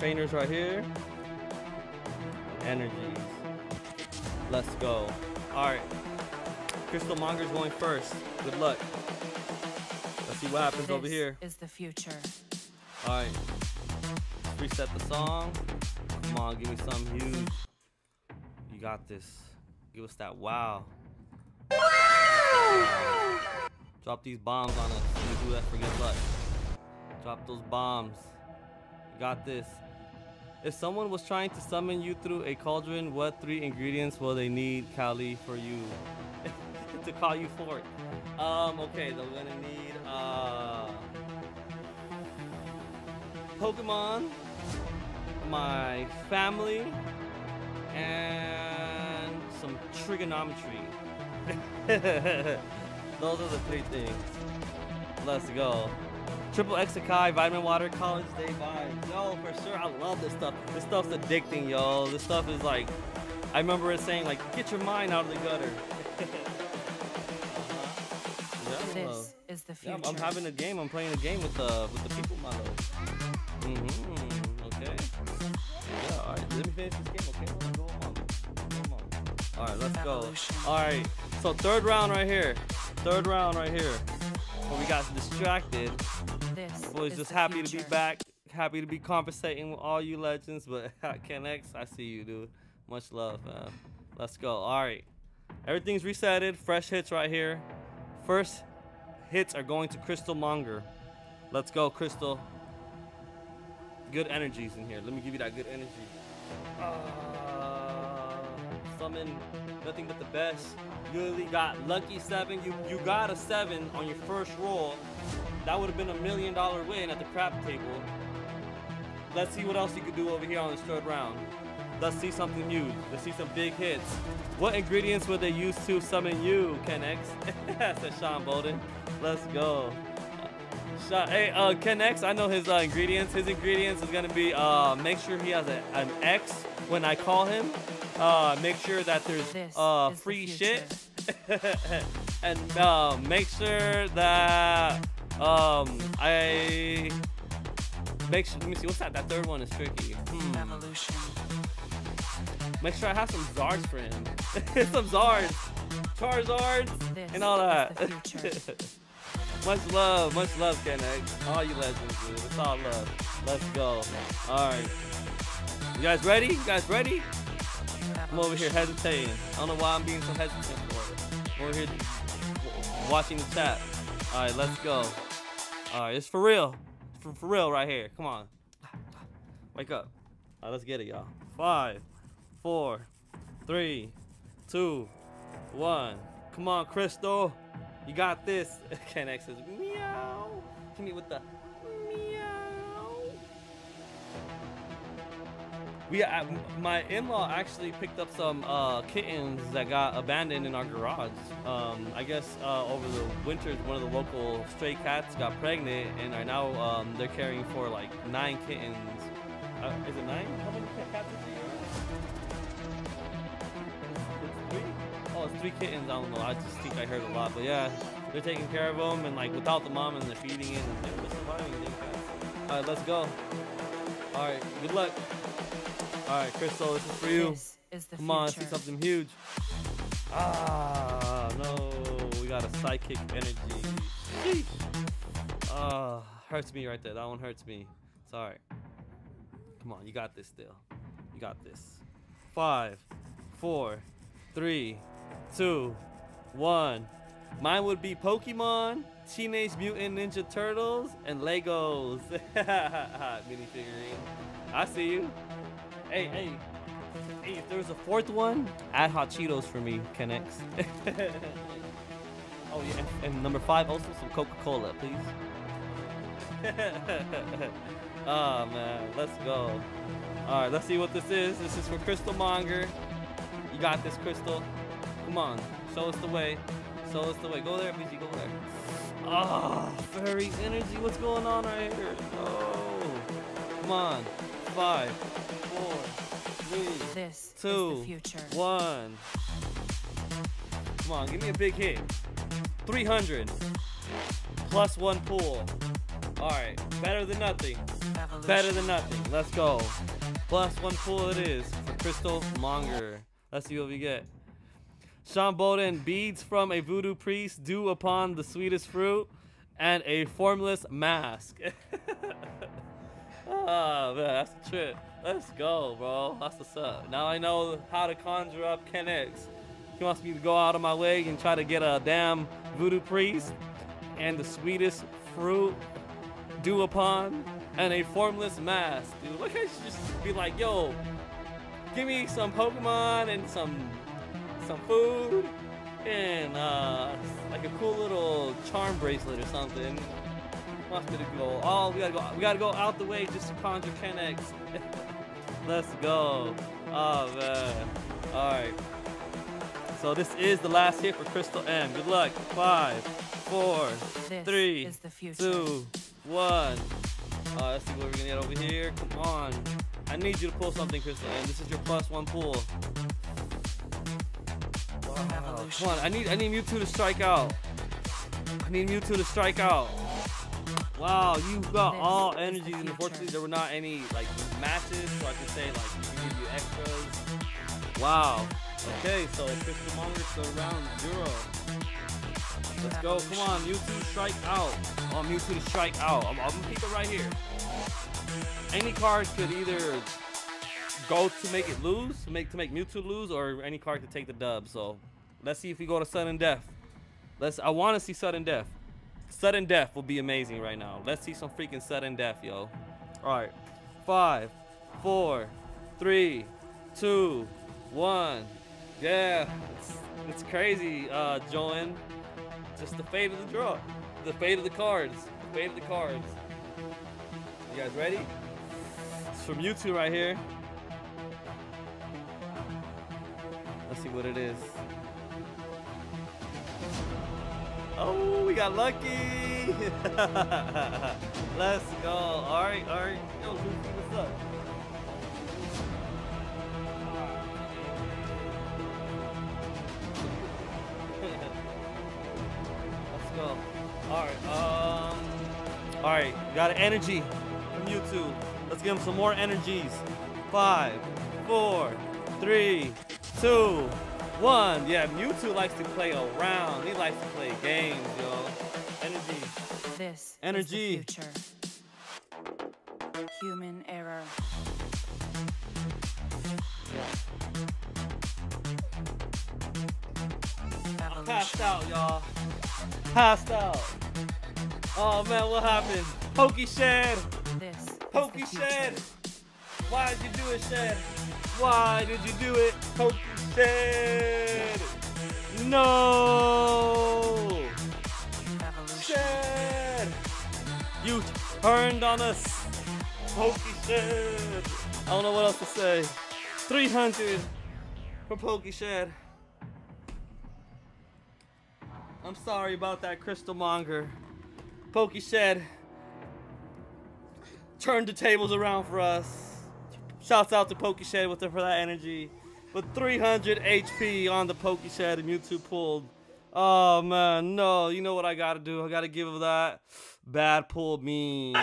Trainers right here. Energies. Let's go. All right. Crystal Monger's going first. Good luck. See what happens This over here. is the future. All right. Reset the song. Come on, give me something huge. You got this. Give us that wow. Wow! Drop these bombs on us. Let me do that for good luck. Drop those bombs. You got this. If someone was trying to summon you through a cauldron, what three ingredients will they need, Cali, for you to call you forth? Um, okay, they're gonna need uh Pokemon, my family, and some trigonometry. Those are the three things. Let's go. Triple Exakai, Vitamin Water, College Day vibes. Yo, for sure, I love this stuff. This stuff's addicting, yo. This stuff is like, I remember it saying like, get your mind out of the gutter. Uh-huh. Yeah, This is the yeah. I'm having a game. I'm playing a game with the with the people, my love. Mm-hmm. Okay. Yeah. All right. Let me finish this game. Okay. Go on. Go on. All right. Let's go. All right. So third round right here. Third round right here. Where we got distracted. This is just happy to be back. Happy to be conversating with all you legends. But Ken X, I see you, dude. Much love, man. Let's go. All right. Everything's resetted. Fresh hits right here. First hits are going to Crystal Monger. Let's go, Crystal. Good energies in here. Let me give you that good energy. Uh, summon nothing but the best. You really got lucky seven. You you got a seven on your first roll. That would have been a million dollar win at the crap table. Let's see what else you could do over here on this third round. Let's see something new. Let's see some big hits. What ingredients would they use to summon you, Ken X? Said Sean Bolden. Let's go. Hey, uh, Ken X, I know his uh, ingredients. His ingredients is gonna be uh, make sure he has a, an X when I call him. Uh, make sure that there's This uh, is the free shit. and uh, make sure that um, I make sure. Let me see. What's that? That third one is tricky. Hmm. Make sure I have some Zards for him. some Zards, Charizards, This and all that. much love, much love, Ken X. All you legends, dude. It's all love. Let's go. All right. You guys ready? You guys ready? I'm over here hesitating. I don't know why I'm being so hesitant for. I'm over here watching the chat. All right, let's go. All right, it's for real. For, for real right here. Come on. Wake up. All right, let's get it, y'all. Five, four, three, two, one. Come on, Crystal. You got this. Ken X says, meow. Hit me with the meow. We, uh, my in-law actually picked up some uh, kittens that got abandoned in our garage. Um, I guess uh, over the winters, one of the local stray cats got pregnant, and are now um, they're caring for like nine kittens. Uh, is it nine? How many cat- cats It's three kittens. I don't know. I just think I heard a lot, but yeah, they're taking care of them, and like without the mom, and they're feeding it, and they're surviving. All right, let's go. All right, good luck. All right, Crystal, this is for you. This is the Come on, see something huge. Ah, no, we got a psychic energy. Sheesh. Ah, hurts me right there. That one hurts me. It's all right. Come on, you got this still. You got this. Five, four, three, two, one. Mine would be Pokemon, Teenage Mutant Ninja Turtles, and Legos. Mini figurine. I see you. Hey, hey. Hey, if there was a fourth one, add hot Cheetos for me, Ken oh yeah, and number five, also some Coca-Cola, please. oh man, let's go. All right, let's see what this is. This is for Crystal Monger. You got this, Crystal. Come on, show us the way. Show us the way. Go there, BG. Go there. Ah, fairy energy. What's going on right here? Oh, come on. Five, four, three, This two, future. one. Come on, give me a big hit. 300 plus one pool. All right, better than nothing. Evolution. Better than nothing. Let's go. Plus one pool it is for Crystal Monger. Let's see what we get. Sean Bolden, beads from a voodoo priest due upon the sweetest fruit, and a formless mask. Ah, man, that's the trip. Let's go, bro. That's what's up. Now I know how to conjure up Ken X. He wants me to go out of my way and try to get a damn voodoo priest and the sweetest fruit due upon and a formless mask. Dude, look, I should just be like, yo, give me some Pokemon and some some food and uh, like a cool little charm bracelet or something. Wants me to go. Oh, we gotta go. We gotta go out the way just to conjure Ken X. Let's go. Oh man. All right. So this is the last hit for Crystal M. Good luck. Five, four, This three, is the future. two, one. Uh, let's see what we're gonna get over here. Come on. I need you to pull something, Crystal, and this is your plus one pull. Wow. Come on, I need I need Mewtwo to strike out. I need Mewtwo to strike out. Wow, you got This all is the energies, and unfortunately there were not any like matches, so I can say like we can give you extras. Wow. Okay, so Crystal Monger still around zero. Let's go. Come on, Mewtwo strike out. Oh, Mewtwo to strike out. I'm, I'm gonna keep it right here. Any card could either go to make it lose, to make to make Mewtwo lose, or any card to take the dub. So let's see if we go to sudden death. Let's. I want to see sudden death. Sudden death will be amazing right now. Let's see some freaking sudden death, yo. All right, five, four, three, two, one. Yeah, it's, it's crazy, uh, Joan. Just the fate of the draw, the fate of the cards, the fate of the cards. You guys ready? It's from YouTube right here. Let's see what it is. Oh, we got lucky. Let's go. All right, all right. Yo, Lucy, what's up? Let's go. All right. Um. All right. Got energy from YouTube. Let's give him some more energies. Five, four, three, two, one. Yeah, Mewtwo likes to play around. He likes to play games, yo. Energy. This Energy. future. Human error. I Passed out, y'all. Passed out. Oh man, what happened? Pokey Shed. This Pokey. Shed. Why did you do it, Shed? Why did you do it, Pokey Shed? No. Shed. You turned on us. Pokey Shed. I don't know what else to say. 300 for Pokey Shed. I'm sorry about that, Crystal Monger. Pokey Shed turned the tables around for us. Shouts out to Pokey Shed with the, for that energy. But 300 HP on the Pokey Shed and Mewtwo pulled. Oh man, no. You know what I gotta do? I gotta give that bad pull meme.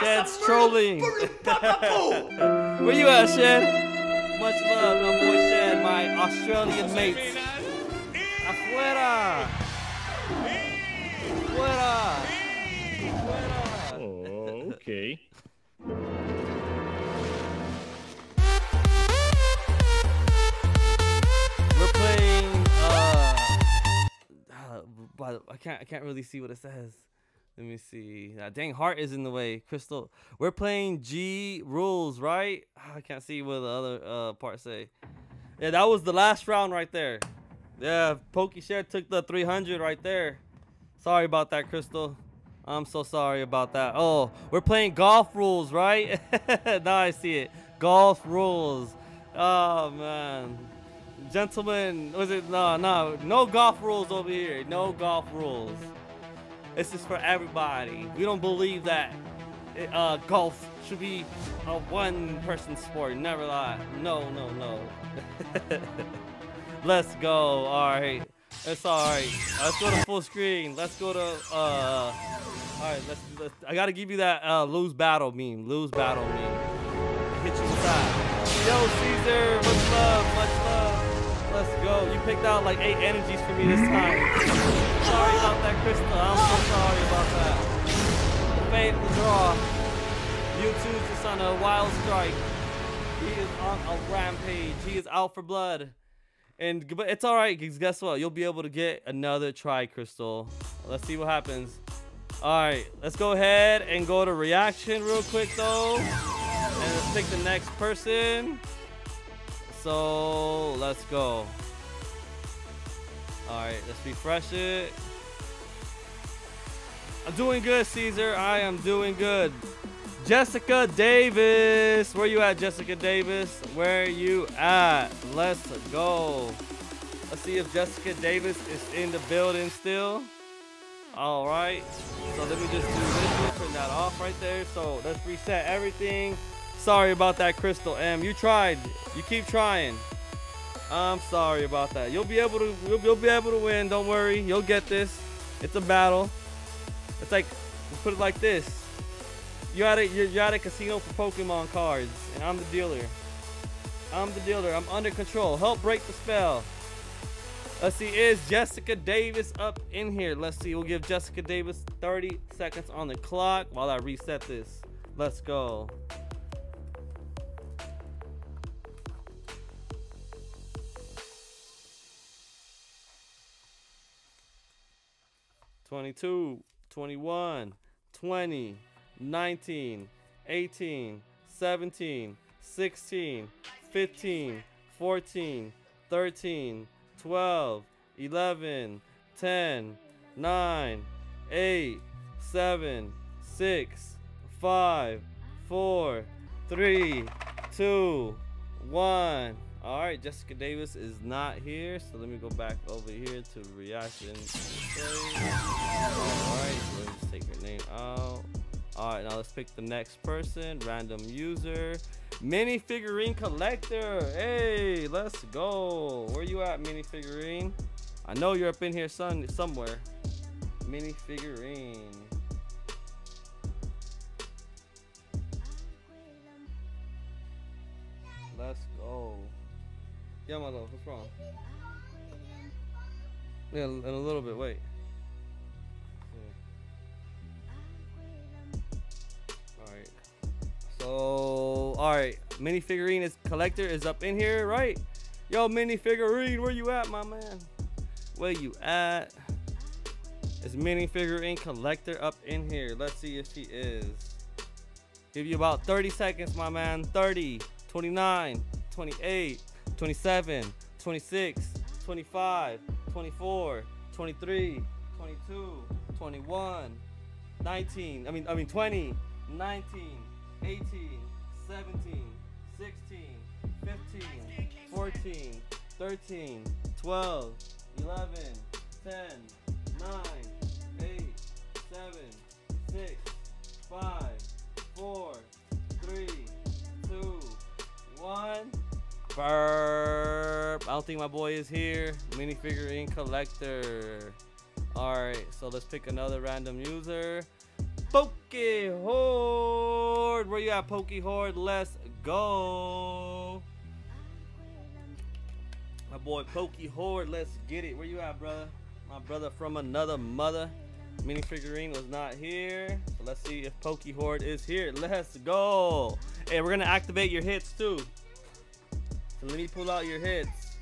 Shed's trolling. Where you at, Shed? Much love, my boy Shed, my Australian mates. Afuera! Afuera! Afuera! Oh, okay. We're playing. Uh, uh, but I can't. I can't really see what it says. Let me see. Uh, dang, heart is in the way. Crystal. We're playing G rules, right? Ah, I can't see what the other uh, part say. Yeah, that was the last round right there. Yeah, Pokey Share took the 300 right there. Sorry about that, Crystal. I'm so sorry about that. Oh, we're playing golf rules, right? now I see it. Golf rules. Oh man. Gentlemen, was it no no no golf rules over here. No golf rules. This is for everybody. We don't believe that uh, golf should be a one-person sport. Never lie. No, no, no. Let's go. All right. It's all right. Let's go to full screen. Let's go to. Uh, all right. Let's, let's. I gotta give you that uh, lose battle meme. Lose battle meme. Hit you inside. Yo, Caesar. Much love. Much love. Let's go. You picked out like eight energies for me this time. sorry about that, Crystal. I'm so sorry about that. The the draw. Mewtwo's just on a wild strike. He is on a rampage. He is out for blood. And but it's all right, because guess what? You'll be able to get another try, Crystal. Let's see what happens. All right, let's go ahead and go to reaction real quick, though. And let's pick the next person. So let's go. All right, let's refresh it. I'm doing good, Caesar. I am doing good. Jessica Davis. Where you at, Jessica Davis? Where you at? Let's go. Let's see if Jessica Davis is in the building still. All right. So let me just do this. Turn that off right there. So let's reset everything. Sorry about that, Crystal M. You tried. You keep trying. I'm sorry about that. You'll be able to. You'll, you'll be able to win. Don't worry. You'll get this. It's a battle. It's like, put it like this. You're at a you're, at a casino for Pokemon cards, and I'm the dealer. I'm the dealer. I'm under control. Help break the spell. Let's see, is Jessica Davis up in here? Let's see. We'll give Jessica Davis 30 seconds on the clock while I reset this. Let's go. Twenty-two, twenty-one, twenty, nineteen, eighteen, seventeen, sixteen, fifteen, fourteen, thirteen. 12, 11, 10, 9, 8, 7, 6, 5, 4, 3, 2, 1. All right, Jessica Davis is not here, so let me go back over here to reaction. All right, let's take her name out. All right, now let's pick the next person, random user. Mini figurine collector. Hey, let's go. Where you at, mini figurine? I know you're up in here son, somewhere. Mini figurine. Let's go. Yeah, my love, what's wrong? Yeah, in a little bit, wait. So, alright. Mini figurine is collector is up in here, right? Yo, mini figurine, where you at, my man? Where you at? Is mini figurine collector up in here? Let's see if she is. Give you about 30 seconds, my man. 30, 29, 28, 27, 26, 25, 24, 23, 22, 21, 19. I mean, I mean 20, 19, 18, 17, 16, 15, 14, 13, 12, 11, 10, 9, 8, 7, 6, 5, 4, 3, 2, 1. Burp. I don't think my boy is here. Mini figurine collector. Alright, so let's pick another random user. Poke Horde. Where you at, Poke Horde? Let's go. My boy Poke Horde, let's get it. Where you at, brother? My brother from another mother. Mini figurine was not here. So let's see if Poke Horde is here. Let's go. Hey, we're gonna activate your hits too. So let me pull out your hits.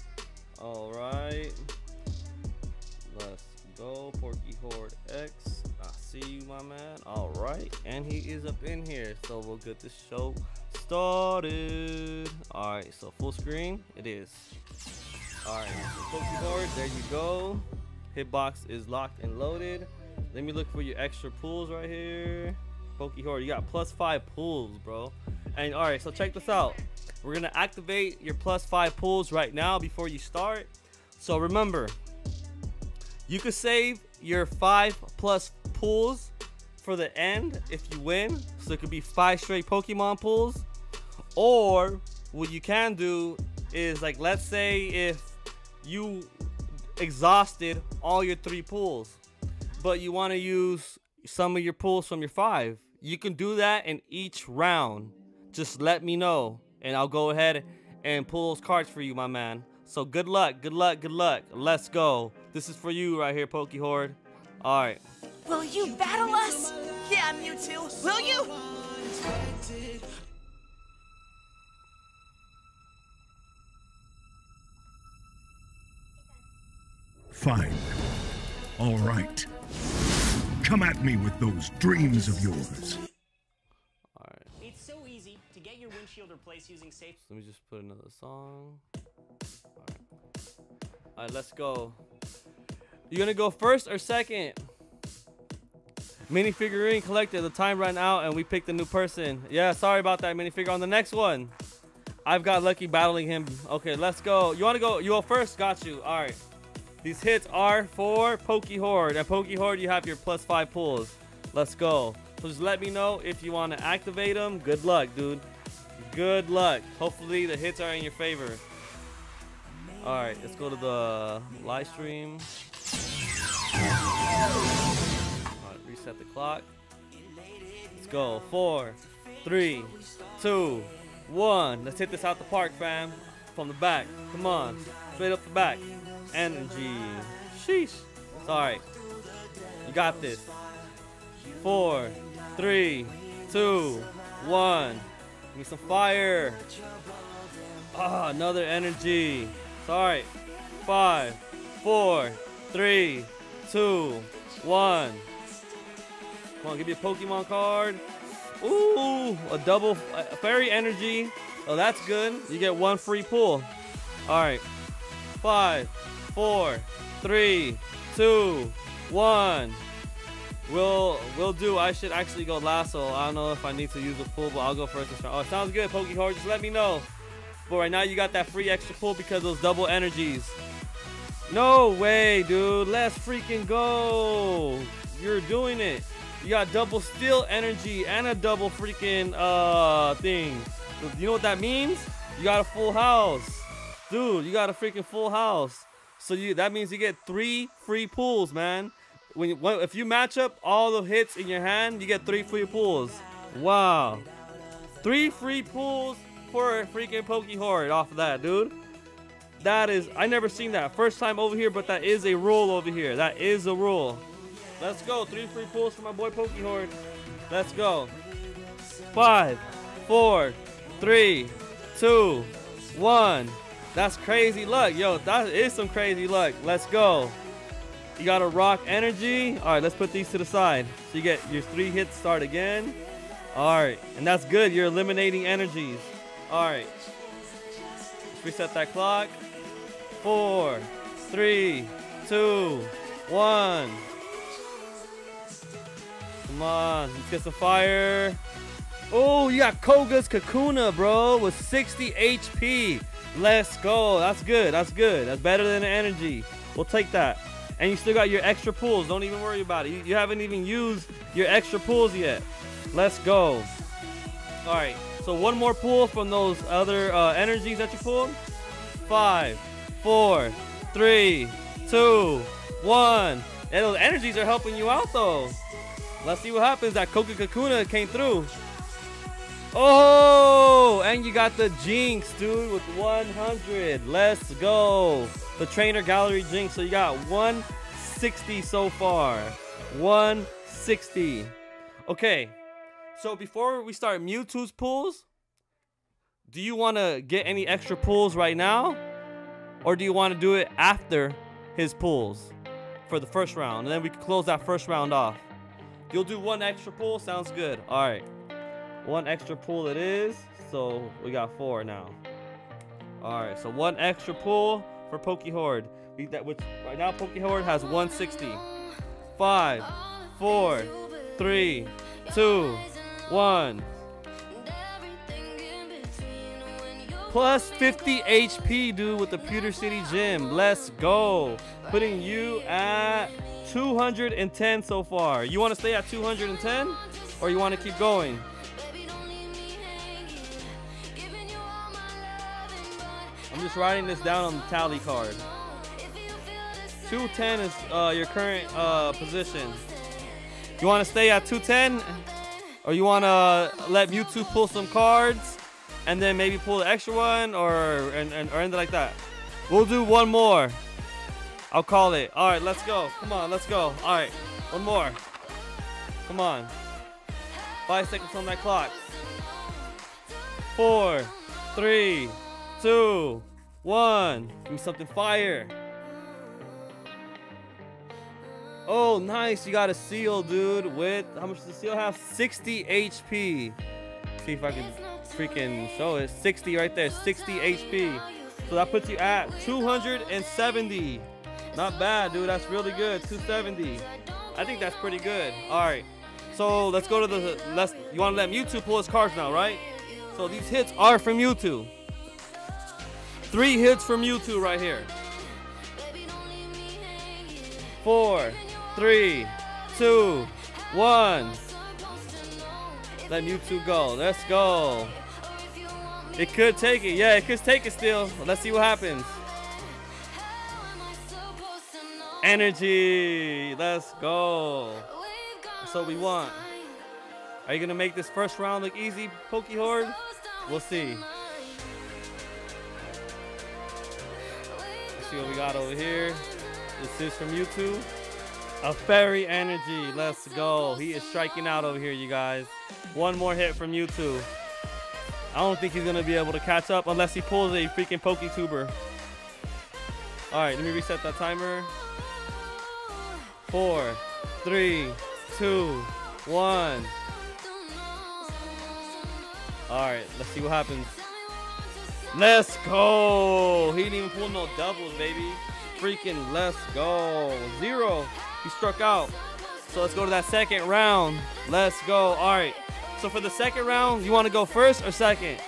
All right. Let's go, Porky Horde X. See you, my man. All right, and he is up in here, so we'll get this show started. All right, so full screen it is. All right, so there you go. Hitbox is locked and loaded. Let me look for your extra pools right here. Pokey Horde, you got plus five pools, bro. And all right, so check this out. We're gonna activate your plus five pools right now before you start. So remember, you could save your five plus pools for the end if you win. So it could be five straight Pokemon pools. Or what you can do is like, let's say if you exhausted all your three pools, but you want to use some of your pools from your five, you can do that in each round. Just let me know, and I'll go ahead and pull those cards for you, my man. So good luck, good luck, good luck. Let's go. This is for you right here, Poke Horde. All right. Will you battle us? Yeah, Mewtwo. Will you? Fine. All right. Come at me with those dreams of yours. All right. It's so easy to get your windshield replaced using safe. So let me just put another song. All right. All right, let's go. You gonna go first or second? Mini figurine collector. The time ran out and we picked a new person. Yeah, sorry about that minifigure. On the next one, I've got lucky battling him. Okay, let's go. You want to go? You go first? Got you. All right. These hits are for Pokey Horde. At Pokey Horde, you have your plus five pulls. Let's go. So just let me know if you want to activate them. Good luck, dude. Good luck. Hopefully the hits are in your favor. All right, let's go to the live stream. Reset the clock. Let's go. Four, three, two, one. Let's hit this out the park, fam. From the back. Come on. Straight up the back. Energy. Sheesh. It's alright. You got this. Four, three, two, one. Give me some fire. Ah, another energy. It's alright. Five, four, three, two, one. Come on, give me a Pokemon card. Ooh, a double a fairy energy. Oh, that's good. You get one free pull. All right. Five, four, three, two, one. We'll we'll do. I should actually go lasso. I don't know if I need to use a pull, but I'll go first. Oh, sounds good, Pokehorde. Just let me know. But right now you got that free extra pull because those double energies. No way, dude. Let's freaking go. You're doing it. You got double steel energy and a double freaking uh thing. You know what that means? You got a full house. Dude, you got a freaking full house. So you that means you get three free pulls, man. When if you match up all the hits in your hand, you get three free pulls. Wow. Three free pulls for a freaking Poke Horde off of that, dude. That is, I never seen that. First time over here, but that is a rule over here. That is a rule. Let's go. Three free pulls for my boy Pokehorde. Let's go. Five, four, three, two, one. That's crazy luck. Yo, that is some crazy luck. Let's go. You got a rock energy. All right, let's put these to the side. So you get your three hits start again. All right, and that's good. You're eliminating energies. All right. Let's reset that clock. Four, three, two, one. Come on, let's get some fire. Oh, you got Koga's Kakuna, bro, with 60 HP. Let's go. That's good. That's good. That's better than the energy. We'll take that. And you still got your extra pulls. Don't even worry about it. You, you haven't even used your extra pulls yet. Let's go. All right. So one more pull from those other uh, energies that you pulled. Five, four, three, two, one. And those energies are helping you out though. Let's see what happens. That Koga Kakuna came through. Oh, and you got the Jynx, dude, with 100. Let's go. The trainer gallery Jynx. So you got 160 so far. 160. Okay. So before we start Mewtwo's pulls, do you want to get any extra pulls right now? Or do you want to do it after his pulls for the first round? And then we can close that first round off. You'll do one extra pull. Sounds good. All right. One extra pull it is. So we got four now. All right. So one extra pull for Pokehorde. We, that which right now Pokehorde has 160. Five, four, three, two, one. Plus 50 HP, dude, with the Pewter City Gym. Let's go. Putting you at 210 so far. You want to stay at 210 or you want to keep going? I'm just writing this down on the tally card. 210 is uh, your current uh, position. You want to stay at 210 or you want to let Mewtwo pull some cards and then maybe pull the extra one or and, and or anything like that. We'll do one more. I'll call it. All right, let's go. Come on, let's go. All right, one more. Come on. Five seconds on that clock. Four, three, two, one. Give me something fire. Oh, nice. You got a Seel, dude. With how much does the Seel have? 60 HP. See if I can freaking show it. 60 right there. 60 HP. So that puts you at 270. Not bad, dude. That's really good. 270. I think that's pretty good. All right. So let's go to the let's you wanna let Mewtwo pull his cards now, right? So these hits are from Mewtwo. Three hits from Mewtwo right here. Four, three, two, one. Let Mewtwo go. Let's go. It could take it. Yeah, it could take it still. Let's see what happens. Energy. Let's go. That's what we want. Are you going to make this first round look easy, Poke Horde? We'll see. Let's see what we got over here. This is from YouTube. A fairy energy. Let's go. He is striking out over here, you guys. One more hit from YouTube. I don't think he's going to be able to catch up unless he pulls a freaking Poketuber. All right, let me reset that timer. Four, three, two, one. All right, let's see what happens. Let's go. He didn't even pull no doubles, baby. Freaking let's go. Zero. He struck out. So let's go to that second round. Let's go. All right. So for the second round, you want to go first or second?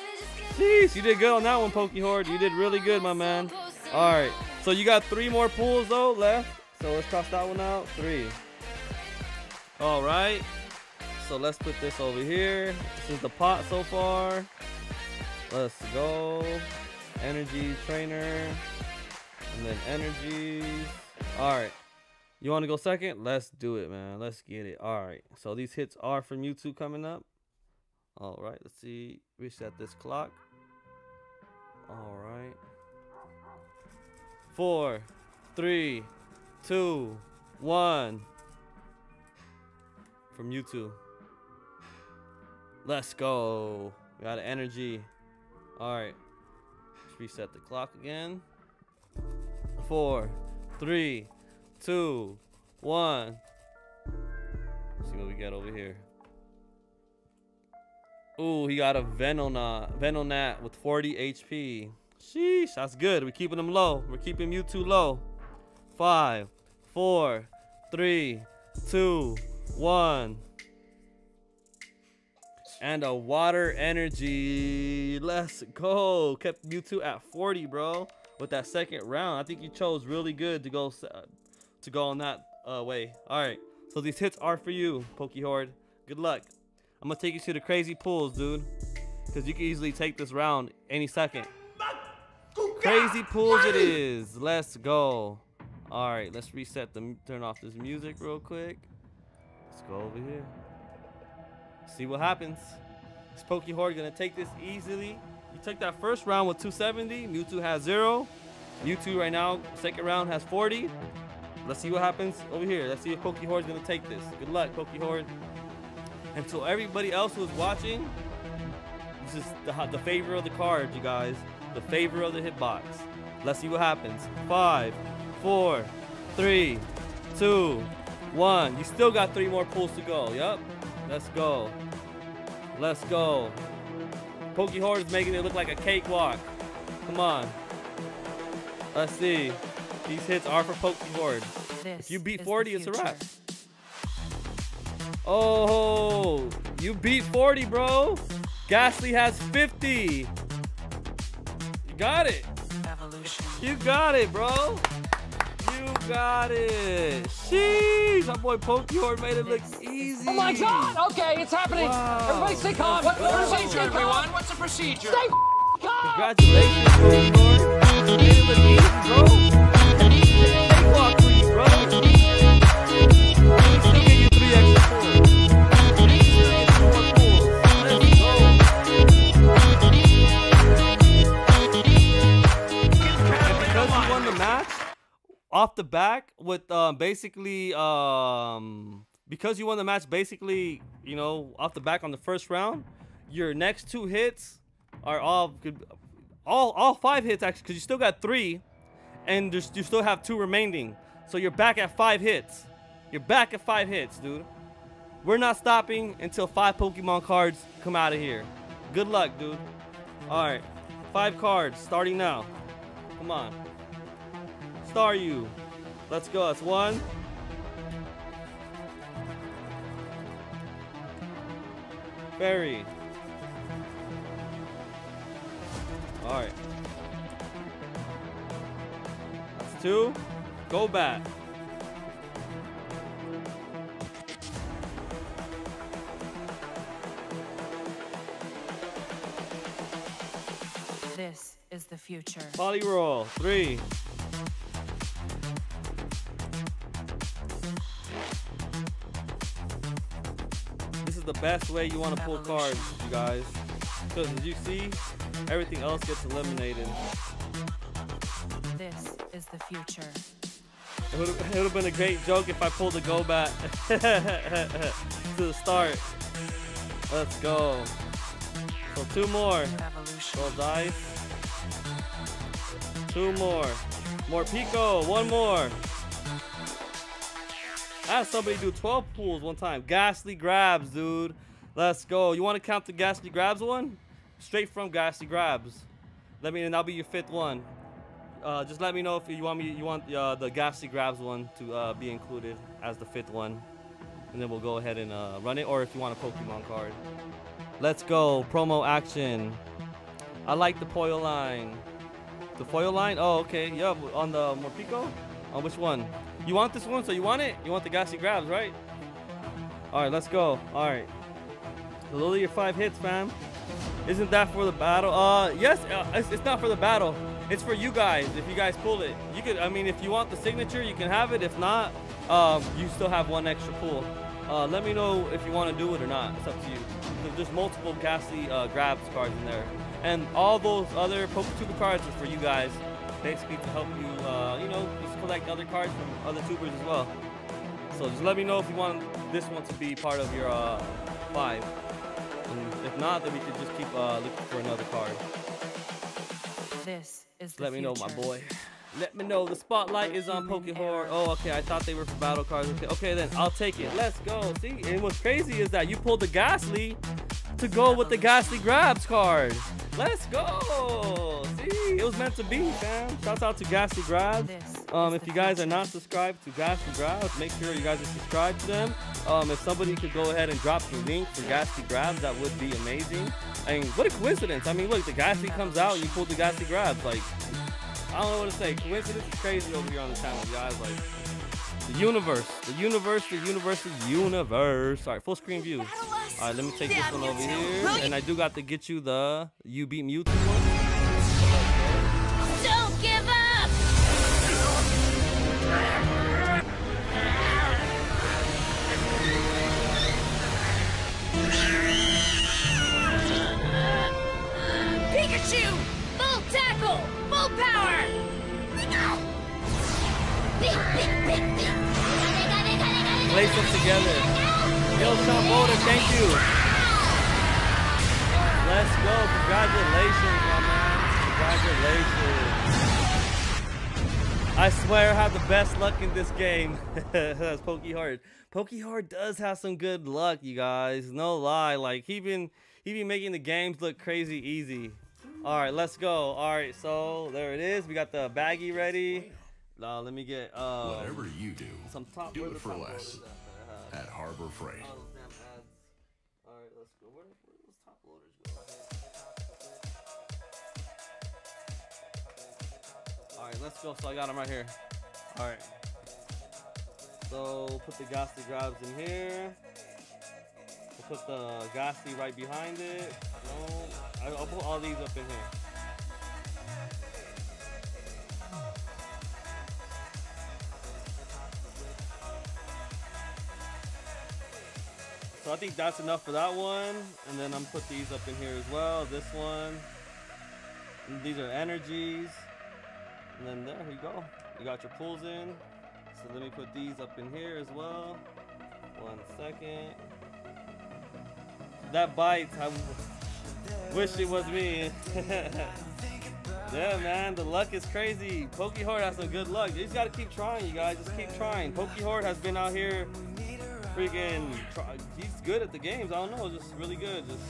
Jeez, you did good on that one, Poke Horde. You did really good, my man. All right. So you got three more pools, though, left. So let's cross that one out. Three. All right. So let's put this over here. This is the pot so far. Let's go. Energy trainer. And then energies. All right. You want to go second? Let's do it, man. Let's get it. All right. So these hits are from YouTube coming up. All right. Let's see. Reset this clock. All right. Four, three, two, one. From YouTube. Let's go. We got energy. All right. Let's reset the clock again. Four, three, two, one. Let's see what we got over here. Ooh, he got a Venonat, Venonat with 40 HP. Sheesh, that's good. We're keeping him low. We're keeping Mewtwo low. Five, four, three, two, one. And a water energy. Let's go. Kept Mewtwo at 40, bro. With that second round. I think you chose really good to go uh, to go on that uh, way. All right. So these hits are for you, Poke Horde. Good luck. I'm going to take you to the crazy pools, dude. Because you can easily take this round any second. Crazy pools it is. Let's go. All right. Let's reset the turn off this music real quick. Let's go over here. See what happens. Is Poke Horde gonna take this easily? You took that first round with 270. Mewtwo has zero. Mewtwo right now, second round has 40. Let's see what happens over here. Let's see if Poke Horde's gonna take this. Good luck, Poke Horde. And to everybody else who's watching, this is the, the favor of the card, you guys. The favor of the hitbox. Let's see what happens. Five, four, three, two, one. You still got three more pulls to go. Yep. Let's go. Let's go. Poke Horde is making it look like a cakewalk. Come on. Let's see. These hits are for Poke Horde. This If you beat 40, it's a wrap. Oh, you beat 40, bro. Gastly has 50. You got it. Evolution. You got it, bro. You got it. Sheesh, my boy Poke made it look easy. Oh my god! Okay, it's happening! Wow. Everybody stay calm! Let's Everybody go. stay calm. Everyone, what's the procedure? Stay calm! Congratulations, Poke off the back with um, basically um, because you won the match basically you know off the back on the first round your next two hits are all good all all five hits actually because you still got three and you still have two remaining. So you're back at five hits. You're back at five hits dude. We're not stopping until five pokemon cards come out of here. Good luck dude. All right. Five cards starting now. Come on Star you. Let's go. That's one. Berry. All right. That's two. Go back. This is the future. Poly roll. Three. Is the best way you want to pull cards, you guys. Because as you see, everything else gets eliminated. This is the future. It would have been a great joke if I pulled a go back to the start. Let's go. So two more. Roll dice. Two more. Morpeko. One more. I had somebody do 12 pulls one time. Ghastly grabs, dude. Let's go. You want to count the ghastly grabs one? Straight from ghastly grabs. Let me, and that'll be your fifth one. Uh, just let me know if you want me, you want uh, the ghastly grabs one to uh, be included as the fifth one, and then we'll go ahead and uh, run it. Or if you want a Pokemon card. Let's go. Promo action. I like the foil line. The foil line? Oh, okay. Yeah, on the Morpeko? On which one? You want this one? So you want it? You want the Ghastly grabs, right? All right, let's go. All right. Those are your five hits, fam. Isn't that for the battle? Uh, yes, uh, it's, it's not for the battle. It's for you guys. If you guys pull it, you could. I mean, if you want the signature, you can have it. If not, um, you still have one extra pull. Uh, let me know if you want to do it or not. It's up to you. There's multiple Ghastly uh, grabs cards in there, and all those other Poketuber cards are for you guys, basically to help you, uh, you know, collect other cards from other tubers as well. So just let me know if you want this one to be part of your uh, five. And if not, then we could just keep uh, looking for another card. This is the Let me know, my boy. Let me know. The spotlight is on Pokehor. Oh, okay. I thought they were for battle cards. Okay, okay then I'll take it. Let's go. See, and what's crazy is that you pulled the Gastly to go with the Ghastly Grabs card. Let's go. See, it was meant to be, fam. Shouts out to Ghastly Grabs. Um, if you guys are not subscribed to Ghastly Grabs, make sure you guys are subscribed to them. Um, if somebody could go ahead and drop the link for Ghastly Grabs, that would be amazing. I mean, what a coincidence. I mean, look, the Gastly comes out and you pull the Ghastly Grabs. Like, I don't know what to say. Coincidence is crazy over here on the channel, guys. Like, the universe, the universe, the universe, the universe. All right, full screen view. All right, let me take this one over here. And I do got to get you the You Beat Mewtwo one. Don't give up! Pikachu! Full tackle! Full power! Place them together. Yo, Sean Boulder, thank you. Let's go. Congratulations, my man. Congratulations. I swear I have the best luck in this game. That's Pokey Hard. Pokehard. Pokehard does have some good luck, you guys. No lie. Like he been he been making the games look crazy easy. All right, let's go. All right, so there it is. We got the baggie ready. Uh, let me get uh, Whatever you do, some top. do it for less. at have? at Harbor Freight. Damn ads. All right, let's go. Where, where those top loaders go? All right, let's go. So I got them right here. All right. So put the Ghastly grabs in here. We'll put the Gastly right behind it. No, I'll put all these up in here. So I think that's enough for that one. And then I'm put these up in here as well. This one. And these are energies. And then there you go. You got your pulls in. So let me put these up in here as well. One second. That bites. I wish it was me. yeah, man. The luck is crazy. Pokehorde has some good luck. You just gotta keep trying, you guys. Just keep trying. Pokehorde has been out here freaking he's good at the games. I don't know, just really good. Just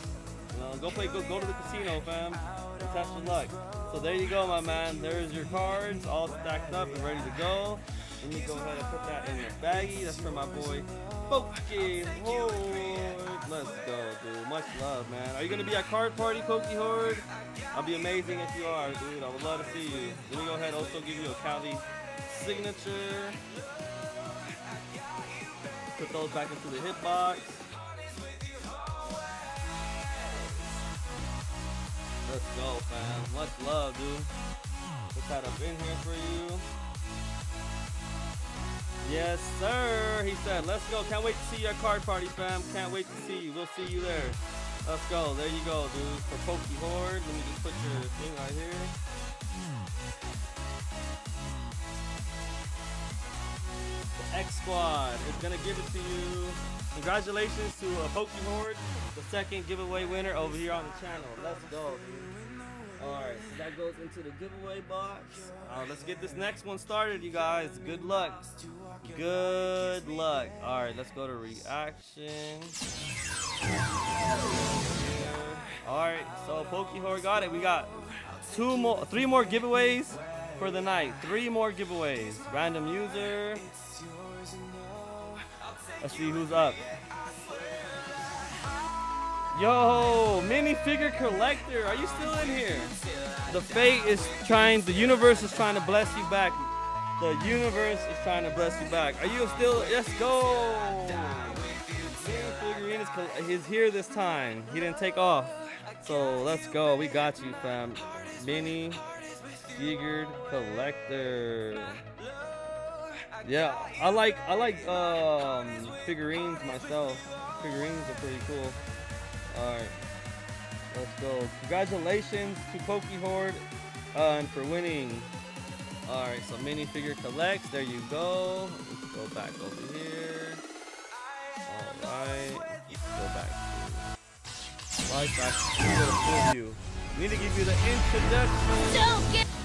you know, go play, go go to the casino, fam, and test your luck. So there you go, my man. There's your cards, all stacked up and ready to go. Let me go ahead and put that in your baggie. That's for my boy Pokey Horde. Let's go, dude. Much love, man. Are you gonna be at card party, Pokey Horde? I'll be amazing if you are, dude. I would love to see you. Let me go ahead and also give you a Cali signature. Put back into the hitbox. Let's go, fam. Much love, dude. Put that up in here for you. Yes, sir. He said, let's go. Can't wait to see your card party, fam. Can't wait to see you. We'll see you there. Let's go. There you go, dude. For Pokey Horde. Let me just put your thing right here. The X Squad is to give it to you. Congratulations to Pokey Horde, the second giveaway winner over here on the channel. Let's go, dude. Alright, so that goes into the giveaway box. Let's get this next one started, you guys. Good luck. Good luck. Alright, let's go to reaction. Alright, so Pokehor got it. We got two more, three more giveaways for the night. Three more giveaways. Random user. Let's see who's up. Yo, minifigure collector, are you still in here? The fate is trying, the universe is trying to bless you back. The universe is trying to bless you back. Are you still, let's go. Figurine is, he's here this time. He didn't take off. So let's go, we got you fam. Mini figured collector. Yeah, I like I like um, figurines myself. Figurines are pretty cool. Alright. Let's go. Congratulations to Pokey Horde uh, and for winning. Alright, so minifigure collects. There you go. Let's go back over here. Alright. Go back right back. We need to give you the introduction.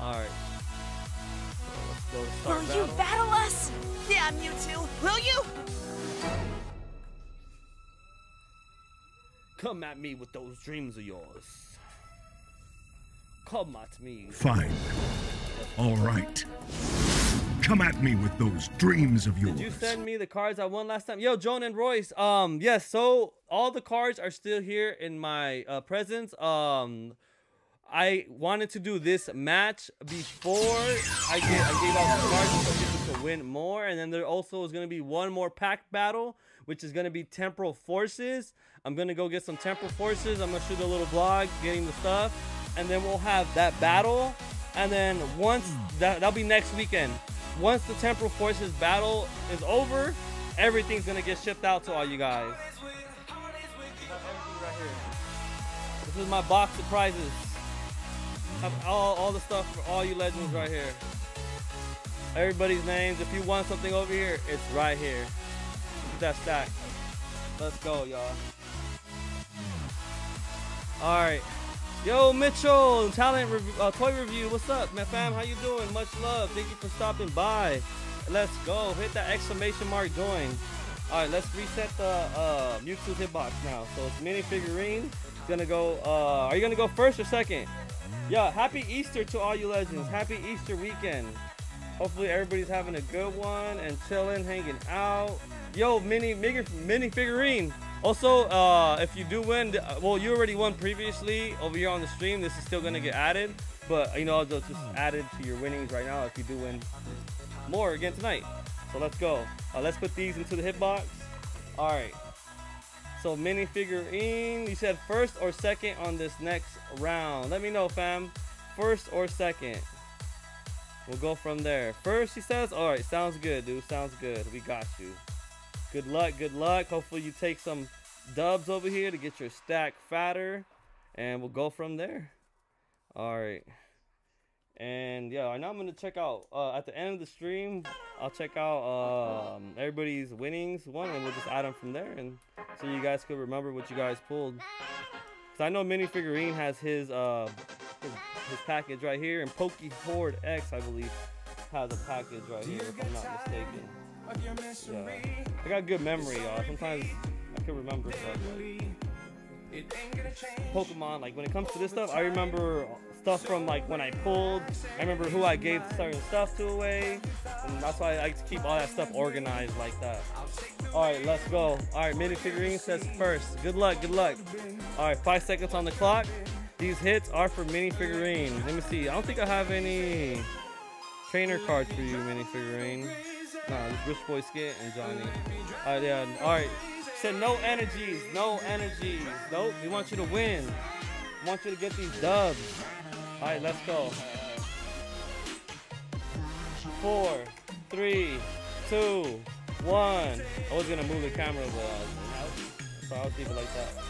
Don't get Alright. Let's go to start Will battle. you battle us? Yeah, Mewtwo. Will you? Come at me with those dreams of yours. Come at me. Fine. All right. Come at me with those dreams of yours. Did you send me the cards I won last time? Yo, Jordan Royce. Um, yes. So all the cards are still here in my uh, presence. Um, I wanted to do this match before I get I gave out the cards could win more, and then there also is gonna be one more pack battle, which is gonna be temporal forces. I'm gonna go get some temporal forces. I'm gonna shoot a little vlog getting the stuff, and then we'll have that battle. And then once that that'll be next weekend. Once the temporal forces battle is over, everything's gonna get shipped out to all you guys. This is my box of prizes. All, all the stuff for all you legends right here. Everybody's names. If you want something over here, it's right here. That stack. Let's go, y'all. All right. Yo, Mitchell, talent uh, toy review. What's up, man, fam? How you doing? Much love. Thank you for stopping by. Let's go. Hit that exclamation mark join. All right, let's reset the uh, Mewtwo hitbox now. So it's mini figurine. It's gonna go. Uh, are you gonna go first or second? Yeah. Happy Easter to all you legends. Happy Easter weekend. Hopefully everybody's having a good one and chilling, hanging out. Yo, mini mini, mini figurine. Also, uh, if you do win, well, you already won previously over here on the stream. This is still gonna get added, but you know, just added to your winnings right now if you do win more again tonight. So let's go. Uh, let's put these into the hitbox. All right. So mini figurine. You said first or second on this next round. Let me know, fam. First or second. We'll go from there. First, he says. All right, sounds good, dude. Sounds good. We got you. Good luck. Good luck. Hopefully you take some dubs over here to get your stack fatter, and we'll go from there. All right. And yeah, now I'm gonna check out uh, at the end of the stream. I'll check out um, everybody's winnings one, and we'll just add them from there, and so you guys could remember what you guys pulled. Cause I know Mini Figurine has his uh his, his package right here, and Pokey Horde X, I believe, has a package right here, if I'm not mistaken. Yeah, I got good memory, y'all. Sometimes I can remember stuff. Like Pokemon, like when it comes to this stuff, I remember stuff from like when I pulled. I remember who I gave certain stuff to away, and that's why I like to keep all that stuff organized like that. All right, let's go. All right, minifigurine says first. Good luck, good luck. All right, five seconds on the clock. These hits are for minifigurine. Let me see. I don't think I have any trainer cards for you, minifigurine. Nah, just Rich Boy Skit and Johnny. All right, yeah. All right. Said no energies, no energies. Nope. We want you to win. We want you to get these dubs. All right, let's go. Four, three, two, one. I was gonna move the camera, but uh, so I'll keep it like that.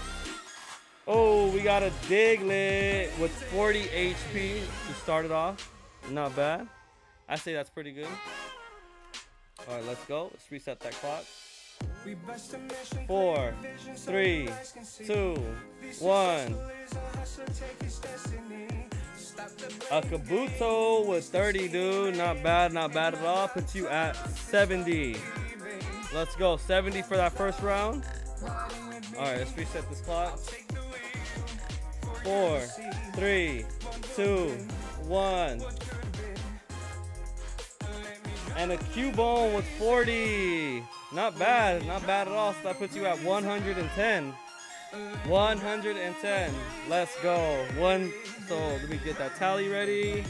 Oh, we got a Diglett with 40 HP to start it off. Not bad. I say that's pretty good. All right, let's go. Let's reset that clock. Four, three, two, one. A Kabuto with 30, dude. Not bad, not bad at all. Puts you at 70. Let's go. 70 for that first round. All right, let's reset this clock. Four, three, two, one. And a Cubone with 40. Not bad, not bad at all. So that puts you at 110. 110. Let's go. One. So let me get that tally ready.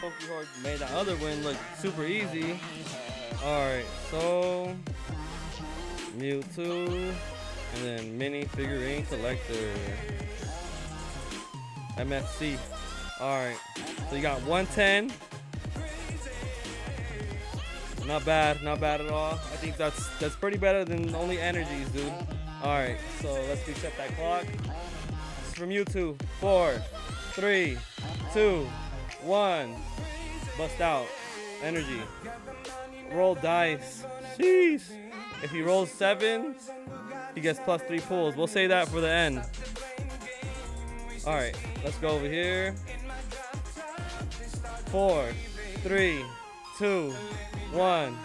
Pokehorde made that other win look super easy. All right, so Mewtwo, and then mini figurine collector. MFC. All right, so you got 110. Not bad, not bad at all. I think that's that's pretty better than only energies, dude. All right, so let's reset that clock. Is from Mewtwo. Four, three, two, one. Bust out. Energy. Roll dice. Jeez. If he rolls seven, he gets plus three pulls. We'll say that for the end. All right, let's go over here. Four, three, two, one.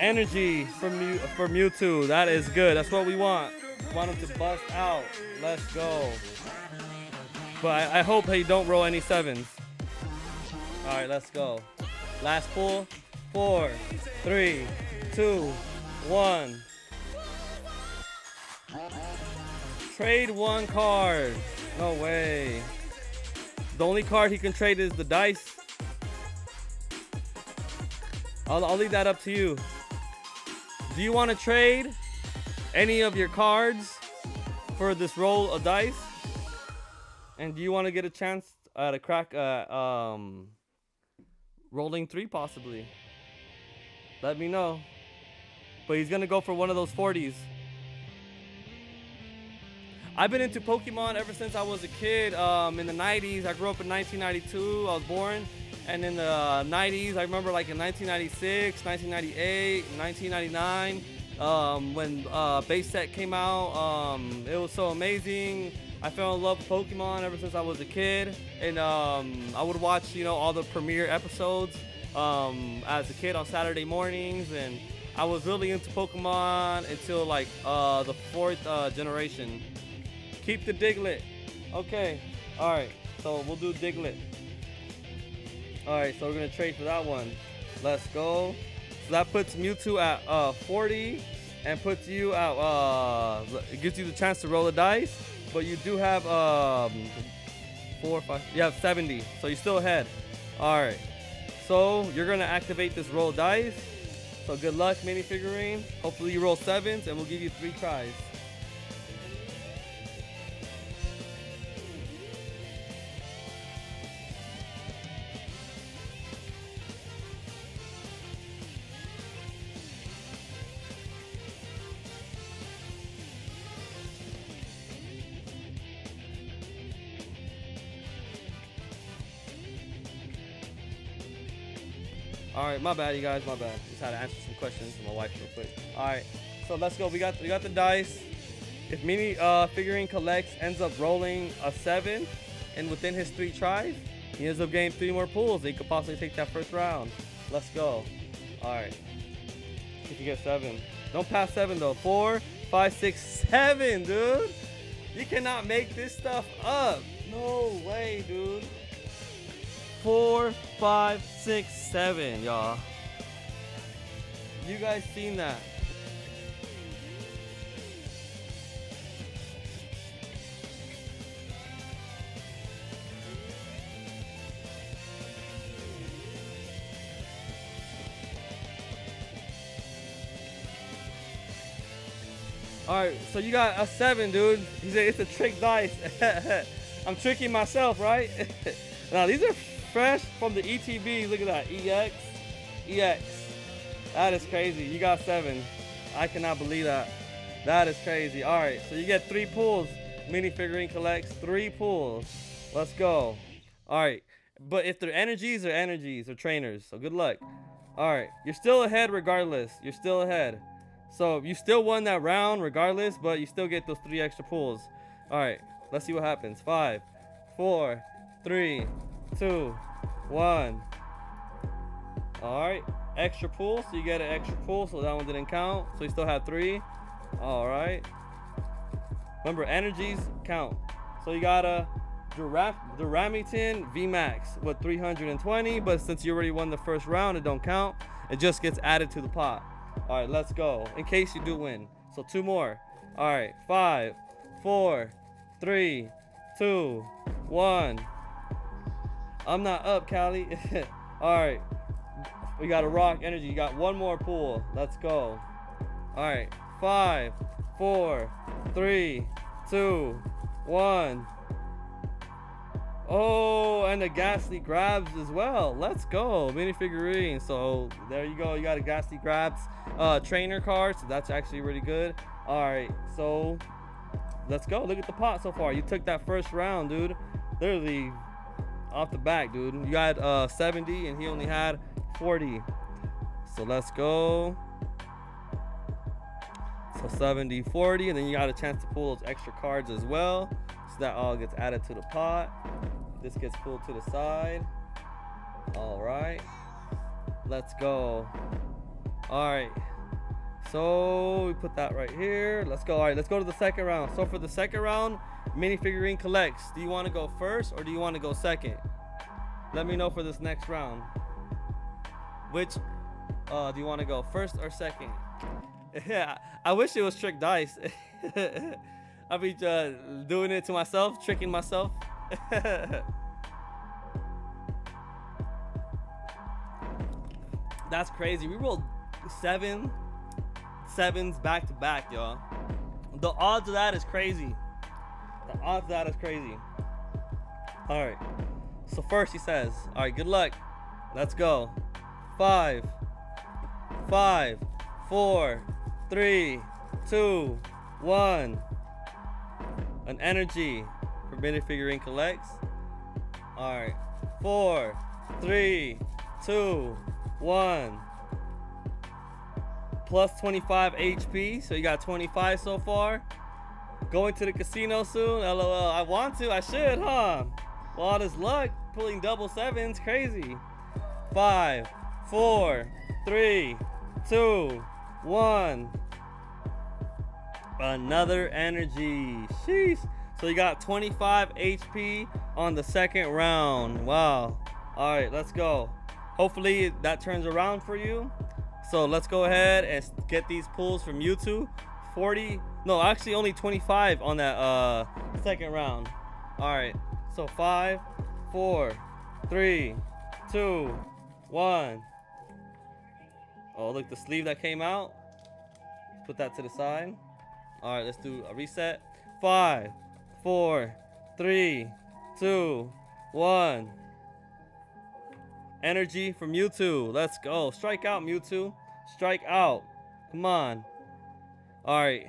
Energy from Mew for Mewtwo. That is good. That's what we want. Want him to bust out. Let's go. But I, I hope he don't roll any sevens. All right, let's go. Last pull. Four, three, two, one. Trade one card. No way. The only card he can trade is the dice. I'll, I'll leave that up to you. Do you want to trade any of your cards for this roll of dice? And do you want to get a chance at a crack uh, um, rolling three possibly? Let me know. But he's going to go for one of those 40s. I've been into Pokemon ever since I was a kid. Um, in the 90s, I grew up in 1992. I was born. And in the 90s, I remember like in 1996, 1998, 1999, um, when uh, base set came out, um, it was so amazing. I fell in love with Pokemon ever since I was a kid, and um, I would watch, you know, all the premiere episodes um, as a kid on Saturday mornings, and I was really into Pokemon until like uh, the fourth uh, generation. Keep the Diglett. Okay. All right. So we'll do Diglett. All right. So we're gonna trade for that one. Let's go. So that puts Mewtwo at uh, 40 and puts you at uh, it gives you the chance to roll the dice, but you do have um, four, five. You have 70, so you're still ahead. All right. So you're gonna activate this roll dice. So good luck, minifigurine. Hopefully you roll sevens, and we'll give you three tries. All right, my bad, you guys. My bad. Just had to answer some questions from my wife real quick. All right, so let's go. We got we got the dice. If mini uh, figurine collects ends up rolling a seven, and within his three tries, he ends up getting three more pulls. He could possibly take that first round. Let's go. All right. If you get seven, don't pass seven though. Four, five, six, seven, dude. You cannot make this stuff up. No way, dude. Four, five, six, seven, y'all. You guys seen that? All right, so you got a seven, dude. He said it's a trick dice. I'm tricking myself, right? now these are fresh from the ETB. Look at that, EX, EX. That is crazy. You got seven. I cannot believe that. That is crazy. All right, so you get three pulls. Minifigurine collects three pulls. Let's go. All right, but if they're energies, they're energies or trainers. So good luck. All right, you're still ahead regardless. You're still ahead. So you still won that round regardless, but you still get those three extra pulls. All right, let's see what happens. Five, four, three, two, one. All right, extra pull. So you get an extra pull. So that one didn't count. So you still have three. All right. Remember, energies count. So you got a Duraf Duraludon VMAX with 320, but since you already won the first round, it don't count. It just gets added to the pot. All right, let's go. In case you do win. So two more. All right, five, four, three, two, one. I'm not up, Cali. All right, we got a rock energy. You got one more pool. Let's go. All right, five, four, three, two, one. Oh, and the ghastly grabs as well. Let's go. Minifigurine. So there you go. You got a ghastly grabs uh, trainer card. So that's actually really good. All right. So let's go. Look at the pot so far. You took that first round, dude. Literally off the back, dude. You got uh, 70 and he only had 40. So let's go. So 70, 40. And then you got a chance to pull those extra cards as well. So that all gets added to the pot. This gets pulled to the side. All right. Let's go. All right. So we put that right here. Let's go. All right, let's go to the second round. So for the second round, minifigurine collects. Do you want to go first or do you want to go second? Let me know for this next round. Which uh, do you want to go first or second? Yeah, I wish it was trick dice. I'll be uh, doing it to myself, tricking myself. That's crazy. We rolled seven sevens back to back, y'all. The odds of that is crazy. The odds of that is crazy. All right. So first he says, all right, good luck. Let's go. Five, five, four, three, two, one. An energy for minifigurine collects. All right. Four, three, two, one. Plus 25 HP. So you got 25 so far. Going to the casino soon. LOL. I want to. I should, huh? Well, all this luck. Pulling double sevens. Crazy. Five, four, three, two, one. Another energy. Sheesh. So you got 25 HP on the second round. Wow. All right, let's go. Hopefully that turns around for you. So let's go ahead and get these pulls from Mewtwo. 40, no, actually only 25 on that uh, second round. All right, so five, four, three, two, one. Oh, look, the sleeve that came out. Put that to the side. All right, let's do a reset. Five, four, three, two, one. Energy from Mewtwo. Let's go. Strike out, Mewtwo. Strike out. Come on. All right.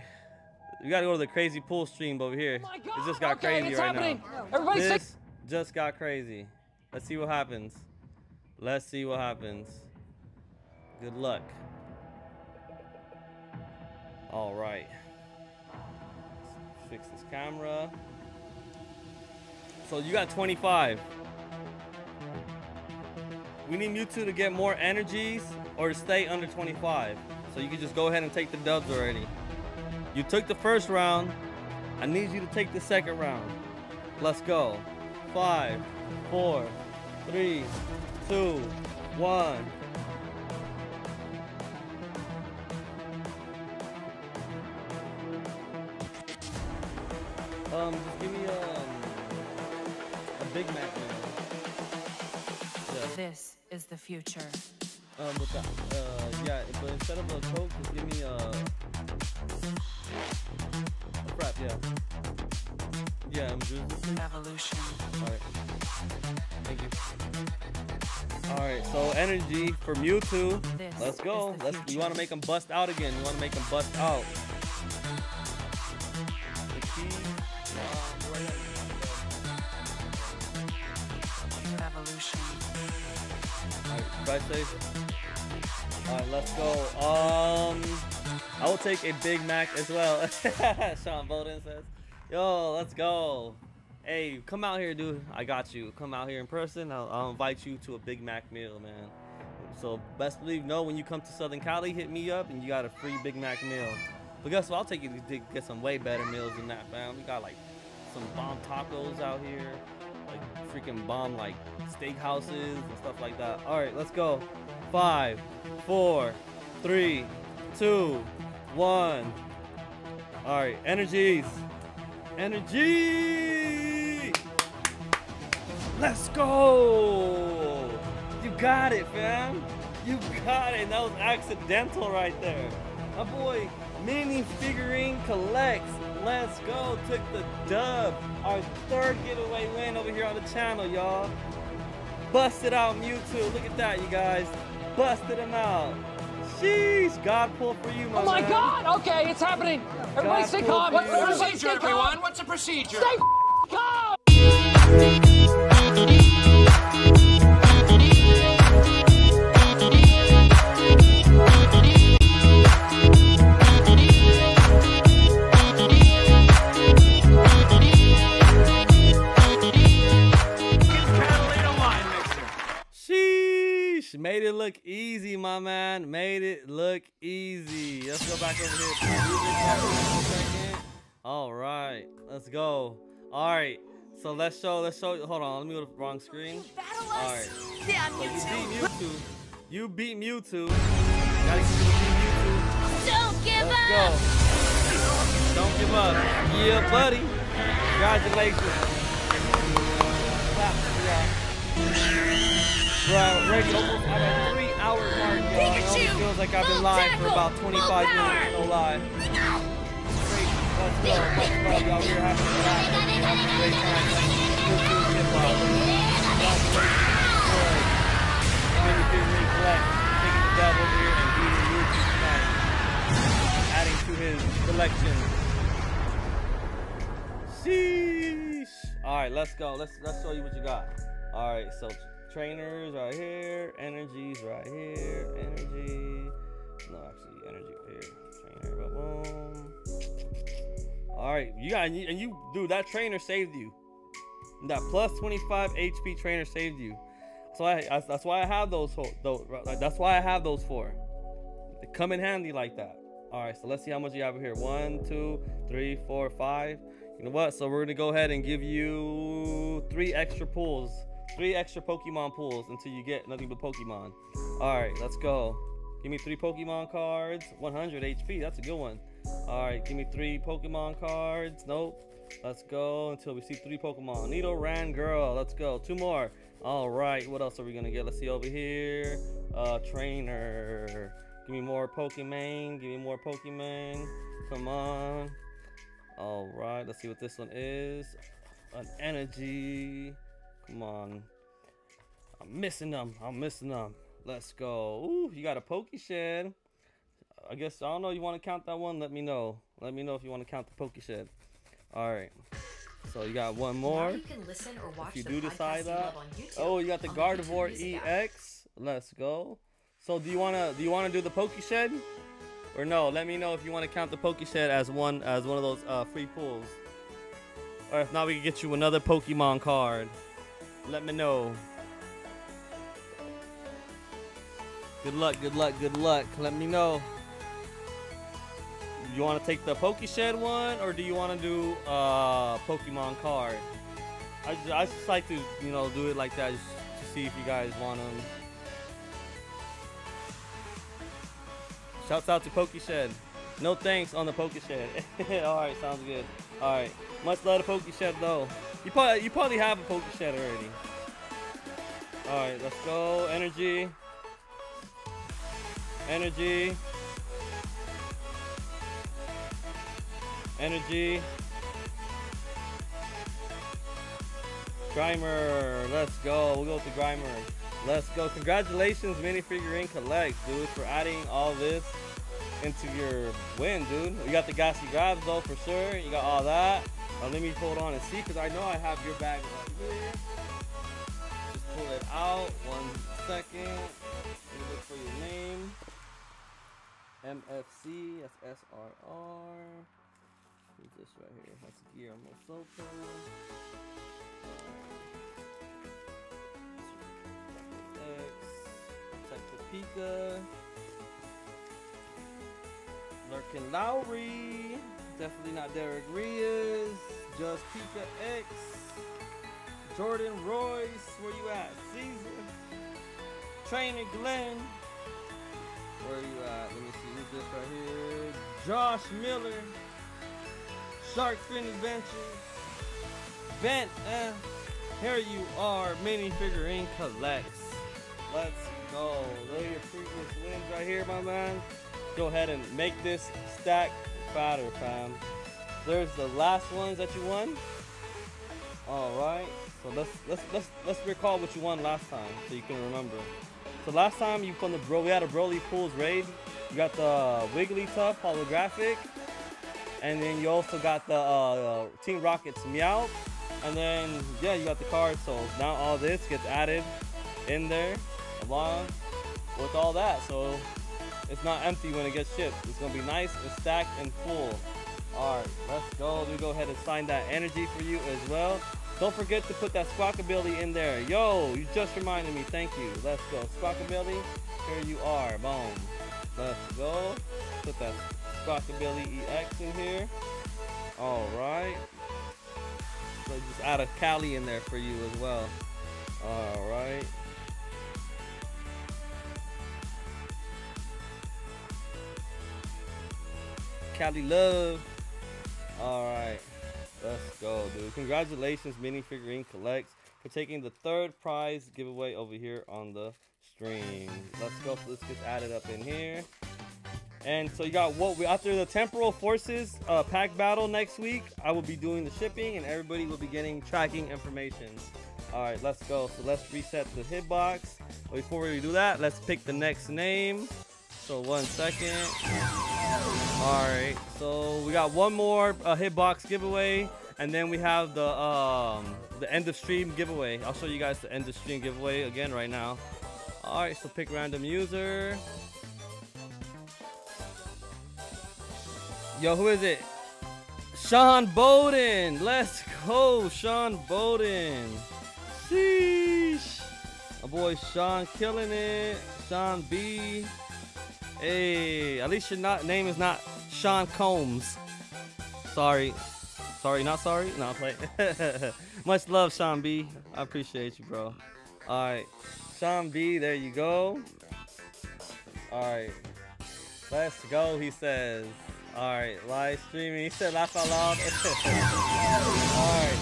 We got to go to the crazy pool stream over here. Oh it just got Okay, crazy right happening. now. Everybody this just got crazy. Let's see what happens. Let's see what happens. Good luck. All right. Let's fix this camera. So you got 25. We need Mewtwo to get more energies or to stay under 25. So you can just go ahead and take the dubs already. You took the first round. I need you to take the second round. Let's go. Five, four, three, two, one. Um, just give me um a Big Mac. Yeah. This is the future. Um, with the, uh, yeah, but instead of a Coke, just give me a, a frap, yeah. Yeah, I'm just, Evolution. alright. Thank you. Alright, so energy for Mewtwo. This Let's go. Let's, we future. want to make them bust out again. We want to make them bust out. Key, uh, Evolution. Alright, drive safe. Alright, let's go. Um, I will take a Big Mac as well. Sean Bowden says, "Yo, let's go. Hey, come out here, dude. I got you. Come out here in person. I'll, I'll invite you to a Big Mac meal, man. So best believe, no, when you come to Southern Cali, hit me up and you got a free Big Mac meal. But guess what? I'll take you to get some way better meals than that, fam. We got like some bomb tacos out here, like freaking bomb like steakhouses and stuff like that. All right, let's go. Five, four, three, two, one. All right, energies, energy. Let's go. You got it, fam. You got it. That was accidental right there. My boy, mini figurine collects. Let's go. Took the dub. Our third giveaway win over here on the channel, y'all. Busted out Mewtwo. Look at that, you guys. Busted him out. Sheesh. God pull for you, my Oh my man. God! Okay, it's happening. Everybody God stay calm. What's the procedure, everyone? What's the procedure? Stay calm. Sheesh. Made it look easy, my man. Made it look easy. Let's go back over here. to the music part for a second. All right. Let's go. All right. So let's show, let's show, hold on. Let me go to the wrong screen. Battle All us. right. Yeah, So you beat Mewtwo. You beat Mewtwo. Gotta keep beat Mewtwo. Don't give Let's up! go. Don't give up. Yeah, buddy. Congratulations. Claps for y'all. Right, ready almost at a three hour mark, y'all. It almost feels like I've been live for about full 25 minutes, no lie. Great. Let's go. Much love, y'all. We're having a laugh. We're having a great time. Good to hip hop. Congratulations. Good. Mini Figure Collect taking the dub over here and beating tonight. Adding to his collection. Sheesh. All right, let's go. Let's let's show you what you got. All right, so trainers right here, energies right here, energy. No, actually, energy here. Trainer, boom. All right, you got and you, and you, dude. That trainer saved you. That plus 25 HP trainer saved you. So I, I that's why I have those. those that's why I have those four. They come in handy like that. All right, so let's see how much you have here. One, two, three, four, five. You know what? So we're gonna go ahead and give you three extra pulls, three extra Pokemon pulls until you get nothing but Pokemon. All right, let's go. Give me three Pokemon cards, 100 HP. That's a good one. All right, give me three Pokemon cards. Nope. Let's go until we see three Pokemon. Nidoran Girl. Let's go. Two more. All right. What else are we gonna get? Let's see over here. Uh, trainer. Give me more Pokemon. Give me more Pokemon. Come on. All right. Let's see what this one is. An energy. Come on. I'm missing them. I'm missing them. Let's go. Ooh, you got a Pokeshed. I guess I don't know. You want to count that one? Let me know. Let me know if you want to count the Pokeshed. All right. So you got one more. Now you can listen or watch If you the do decide that. YouTube Oh, you got the Gardevoir app. EX. Let's go. So do you wanna do you wanna do the Pokeshed? Or no? Let me know if you want to count the Pokeshed as one as one of those uh, free pulls. Or if not, we can get you another Pokemon card. Let me know. Good luck, good luck, good luck. Let me know. you want to take the Pokeshed one, or do you want to do uh Pokemon card? I just, I just like to you know do it like that just to see if you guys want them. Shouts out to Pokeshed. No thanks on the Pokeshed. All right, sounds good. All right, much love to Pokeshed though. You probably you probably have a Pokeshed already. All right, let's go. Energy. Energy. Energy. Grimer, let's go. We'll go the Grimer. Let's go. Congratulations, minifigurine collect, dude, for adding all this into your win, dude. You got the ghastly grabs though for sure. You got all that. Now let me hold on and see, because I know I have your bag right here. Just pull it out. One second. Let me look for your name. MFC. That's SRR. Who's this right here? That's Guillermo Soto. X. Detective Pika. Lurkin Lowry. Definitely not Derek Rios. Just Pika X. Jordan Royce. Where you at? Caesar. Trainer Glenn. Where you at? Let me see. Who's this right here? Josh Miller. Shark Fin Adventures. Vent. Eh. Here you are. Mini figurine collects. Let's go. Those are your previous wins right here, my man. Go ahead and make this stack fatter, fam. There's the last ones that you won. All right. So let's let's let's let's recall what you won last time, so you can remember. So last time you won the bro, we had a Broly Pools raid. You got the Wigglytuff holographic, and then you also got the uh, uh, Team Rocket's Meowth, and then yeah, you got the card. So now all this gets added in there along with all that. So it's not empty when it gets shipped. It's gonna be nice and stacked and full. All right, let's go. Let me go ahead and sign that energy for you as well. Don't forget to put that Squawkabilly in there. Yo, you just reminded me. Thank you. Let's go. Squawkabilly, here you are. Boom. Let's go. Put that Squawkabilly EX in here. All right. So just add a Cali in there for you as well. All right. Cali Love. All right. Let's go, dude. Congratulations, Minifigurine Collects, for taking the third prize giveaway over here on the stream. Let's go. So let's get added up in here. And so you got what we after the temporal forces uh, pack battle next week. I will be doing the shipping, and everybody will be getting tracking information. All right, let's go. So let's reset the hitbox. Before we do that, let's pick the next name. So one second. All right, so we got one more uh, hitbox giveaway, and then we have the um, the end of stream giveaway. I'll show you guys the end of stream giveaway again right now. All right, so pick random user. Yo, who is it? Sean Bowden. Let's go, Sean Bowden. Sheesh. My boy Sean killing it. Sean B. Hey, at least your not, name is not Sean Combs. Sorry. Sorry, not sorry? No, play. Much love, Sean B. I appreciate you, bro. Alright. Sean B, there you go. Alright. Let's go, he says. Alright, live streaming. He said laugh out loud. Alright.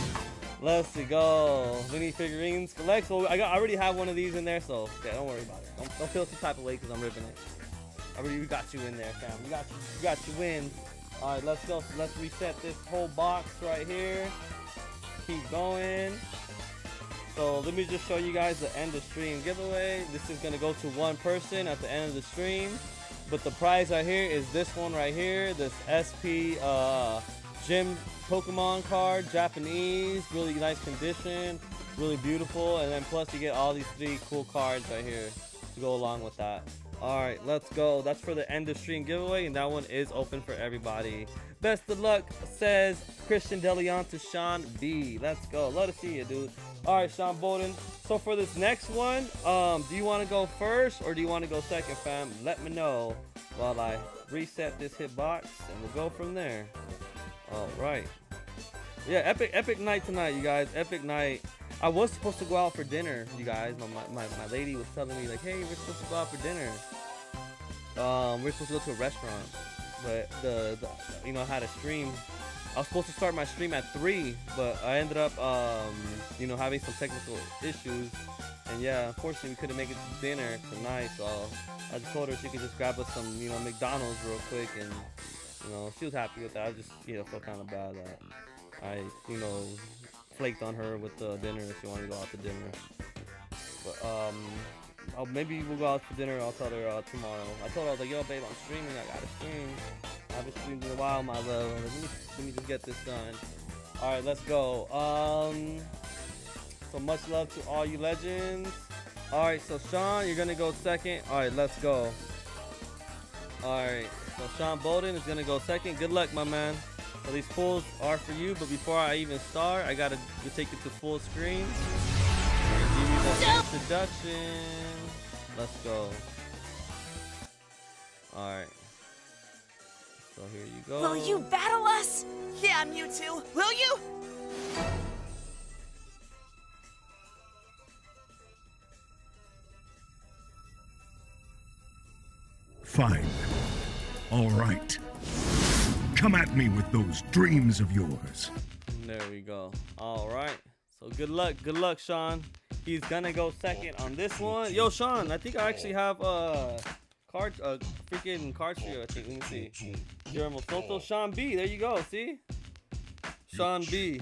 Let's go. Mini figurines collect. So I, got, I already have one of these in there, so yeah, don't worry about it. Don't, don't feel some type of way because I'm ripping it. I already got you in there, fam. We got you. We got you in. All right, let's go. Let's reset this whole box right here. Keep going. So let me just show you guys the end of stream giveaway. This is gonna go to one person at the end of the stream. But the prize right here is this one right here. This SP uh, Gym Pokemon card, Japanese, really nice condition, really beautiful. And then plus you get all these three cool cards right here to go along with that. All right, let's go. That's for the end of stream giveaway, and that one is open for everybody. Best of luck, says Christian Deleon to Sean B. Let's go. Love to see you, dude. All right, Sean Bowden. So for this next one, um, do you want to go first or do you want to go second, fam? Let me know while I reset this hitbox, and we'll go from there. All right. Yeah, epic epic night tonight, you guys. Epic night. I was supposed to go out for dinner, you guys. My, my, my lady was telling me like, hey, we're supposed to go out for dinner. Um, we're supposed to go to a restaurant, but the, the you know I had a stream. I was supposed to start my stream at three, but I ended up um, you know having some technical issues, and yeah, unfortunately we couldn't make it to dinner tonight. So I just told her she could just grab us some you know McDonald's real quick, and you know she was happy with that. I just you know felt kind of bad that I you know flaked on her with the dinner if she wanted to go out to dinner. But um, oh, maybe we'll go out for dinner. I'll tell her uh, tomorrow. I told her I was like, yo, babe, I'm streaming. I gotta stream. I haven't streamed in a while, my love. Let me, let me just get this done. All right, let's go. Um, so much love to all you legends. All right, so Sean, you're gonna go second. All right, let's go. All right, so Sean Bolden is gonna go second. Good luck, my man. So these pulls are for you, but before I even start, I gotta take it to full screen. Give you the introduction. Let's go. Alright. So here you go. Will you battle us? Yeah, Mewtwo. Will you? Fine. All right. Come at me with those dreams of yours. There we go. All right. So good luck. Good luck, Sean. He's gonna go second on this one. Yo, Sean, I think I actually have a card, a freaking card for you. I think. Let me see. Guillermo Soto, Sean B. There you go. See, Sean B.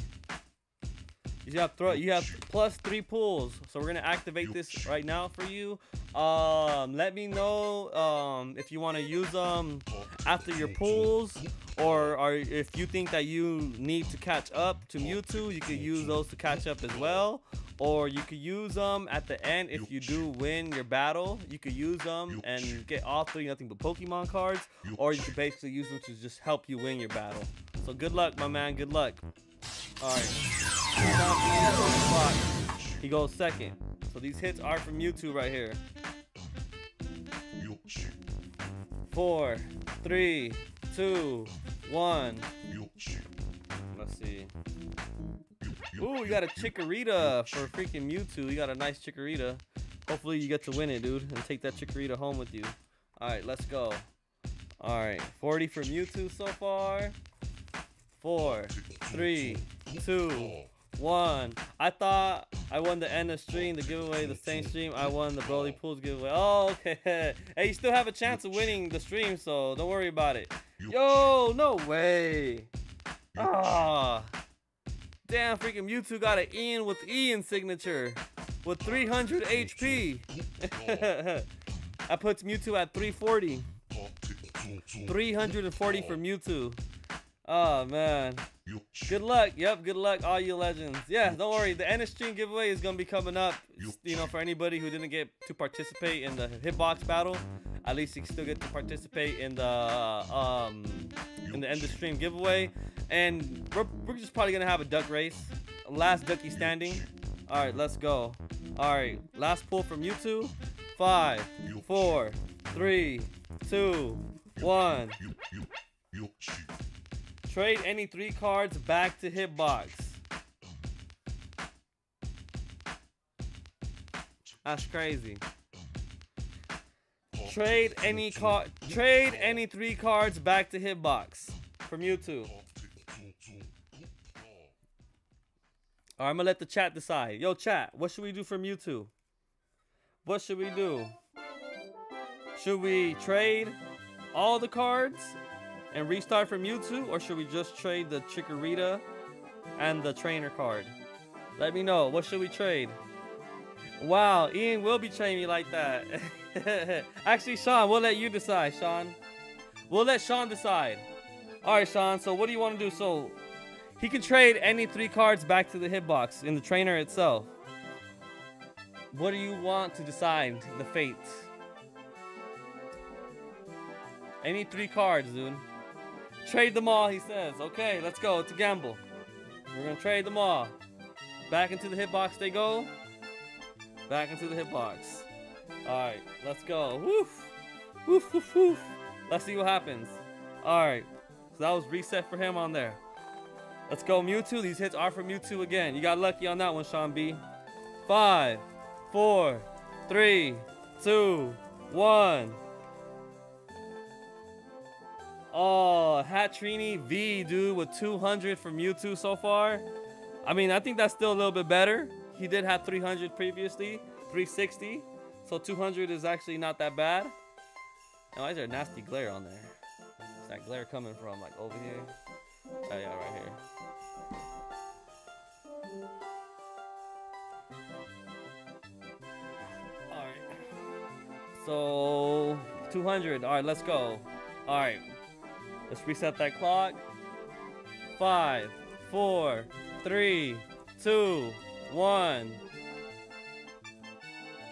You have throw. You have plus three pulls. So we're gonna activate this right now for you. Um, let me know um if you want to use them after your pulls, or or if you think that you need to catch up to Mewtwo, you could use those to catch up as well. Or you could use them at the end if you do win your battle. You could use them and get all three nothing but Pokemon cards. Or you could basically use them to just help you win your battle. So good luck, my man. Good luck. All right. He goes second. So these hits are from Mewtwo right here. Four, three, two, one. Let's see. Ooh, we got a Chikorita for freaking Mewtwo. You got a nice Chikorita. Hopefully you get to win it, dude, and take that Chikorita home with you. All right, let's go. All right, 40 for Mewtwo so far. Four, three, two, one. I thought I won the end of stream, the giveaway, the same stream. I won the Broly Pools giveaway. Oh, okay. hey, you still have a chance of winning the stream, so don't worry about it. Yo, no way. Ah. Damn, freaking Mewtwo got an Ian with Ian signature with 300 HP. I put Mewtwo at 340. 340 for Mewtwo. Oh man. Good luck. Yep, good luck, all you legends. Yeah, don't worry. The end of stream giveaway is gonna be coming up. You know, for anybody who didn't get to participate in the hitbox battle, at least you can still get to participate in the um in the end of stream giveaway. And we're, we're just probably gonna have a duck race. Last ducky standing. All right, let's go. All right, last pull from Mewtwo. Five, four, three, two, one. Trade any three cards back to Hitbox. That's crazy. Trade any card. Trade any three cards back to Hitbox from Mewtwo. Alright, I'm gonna let the chat decide. Yo, chat, what should we do for Mewtwo? What should we do? Should we trade all the cards and restart from Mewtwo, or should we just trade the Chikorita and the trainer card? Let me know. What should we trade? Wow, Ian will be trading me like that. Actually, Sean, we'll let you decide, Sean. We'll let Sean decide. All right, Sean. So what do you want to do? So he can trade any three cards back to the hitbox in the trainer itself. What do you want to decide the fate? Any three cards, dude. Trade them all, he says. Okay, let's go. It's a gamble. We're gonna trade them all. Back into the hitbox they go. Back into the hitbox. Alright, let's go. Woof. Woof, woof, woof. Let's see what happens. All right. So that was reset for him on there. Let's go Mewtwo. These hits are for Mewtwo again. You got lucky on that one, Sean B. Five, four, three, two, one. Oh, Hatterene V, dude, with 200 for Mewtwo so far. I mean, I think that's still a little bit better. He did have 300 previously, 360. So 200 is actually not that bad. And why is there a nasty glare on there? Is that glare coming from like over here? Oh yeah, right here. Alright. So 200. Alright, let's go. Alright. Let's reset that clock. Five, four, three, two, one.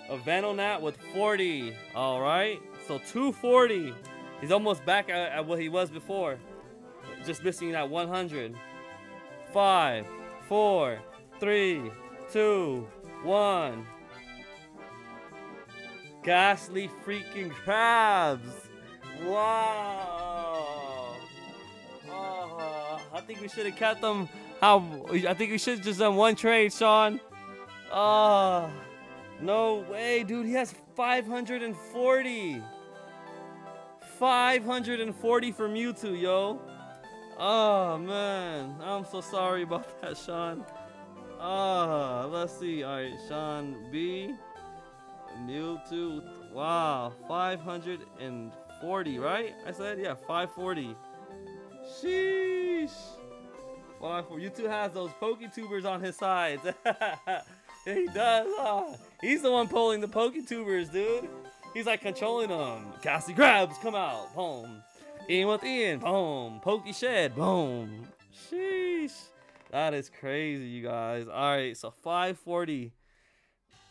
A Venonat with 40. All right. So 240. He's almost back at, at what he was before. Just missing that 100. Five, four, three, two, one. Ghastly freaking crabs. Wow. I think we should have kept them. How? I think we should have just done one trade, Sean. Oh, no way, dude. He has 540. 540 for Mewtwo, yo. Oh, man. I'm so sorry about that, Sean. Ah, let's see. All right, Sean B. Mewtwo. Wow, 540, right? I said, yeah, 540. Sheesh. Five, four. Mewtwo has those Poketubers on his sides. he does. He's the one pulling the Poketubers, dude. He's like controlling them. Cassie Grabs, come out. Boom. In with Ian. Boom. Pokey Shed. Boom. Sheesh. That is crazy, you guys. All right, so 540.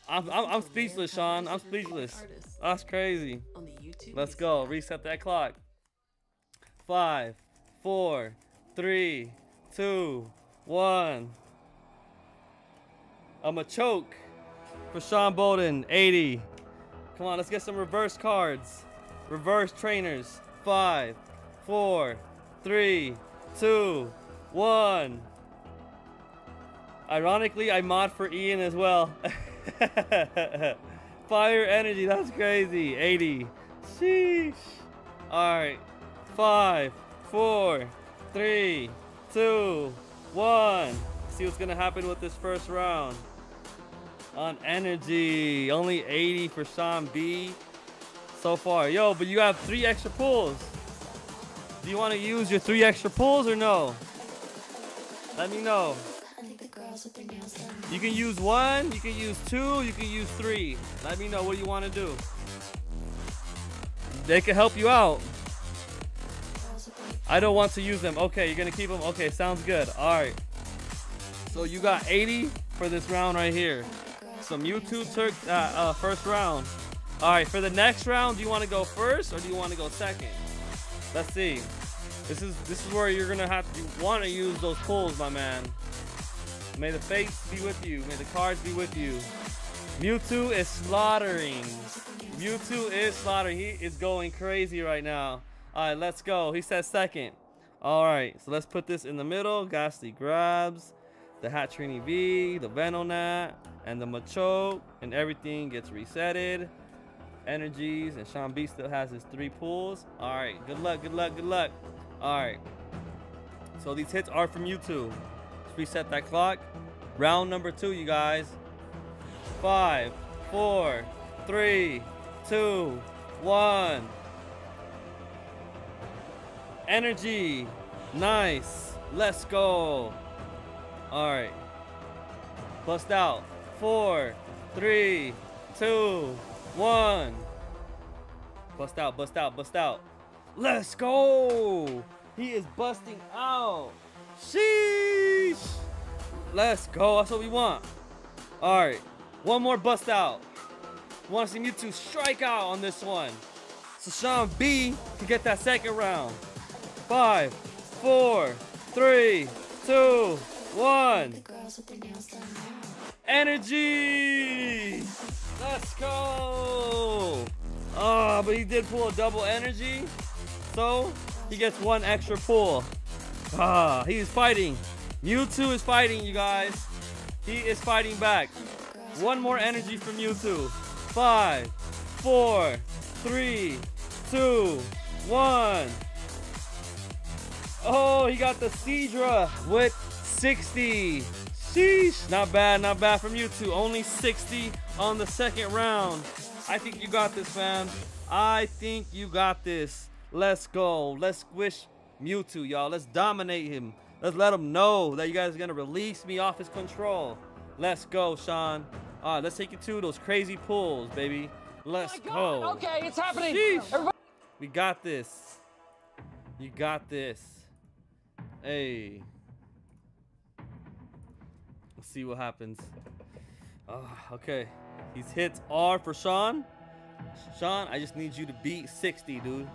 I'm, I'm, I'm speechless, Sean. I'm speechless. That's crazy. Let's go. Reset that clock. Five, four, three, two, one. Machoke for Sean Bolden, 80. Come on, let's get some reverse cards. Reverse trainers. Five, four, three, two, one. Ironically, I mod for Ian as well. Fire energy, that's crazy. 80. Sheesh. Alright. Five, four, three, two, one. See what's gonna happen with this first round. On energy. Only 80 for Sean B so far. Yo, but you have three extra pulls. Do you want to use your three extra pulls or no? Let me know. You can use one, you can use two, you can use three. Let me know what you want to do. They can help you out. I don't want to use them. Okay, you're gonna keep them. Okay, sounds good. All right. So you got 80 for this round right here. So Mewtwo took uh, uh, first round. All right, for the next round, do you want to go first or do you want to go second? Let's see. This is this is where you're gonna have to want to use those pulls, my man. May the fates be with you. May the cards be with you. Mewtwo is slaughtering. Mewtwo is slaughtering. He is going crazy right now. All right, let's go. He says second. All right, so let's put this in the middle. Ghastly grabs the Hatterene V, the Venonat, and the Machoke, and everything gets resetted. Energies, and Sean B still has his three pulls. All right, good luck, good luck, good luck. All right, so these hits are from Mewtwo. Let's reset that clock. Round number two, you guys. Five, four, three, two, one. Energy. Nice. Let's go. All right. Bust out. Four, three, two, one. Bust out, bust out, bust out. Let's go. He is busting out. Sheesh. Let's go. That's what we want. All right. One more bust out. Want to see Mewtwo strike out on this one. So Sean B can get that second round. Five, four, three, two, one. Energy! Let's go! Oh, but he did pull a double energy. So he gets one extra pull. Ah, he is fighting. Mewtwo is fighting, you guys. He is fighting back. One more energy from Mewtwo. Five, four, three, two, one. Oh, he got the Seadra with 60. Sheesh. Not bad, not bad from Mewtwo. Only 60 on the second round. I think you got this, fam. I think you got this. Let's go. Let's squish Mewtwo, y'all. Let's dominate him. Let's let him know that you guys are going to release me off his control. Let's go, Sean. All right, let's take you to those crazy pulls, baby. Let's oh go. Okay, it's happening. We got this. You got this. Hey. Let's see what happens. Ah, okay. He's hits R for Sean. Sean, I just need you to beat 60, dude.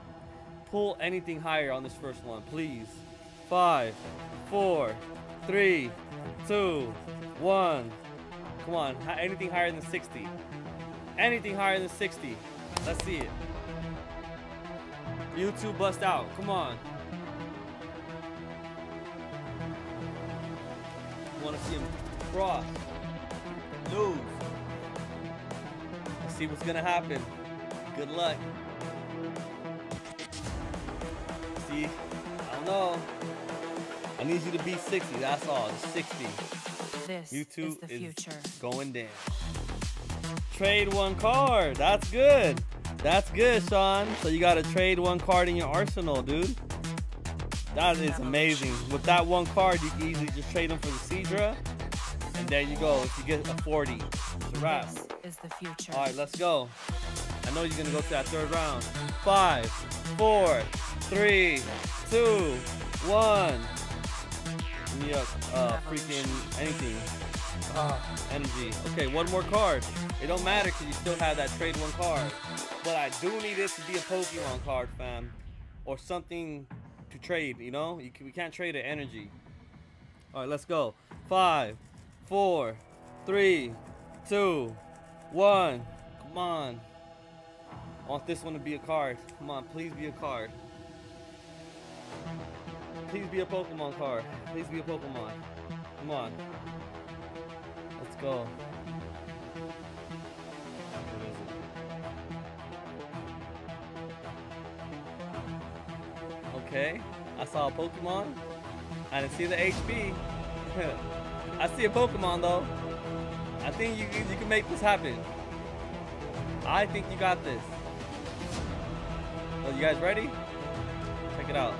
Pull anything higher on this first one, please. Five, four, three, two, one. Come on, anything higher than 60. Anything higher than 60. Let's see it. Mewtwo bust out. Come on. Want to see him cross, lose. Let's see what's gonna happen. Good luck. See, I don't know. I need you to be 60. That's all. 60. This Mewtwo is the future. going down. Trade one card. That's good. That's good, Sean. So you got to trade one card in your arsenal, dude. That is amazing. With that one card, you can easily just trade them for the Seadra. And there you go. If you get a 40, it's a wrap. This is the future. All right, let's go. I know you're going to go to that third round. Five, four, three, two, one. Give me a uh, freaking anything. Ah, energy. Okay, one more card. It don't matter because you still have that trade one card. But I do need this to be a Pokemon card, fam. Or something to trade, you know? You can, we can't trade an energy. All right, let's go. Five, four, three, two, one. Come on. I want this one to be a card. Come on, please be a card. Please be a Pokemon card. Please be a Pokemon. Come on. Let's go. Okay, I saw a Pokemon. I didn't see the HP. I see a Pokemon though. I think you you can make this happen. I think you got this. Oh, you guys ready? Check it out.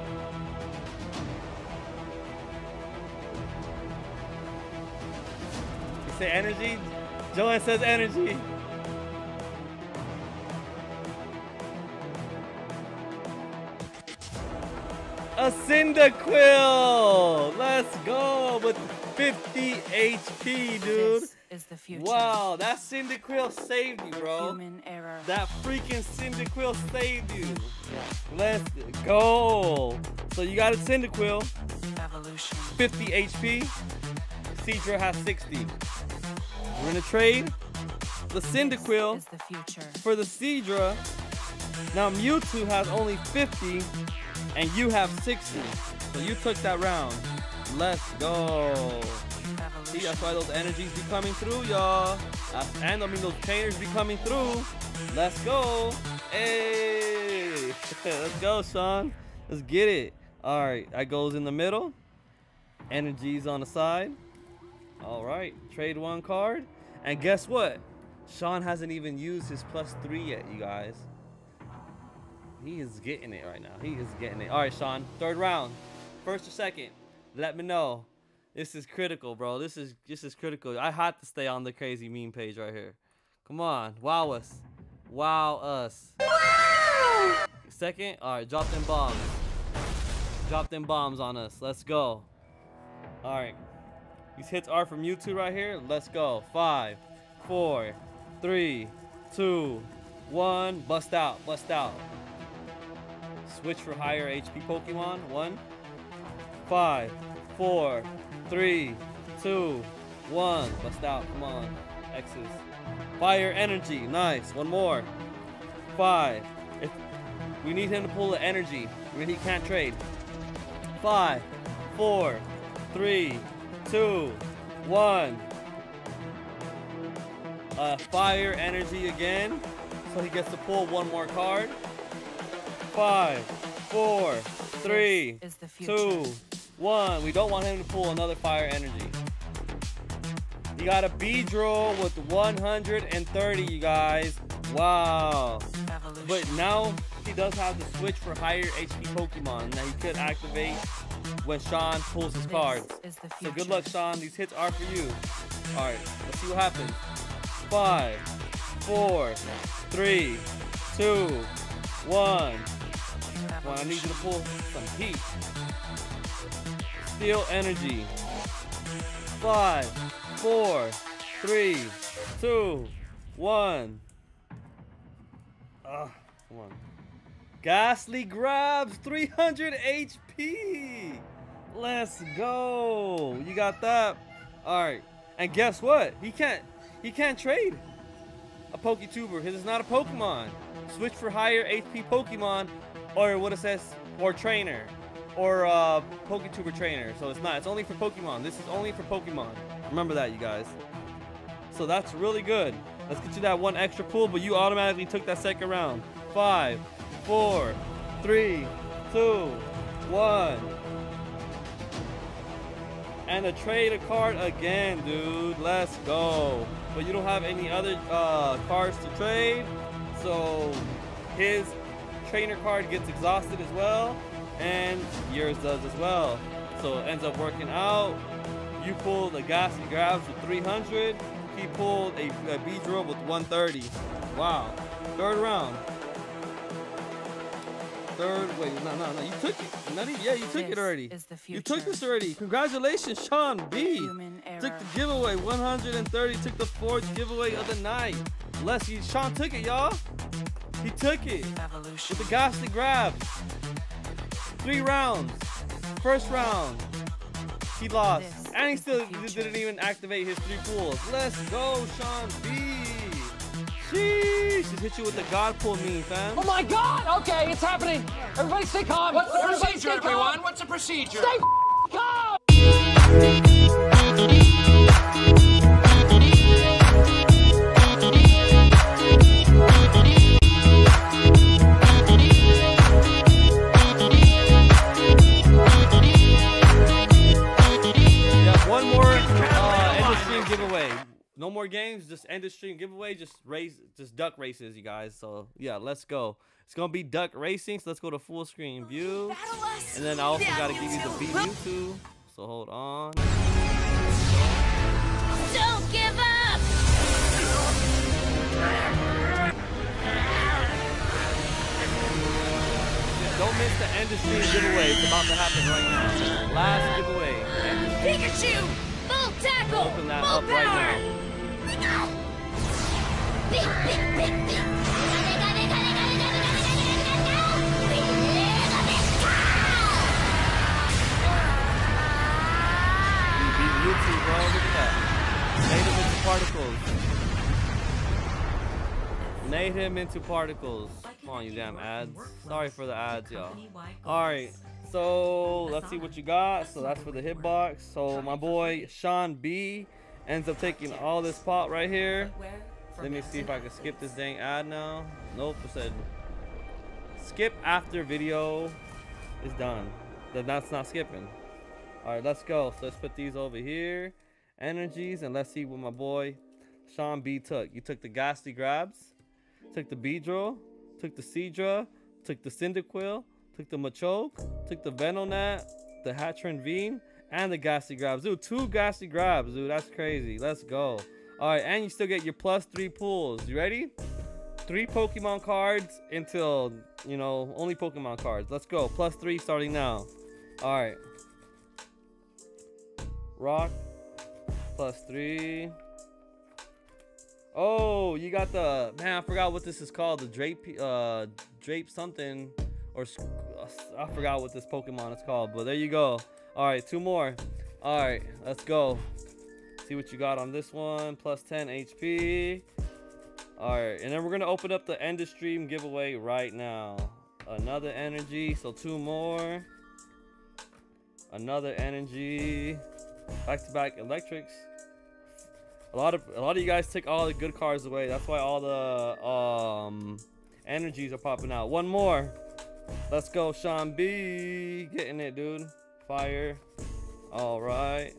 You say energy? Joanne says energy. A Cyndaquil! Let's go with 50 HP, dude. This is the future. Wow, that Cyndaquil saved you, bro. Human error. That freaking Cyndaquil saved you. Let's go. So you got a Cyndaquil, Evolution. 50 HP. Seadra has 60. We're gonna trade the Cyndaquil the for the Seadra. Now Mewtwo has only 50 and you have 60. So you took that round. Let's go. See, that's why those energies be coming through, y'all. And I mean those trainers be coming through. Let's go. Hey. Let's go, Sean. Let's get it. All right, that goes in the middle. Energies on the side. All right, trade one card. And guess what? Sean hasn't even used his plus three yet, you guys. He is getting it right now. He is getting it. All right, Sean. Third round. First or second. Let me know. This is critical, bro. This is this is critical. I had to stay on the crazy meme page right here. Come on. Wow us. Wow us. Second. All right. Drop them bombs. Drop them bombs on us. Let's go. All right. These hits are from Mewtwo right here. Let's go. Five, four, three, two, one. Bust out. Bust out. Switch for higher HP Pokemon. One. Five, four, three, two, one. Bust out. Come on. X's. Fire energy. Nice. One more. Five. If We need him to pull the energy. Mean, he can't trade. Five, four, three, two, one. Uh, fire energy again. So he gets to pull one more card. Five, four, three, is the future. two, one. We don't want him to pull another fire energy. You got a Beedrill with 130, you guys. Wow. Evolution. But now he does have the switch for higher HP Pokemon that he could activate when Sean pulls his cards. So good luck, Sean. These hits are for you. All right, let's see what happens. Five, four, three, two, one. Well, I need you to pull some heat. Steel energy. Five, four, three, two, one. Ah, come on. Ghastly grabs 300 HP. Let's go. You got that. All right. And guess what? He can't. He can't trade a Poketuber because it's not a Pokemon. Switch for higher HP Pokemon, or what it says, or trainer, or uh, Poketuber trainer. So it's not. It's only for Pokemon. This is only for Pokemon. Remember that, you guys. So that's really good. Let's get you that one extra pull, but you automatically took that second round. Five, four, three, two, one. And a trade a card again, dude. Let's go. But you don't have any other uh, cards to trade. So his trainer card gets exhausted as well. And yours does as well. So it ends up working out. You pulled a Ghastly Grabs with 300. He pulled a, a with 130. Wow. Third round. Third, wait, no, no, no. You took it. Not even, yeah, you took it already. is the You took this already. Congratulations, Sean B. Took the giveaway. 130. Took the fourth giveaway of the night. Let's see. Sean took it, y'all. He took it Evolution. with the ghastly grab. Three rounds. First round, he lost. This and he still didn't even activate his three pulls. Let's go, Sean B. Sheesh. Just hit you with the God pull meme, fam. Oh my god! Okay, it's happening. Everybody stay calm. What's the Everybody procedure, stay calm. everyone? What's the procedure? Stay calm! No more games, just end the stream giveaway. Just race, just duck races, you guys. So yeah, let's go. It's gonna be duck racing. So let's go to full screen view, and then I also Yeah, gotta give you the beat Mewtwo. So hold on. Don't give up! Don't miss the end of stream giveaway. It's about to happen right now. Last giveaway. End of stream. Pikachu! Full tackle! Full up right Made him into particles. Come on, you damn ads. Sorry for the ads, y'all. Alright, so let's see what you got. So that's for the hitbox. So my boy Sean B ends up taking all this pot right here. Let me see if I can skip this dang ad now. Nope, it said skip after video is done. Then that's not skipping. Alright, let's go. So let's put these over here. Energies, and let's see what my boy Sean B took. You took the Ghastly Grabs, took the Beedrill, took the Seadra, took the Cyndaquil, took the Machoke, took the Venonat, the Hatterene V, and the Ghastly Grabs. Dude, two Ghastly Grabs, dude. That's crazy. Let's go. Alright, and you still get your plus three pulls. You ready? Three Pokemon cards until, you know, only Pokemon cards. Let's go. Plus three starting now. Alright. Rock. Plus three. Oh, you got the man. I forgot what this is called. The drape, uh, drape something, or I forgot what this Pokemon is called. But there you go. All right, two more. All right, let's go. See what you got on this one. Plus 10 HP. All right, and then we're gonna open up the end of stream giveaway right now. Another energy. So two more. Another energy. Back to back electrics. A lot of a lot of you guys took all the good cards away. That's why all the um energies are popping out. One more. Let's go, Sean B. Getting it, dude. Fire. All right.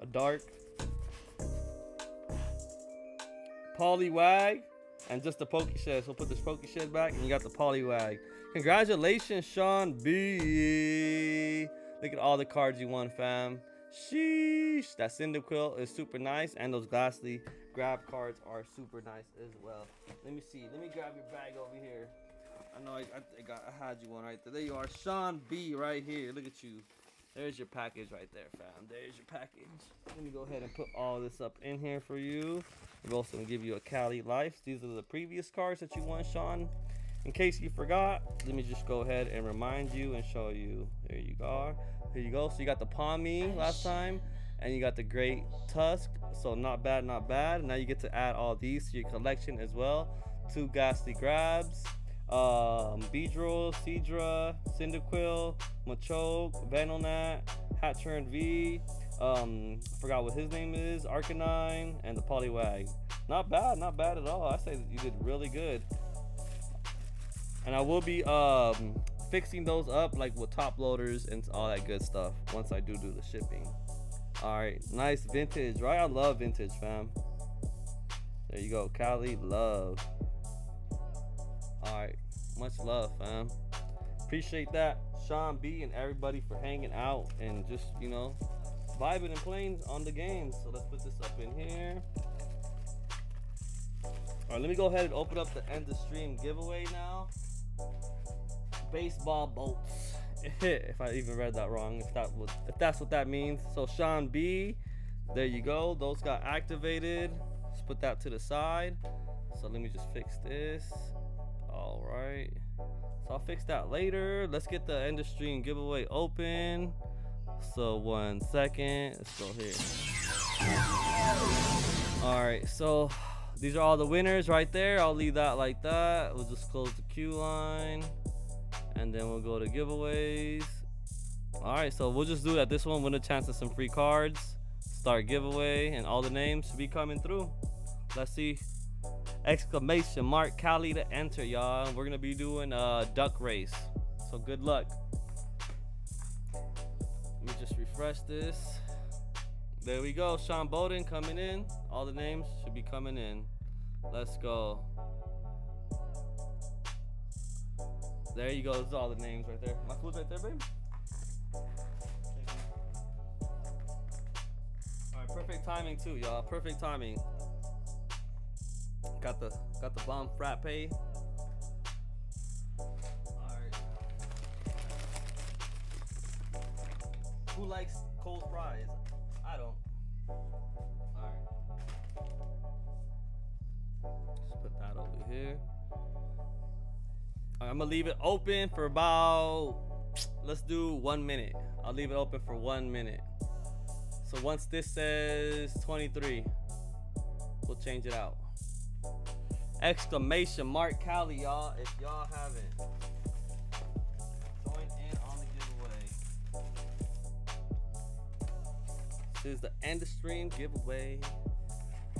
A dark. Poliwag. And just the Pokeshed. So put this Pokeshed back and you got the Poliwag. Congratulations, Sean B. Look at all the cards you won, fam. Sheesh. That Cyndaquil is super nice. And those Ghastly grab cards are super nice as well. Let me see. Let me grab your bag over here. I know I, I, got I had you one right there. There you are, Sean B. Right here. Look at you. There's your package right there, fam. There's your package. Let me go ahead and put all this up in here for you. We're also gonna give you a Cali Life. These are the previous cards that you won, Sean. In case you forgot, let me just go ahead and remind you and show you. There you go. Here you go. So you got the Pawmi last time, and you got the Great Tusk. So not bad, not bad. Now you get to add all these to your collection as well. Two Ghastly Grabs, um, Beedrill, Seadra, Cyndaquil, Machoke, Venonat, Hatterene V, um, forgot what his name is, Arcanine, and the Poliwag. Not bad, not bad at all. I say that you did really good. And I will be um, fixing those up like with top loaders and all that good stuff once I do do the shipping. All right, nice vintage, right? I love vintage, fam. There you go, Cali love. All right, much love, fam. Appreciate that, Sean B, and everybody for hanging out and just you know vibing and playing on the game. So let's put this up in here. All right, let me go ahead and open up the end of stream giveaway now. Baseball bolts. if I even read that wrong, if that was if that's what that means. So Sean B, there you go. Those got activated. Let's put that to the side. So let me just fix this. All right. So I'll fix that later. Let's get the end of stream giveaway open. So one second. Let's go here. All right. So these are all the winners right there. I'll leave that like that. We'll just close the queue line. And then we'll go to giveaways. All right. So we'll just do that. This one win a chance at some free cards. Start giveaway. And all the names should be coming through. Let's see exclamation mark Cali to enter y'all. We're gonna be doing a duck race. So good luck. Let me just refresh this. There we go. Sean Bowden coming in. All the names should be coming in. Let's go. There you go. This is all the names right there. My food's right there babe. All right perfect timing too y'all. Perfect timing Got the got the bomb frappe. Alright. Who likes cold fries? I don't. Alright. Just put that over here. Right, I'm gonna leave it open for about let's do one minute. I'll leave it open for one minute. So once this says 23, we'll change it out exclamation mark Cali, y'all. If y'all haven't, join in on the giveaway. This is the end of stream giveaway.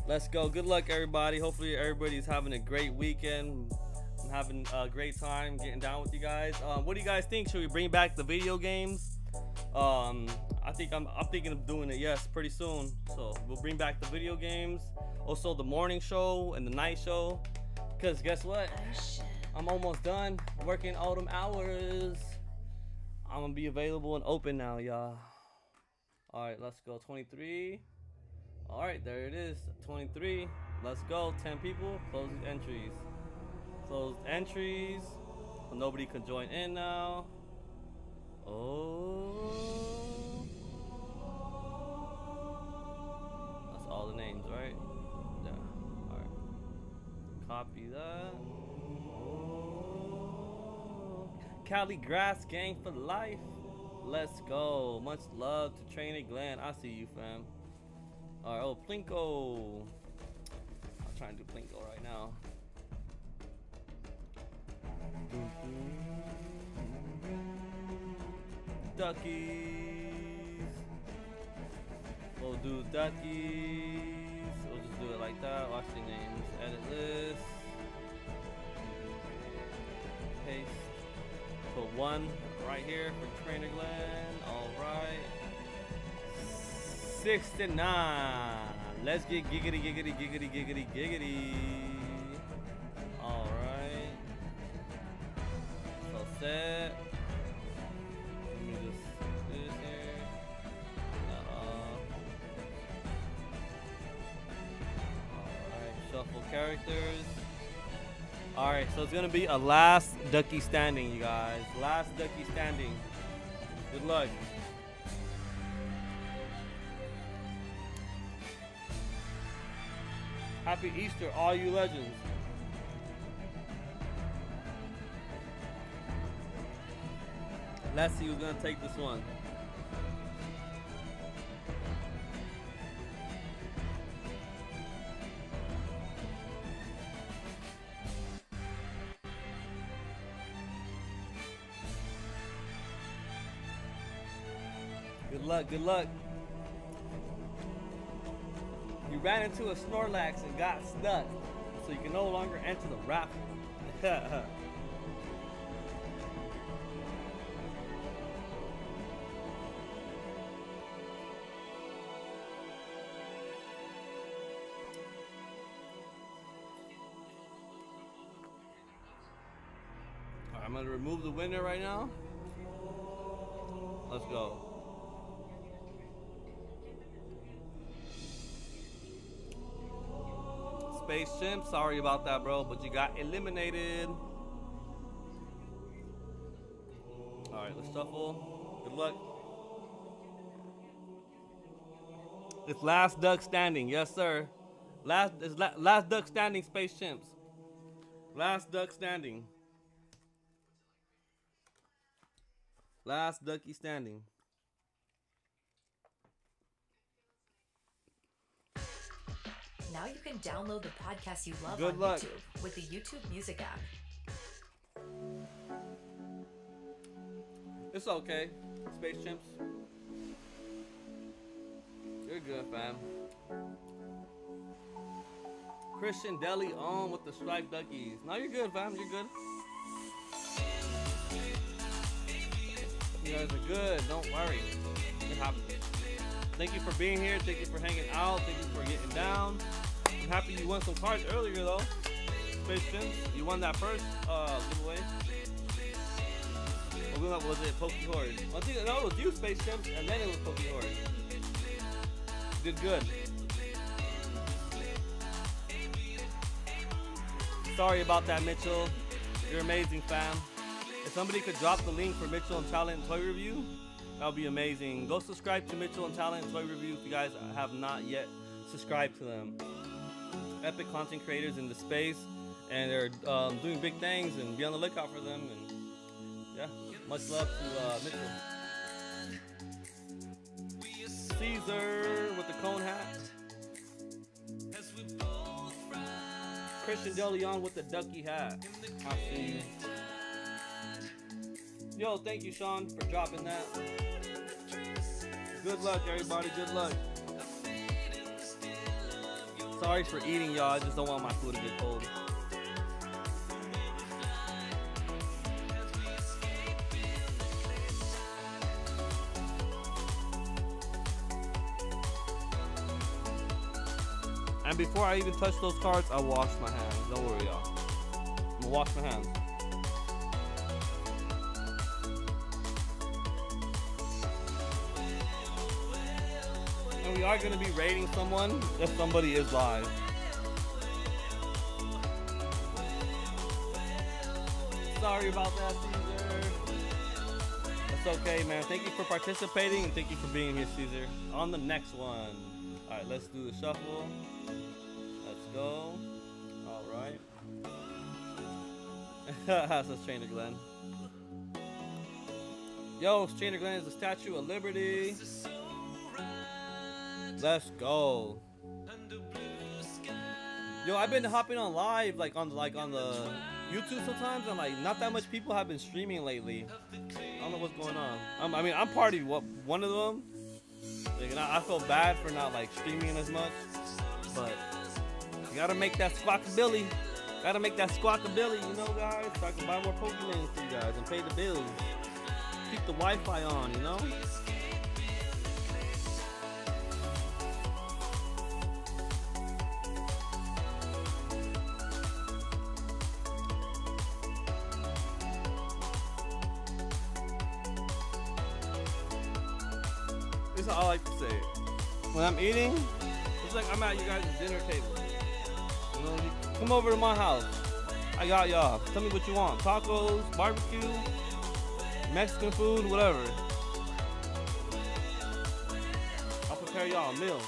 Let's go. Good luck, everybody. Hopefully, everybody's having a great weekend. I'm having a great time getting down with you guys. Um, what do you guys think? Should we bring back the video games? Um, I think I'm, I'm thinking of doing it. Yes, pretty soon. So we'll bring back the video games. Also the morning show and the night show. Cause guess what? Oh, I'm almost done working all them hours. I'm gonna be available and open now, y'all. All right, let's go. 23. All right, there it is. 23. Let's go. 10 people. Close these entries. Closed entries. Nobody can join in now. Oh. That's all the names, right? Copy that. Cali Grass Gang for life. Let's go. Much love to Trainer Glenn. I see you, fam. All right. Oh, Plinko. I'm trying to do Plinko right now. Duckies. We'll do duckies. We'll just do it like that. Watch the names. Edit list. Paste. Put one right here for Trainer Glenn. Alright. 69. Let's get giggity, giggity, giggity, giggity, giggity. Alright. So set. Shuffle characters. Alright, so it's gonna be a last ducky standing, you guys. Last ducky standing. Good luck. Happy Easter, all you legends. Let's see who's gonna take this one. Luck, good luck. You ran into a Snorlax and got stuck, so you can no longer enter the raffle. I'm gonna remove the winner right now. Let's go. Space Chimp, sorry about that, bro, but you got eliminated. Alright, let's shuffle. Good luck. It's last duck standing, yes sir. Last la last duck standing, Space Chimps. Last duck standing. Last ducky standing. Now you can download the podcast you love Good on luck. YouTube with the YouTube Music app. It's okay, Space Chimps. You're good, fam. Christian DeLeon with the striped duckies. No, you're good, fam. You're good. You guys are good. Don't worry. It happens. Thank you for being here. Thank you for hanging out. Thank you for getting down. Happy you won some cards earlier, though. Chimps, you won that first uh, giveaway. What was it? Poke Horde. I think no, it was you, Space Chimps, and then it was Poke Horde. Did good. Sorry about that, Mitchell. You're amazing, fam. If somebody could drop the link for Mitchell and Talent Toy Review, that would be amazing. Go subscribe to Mitchell and Talent Toy Review if you guys have not yet subscribed to them. Epic content creators in the space, and they're um, doing big things, and be on the lookout for them. And yeah, much love to uh, Mitchell. Caesar with the cone hat. Christian DeLeon with the ducky hat. I see. Yo, thank you, Sean, for dropping that. Good luck, everybody. Good luck. Sorry for eating, y'all. I just don't want my food to get cold. And before I even touch those cards, I wash my hands. Don't worry, y'all. I'm gonna wash my hands. We are gonna be rating someone if somebody is live. Sorry about that, Caesar. That's okay, man. Thank you for participating and thank you for being here, Caesar. On the next one. Alright, let's do the shuffle. Let's go. Alright. Says Trainer Glenn. Yo, Trainer Glenn is the Statue of Liberty. Let's go. Yo, I've been hopping on live, like on like on the YouTube sometimes, and like not that much people have been streaming lately. I don't know what's going on. I'm, I mean, I'm party what one of them. Like, I, I feel bad for not like streaming as much, but you gotta make that squawkabilly. Gotta make that squawkabilly, you know, guys. So I can buy more Pokemon for you guys and pay the bills. Keep the Wi-Fi on, you know. How I like to say. When I'm eating, it's like I'm at you guys' dinner table. You know, you come over to my house. I got y'all. Tell me what you want. Tacos, barbecue, Mexican food, whatever. I'll prepare y'all a meal.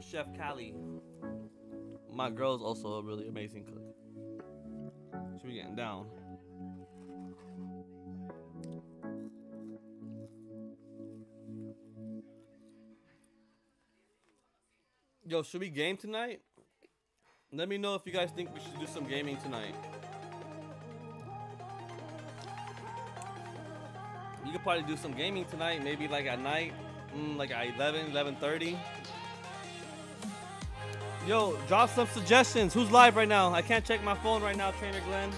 Chef Cali. My girl's also a really amazing cook. She be getting down. Yo, should we game tonight? Let me know if you guys think we should do some gaming tonight. You could probably do some gaming tonight, maybe like at night, mm, like at 11, 11.30. Yo, drop some suggestions. Who's live right now? I can't check my phone right now, Trainer Glenn.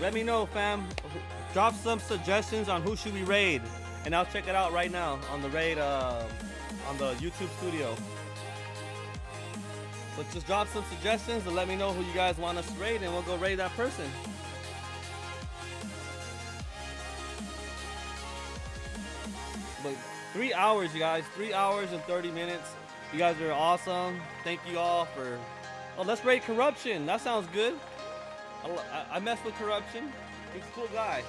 Let me know, fam. Drop some suggestions on who should we raid, and I'll check it out right now on the raid uh, on the YouTube studio. But just drop some suggestions and let me know who you guys want us to raid, and we'll go raid that person. But three hours, you guys. Three hours and 30 minutes. You guys are awesome. Thank you all for. Oh, let's raid corruption. That sounds good. I, I, mess with corruption. He's a cool guy.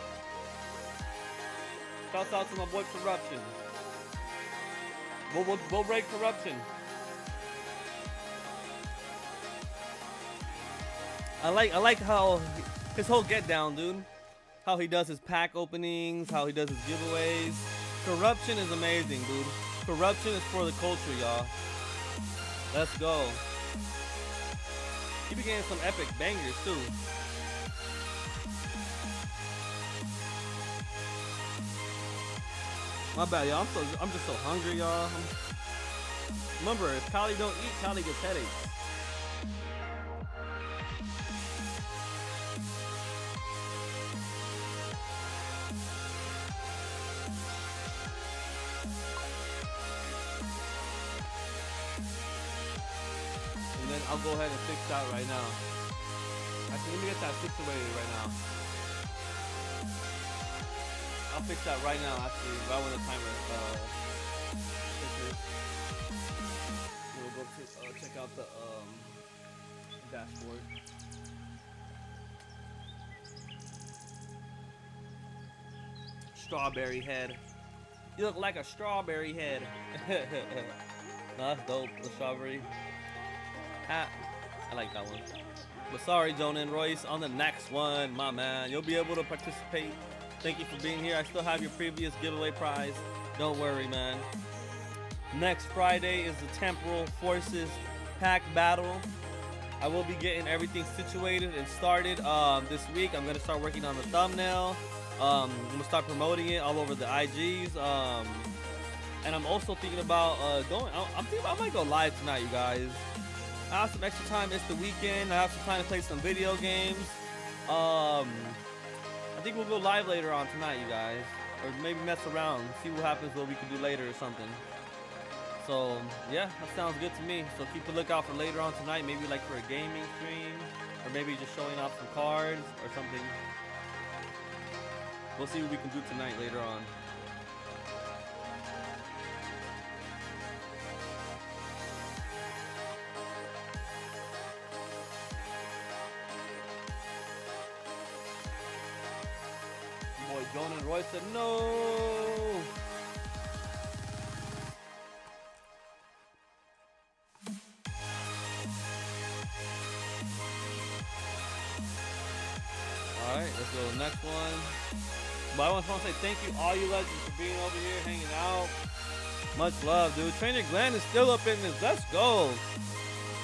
Shouts out to my boy corruption. We'll, we'll, we'll corruption. I like I like how his whole get down, dude. How he does his pack openings, how he does his giveaways. Corruption is amazing, dude. Corruption is for the culture, y'all. Let's go. He be getting some epic bangers too. My bad, y'all. I'm so I'm just so hungry, y'all. Remember, if Cali don't eat, Cali gets headaches. I'll go ahead and fix that right now. Actually, let me get that situated right now. I'll fix that right now, actually, right when the timer uh, fixes. We'll go to, uh, check out the um, dashboard. Strawberry head. You look like a strawberry head. no, that's dope. The strawberry I like that one. But sorry, Jordan Royce. On the next one, my man, you'll be able to participate. Thank you for being here. I still have your previous giveaway prize. Don't worry, man. Next Friday is the Temporal Forces Pack Battle. I will be getting everything situated and started um, this week. I'm gonna start working on the thumbnail. Um, I'm gonna start promoting it all over the IGs. Um, and I'm also thinking about uh, going. I'm thinking I might go live tonight, you guys. I have some extra time. It's the weekend. I have some time to play some video games. Um, I think we'll go live later on tonight, you guys, or maybe mess around, see what happens, what we can do later or something. So yeah, that sounds good to me. So keep a lookout for later on tonight, maybe like for a gaming stream, or maybe just showing off some cards or something. We'll see what we can do tonight later on. And Roy said no. All right, let's go to the next one. But I want to say thank you, all you legends, for being over here, hanging out. Much love, dude. Trainer Glenn is still up in this. Let's go.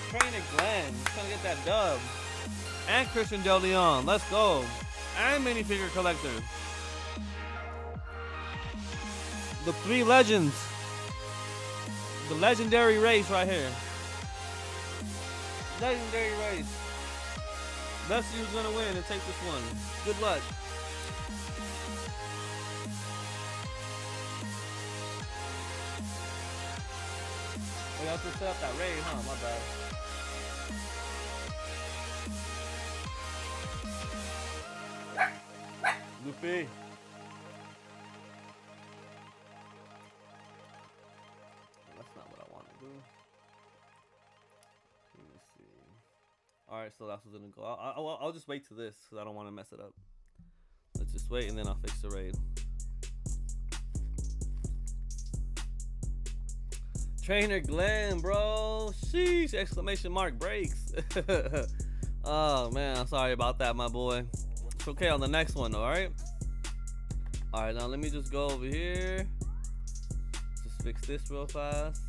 Trainer Glenn. He's trying to get that dub. And Christian DeLeon. Let's go. And minifigure collector. The three legends. The legendary race right here. Legendary race. Let's see who's gonna win and take this one. Good luck. You have to set up that raid, huh? My bad. Luffy. All right, so that's what's gonna go. I'll, I'll, I'll just wait to this because I don't want to mess it up. Let's just wait and then I'll fix the raid. Trainer Glenn, bro. Sheesh! Exclamation mark breaks. oh man, I'm sorry about that, my boy. It's okay on the next one, all right. All right, now let me just go over here. Just fix this real fast.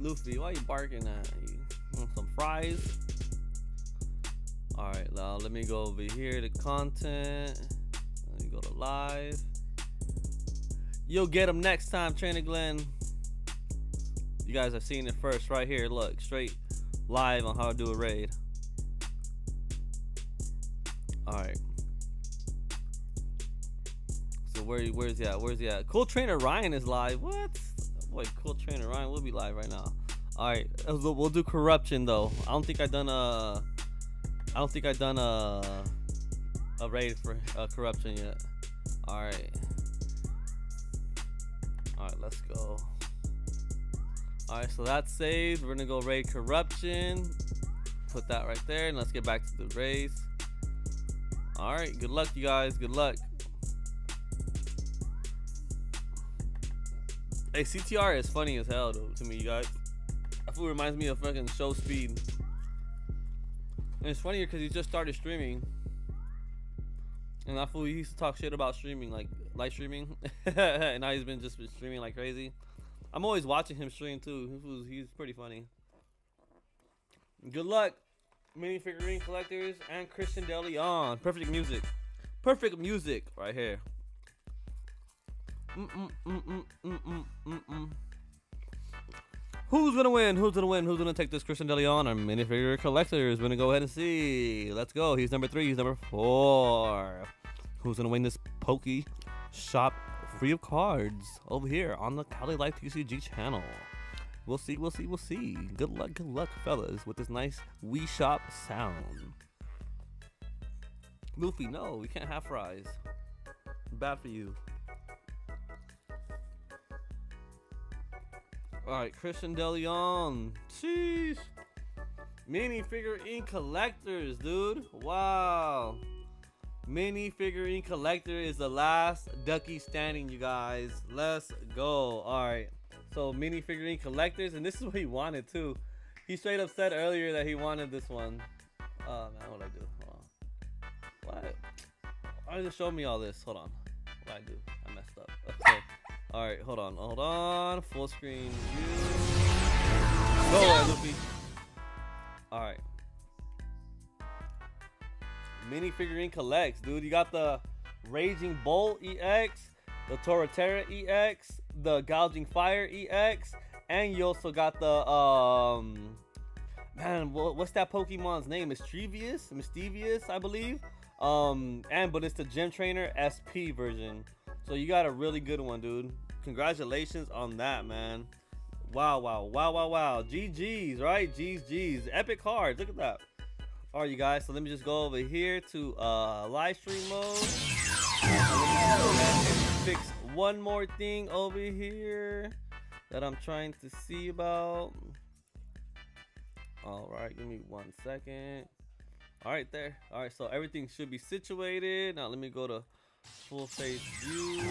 Luffy, why you barking at? You want some fries? All right, now let me go over here to content. Let me go to live. You'll get them next time, Trainer Glenn. You guys have seen it first right here. Look, straight live on how to do a raid. All right. So where where's he at? Where's he at? Cool Trainer Ryan is live. What? Boy, Cool Trainer Ryan will be live right now. All right, uh, we'll do corruption though. I don't think I done a. I don't think I done a a raid for uh, corruption yet. All right. All right, let's go. All right, so that's saved. We're gonna go raid corruption. Put that right there, and let's get back to the race. All right, good luck, you guys. Good luck. Hey, CTR is funny as hell though to me, you guys. That fool reminds me of fucking Show Speed. And it's funnier because he just started streaming. And that fool he used to talk shit about streaming, like live streaming. and now he's been just been streaming like crazy. I'm always watching him stream too. He's pretty funny. Good luck, mini figurine collectors and Christian DeLeon. Perfect music. Perfect music right here. Mm -mm, mm. Who's gonna win? Who's gonna win? Who's gonna take this Christian DeLeon? Our minifigure collectors. We're gonna go ahead and see. Let's go. He's number three. He's number four. Who's gonna win this Pokey shop free of cards over here on the Cali Life TCG channel? We'll see. We'll see. We'll see. Good luck. Good luck, fellas, with this nice Wii Shop sound. Luffy, no, we can't have fries. Bad for you. Alright, Christian DeLeon. Jeez. Mini figurine collectors, dude. Wow. Mini figurine collector is the last ducky standing, you guys. Let's go. Alright. So mini figurine collectors, and this is what he wanted too. He straight up said earlier that he wanted this one. Oh man, what I do? What? Why just show me all this? Hold on. What I do? I messed up. Okay. All right, hold on, hold on. Full screen view. Go ahead, Luffy. All right. Mini figurine collects, dude. You got the Raging Bolt EX, the Torterra EX, the Gouging Fire EX, and you also got the um. Man, what's that Pokemon's name? Mischievous, Mischievous, I believe. Um, and but it's the Gym Trainer SP version. So you got a really good one, dude. Congratulations on that, man. Wow, wow, wow, wow, wow. GG's, right? G's, G's. Epic cards. Look at that. All right, you guys. So let me just go over here to uh, live stream mode. Fix one more thing over here that I'm trying to see about. All right, give me one second. All right, there. All right, so everything should be situated. Now let me go to full face view.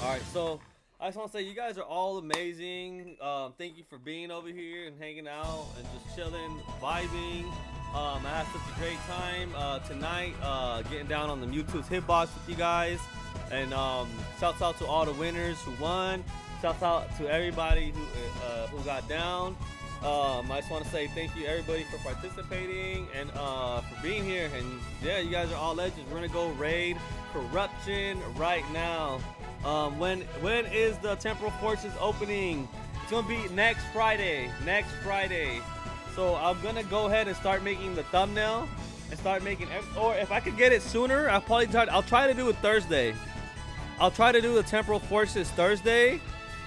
All right, so I just want to say you guys are all amazing. Um, thank you for being over here and hanging out and just chilling, vibing. Um, I had such a great time uh, tonight, uh, getting down on the Mewtwo's hitbox with you guys. And um, shouts out to all the winners who won. Shout out to everybody who uh, who got down. Um, I just want to say thank you everybody for participating and uh, for being here. And yeah, you guys are all legends. We're gonna go raid corruption right now. Um, when when is the Temporal Forces opening? It's gonna be next Friday. Next Friday. So I'm gonna go ahead and start making the thumbnail and start making. Or if I could get it sooner, I'll probably try. I'll try to do it Thursday. I'll try to do the Temporal Forces Thursday,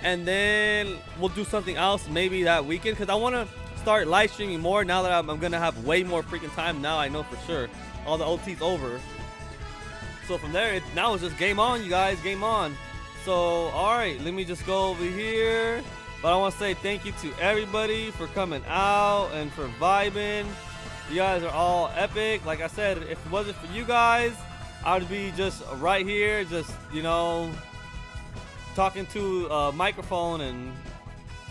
and then we'll do something else maybe that weekend because I want to start live streaming more now that I'm, I'm gonna have way more freaking time. Now I know for sure all the OT's over. So from there, it, now it's just game on, you guys, game on. So all right, let me just go over here. But I want to say thank you to everybody for coming out and for vibing. You guys are all epic. Like I said, if it wasn't for you guys, I would be just right here, just you know, talking to a microphone and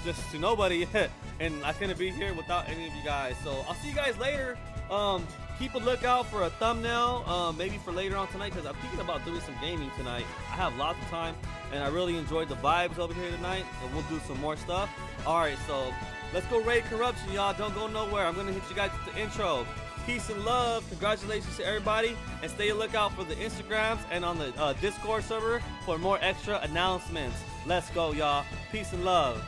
just to nobody. and I couldn't be here without any of you guys. So I'll see you guys later. Um, keep a lookout for a thumbnail, um, maybe for later on tonight, because I'm thinking about doing some gaming tonight. I have lots of time, and I really enjoyed the vibes over here tonight, and we'll do some more stuff. All right, so let's go raid corruption, y'all. Don't go nowhere. I'm gonna hit you guys with the intro. Peace and love. Congratulations to everybody, and stay a lookout for the Instagrams and on the uh, Discord server for more extra announcements. Let's go, y'all. Peace and love.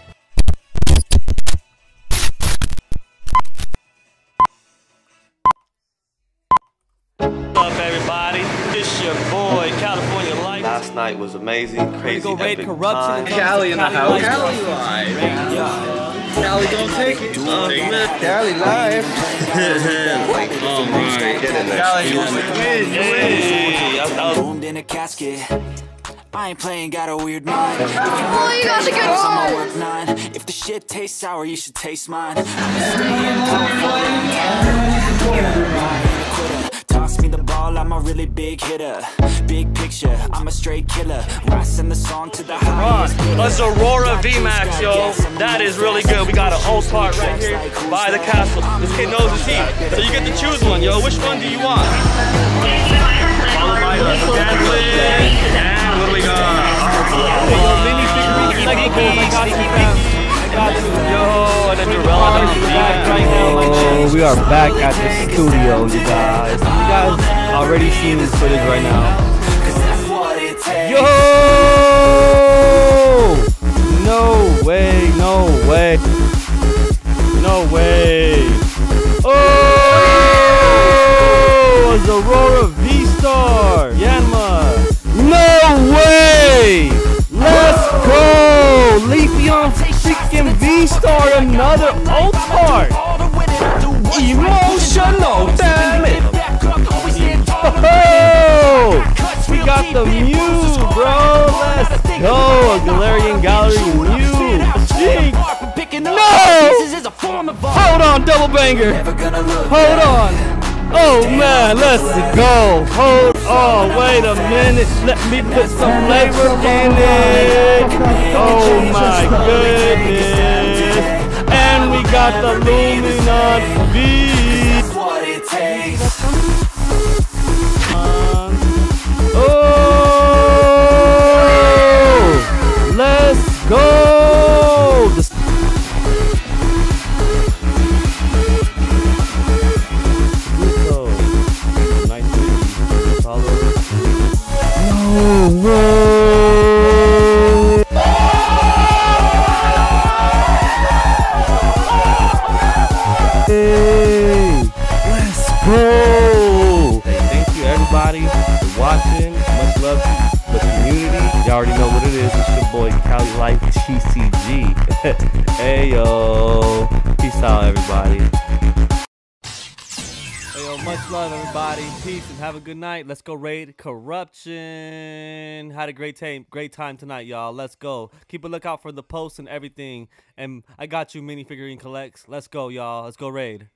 What's up, everybody? It's your boy, California Life. Last night was amazing, crazy, go raid epic corruption time. and Cali in the house. Cali Cali live. Cali don't take it. Oh, man. Cali live. oh my. Cali, you win. You win. Boomed in a casket. I ain't playing, got a weird mind. Oh, you got the eight good one. work. If the shit tastes sour, you should taste mine. I'm a really big hitter. Big picture, I'm a straight killer. Rising the song to the highest. bidder. Us Aurora Got juice, VMAX, yo. guess, I'ma That move is really good. We got an old Tracks part right here by the castle. This kid knows his team. So you get to choose one, yo. Which one do you want? Followed by the Stanley. And what do we got? Yo, mini figurine Sneaky, Sneaky Yo, and then Dorella. right now. Oh, we are back at the studio, you guys. You guys already seen this footage right now. Yo! No way, no way. No way. Oh! It's Aurora V-Star. Yanma. No way! Let's go! Leafeon freaking V-Star, another alt art! Emotional, damn got the Mew, bro! Let's go! A Galarian Gallery Mew! Jeez! No! Hold on, double banger! Hold on! Oh man, let's go! Hold on, wait a minute. Let me put some flavor in it. Oh my goodness! And we got the Lumineon V. Hey, let's go! Hey, thank you everybody for watching. Much love to the community. Y'all already know what it is. It's your boy Cali Life TCG. hey yo, peace out everybody. Yo, much love everybody. Peace and have a good night. Let's go raid corruption. Had a great time, great time tonight, y'all. Let's go. Keep a lookout for the posts and everything. And I got you, minifigurine collects. Let's go, y'all. Let's go raid.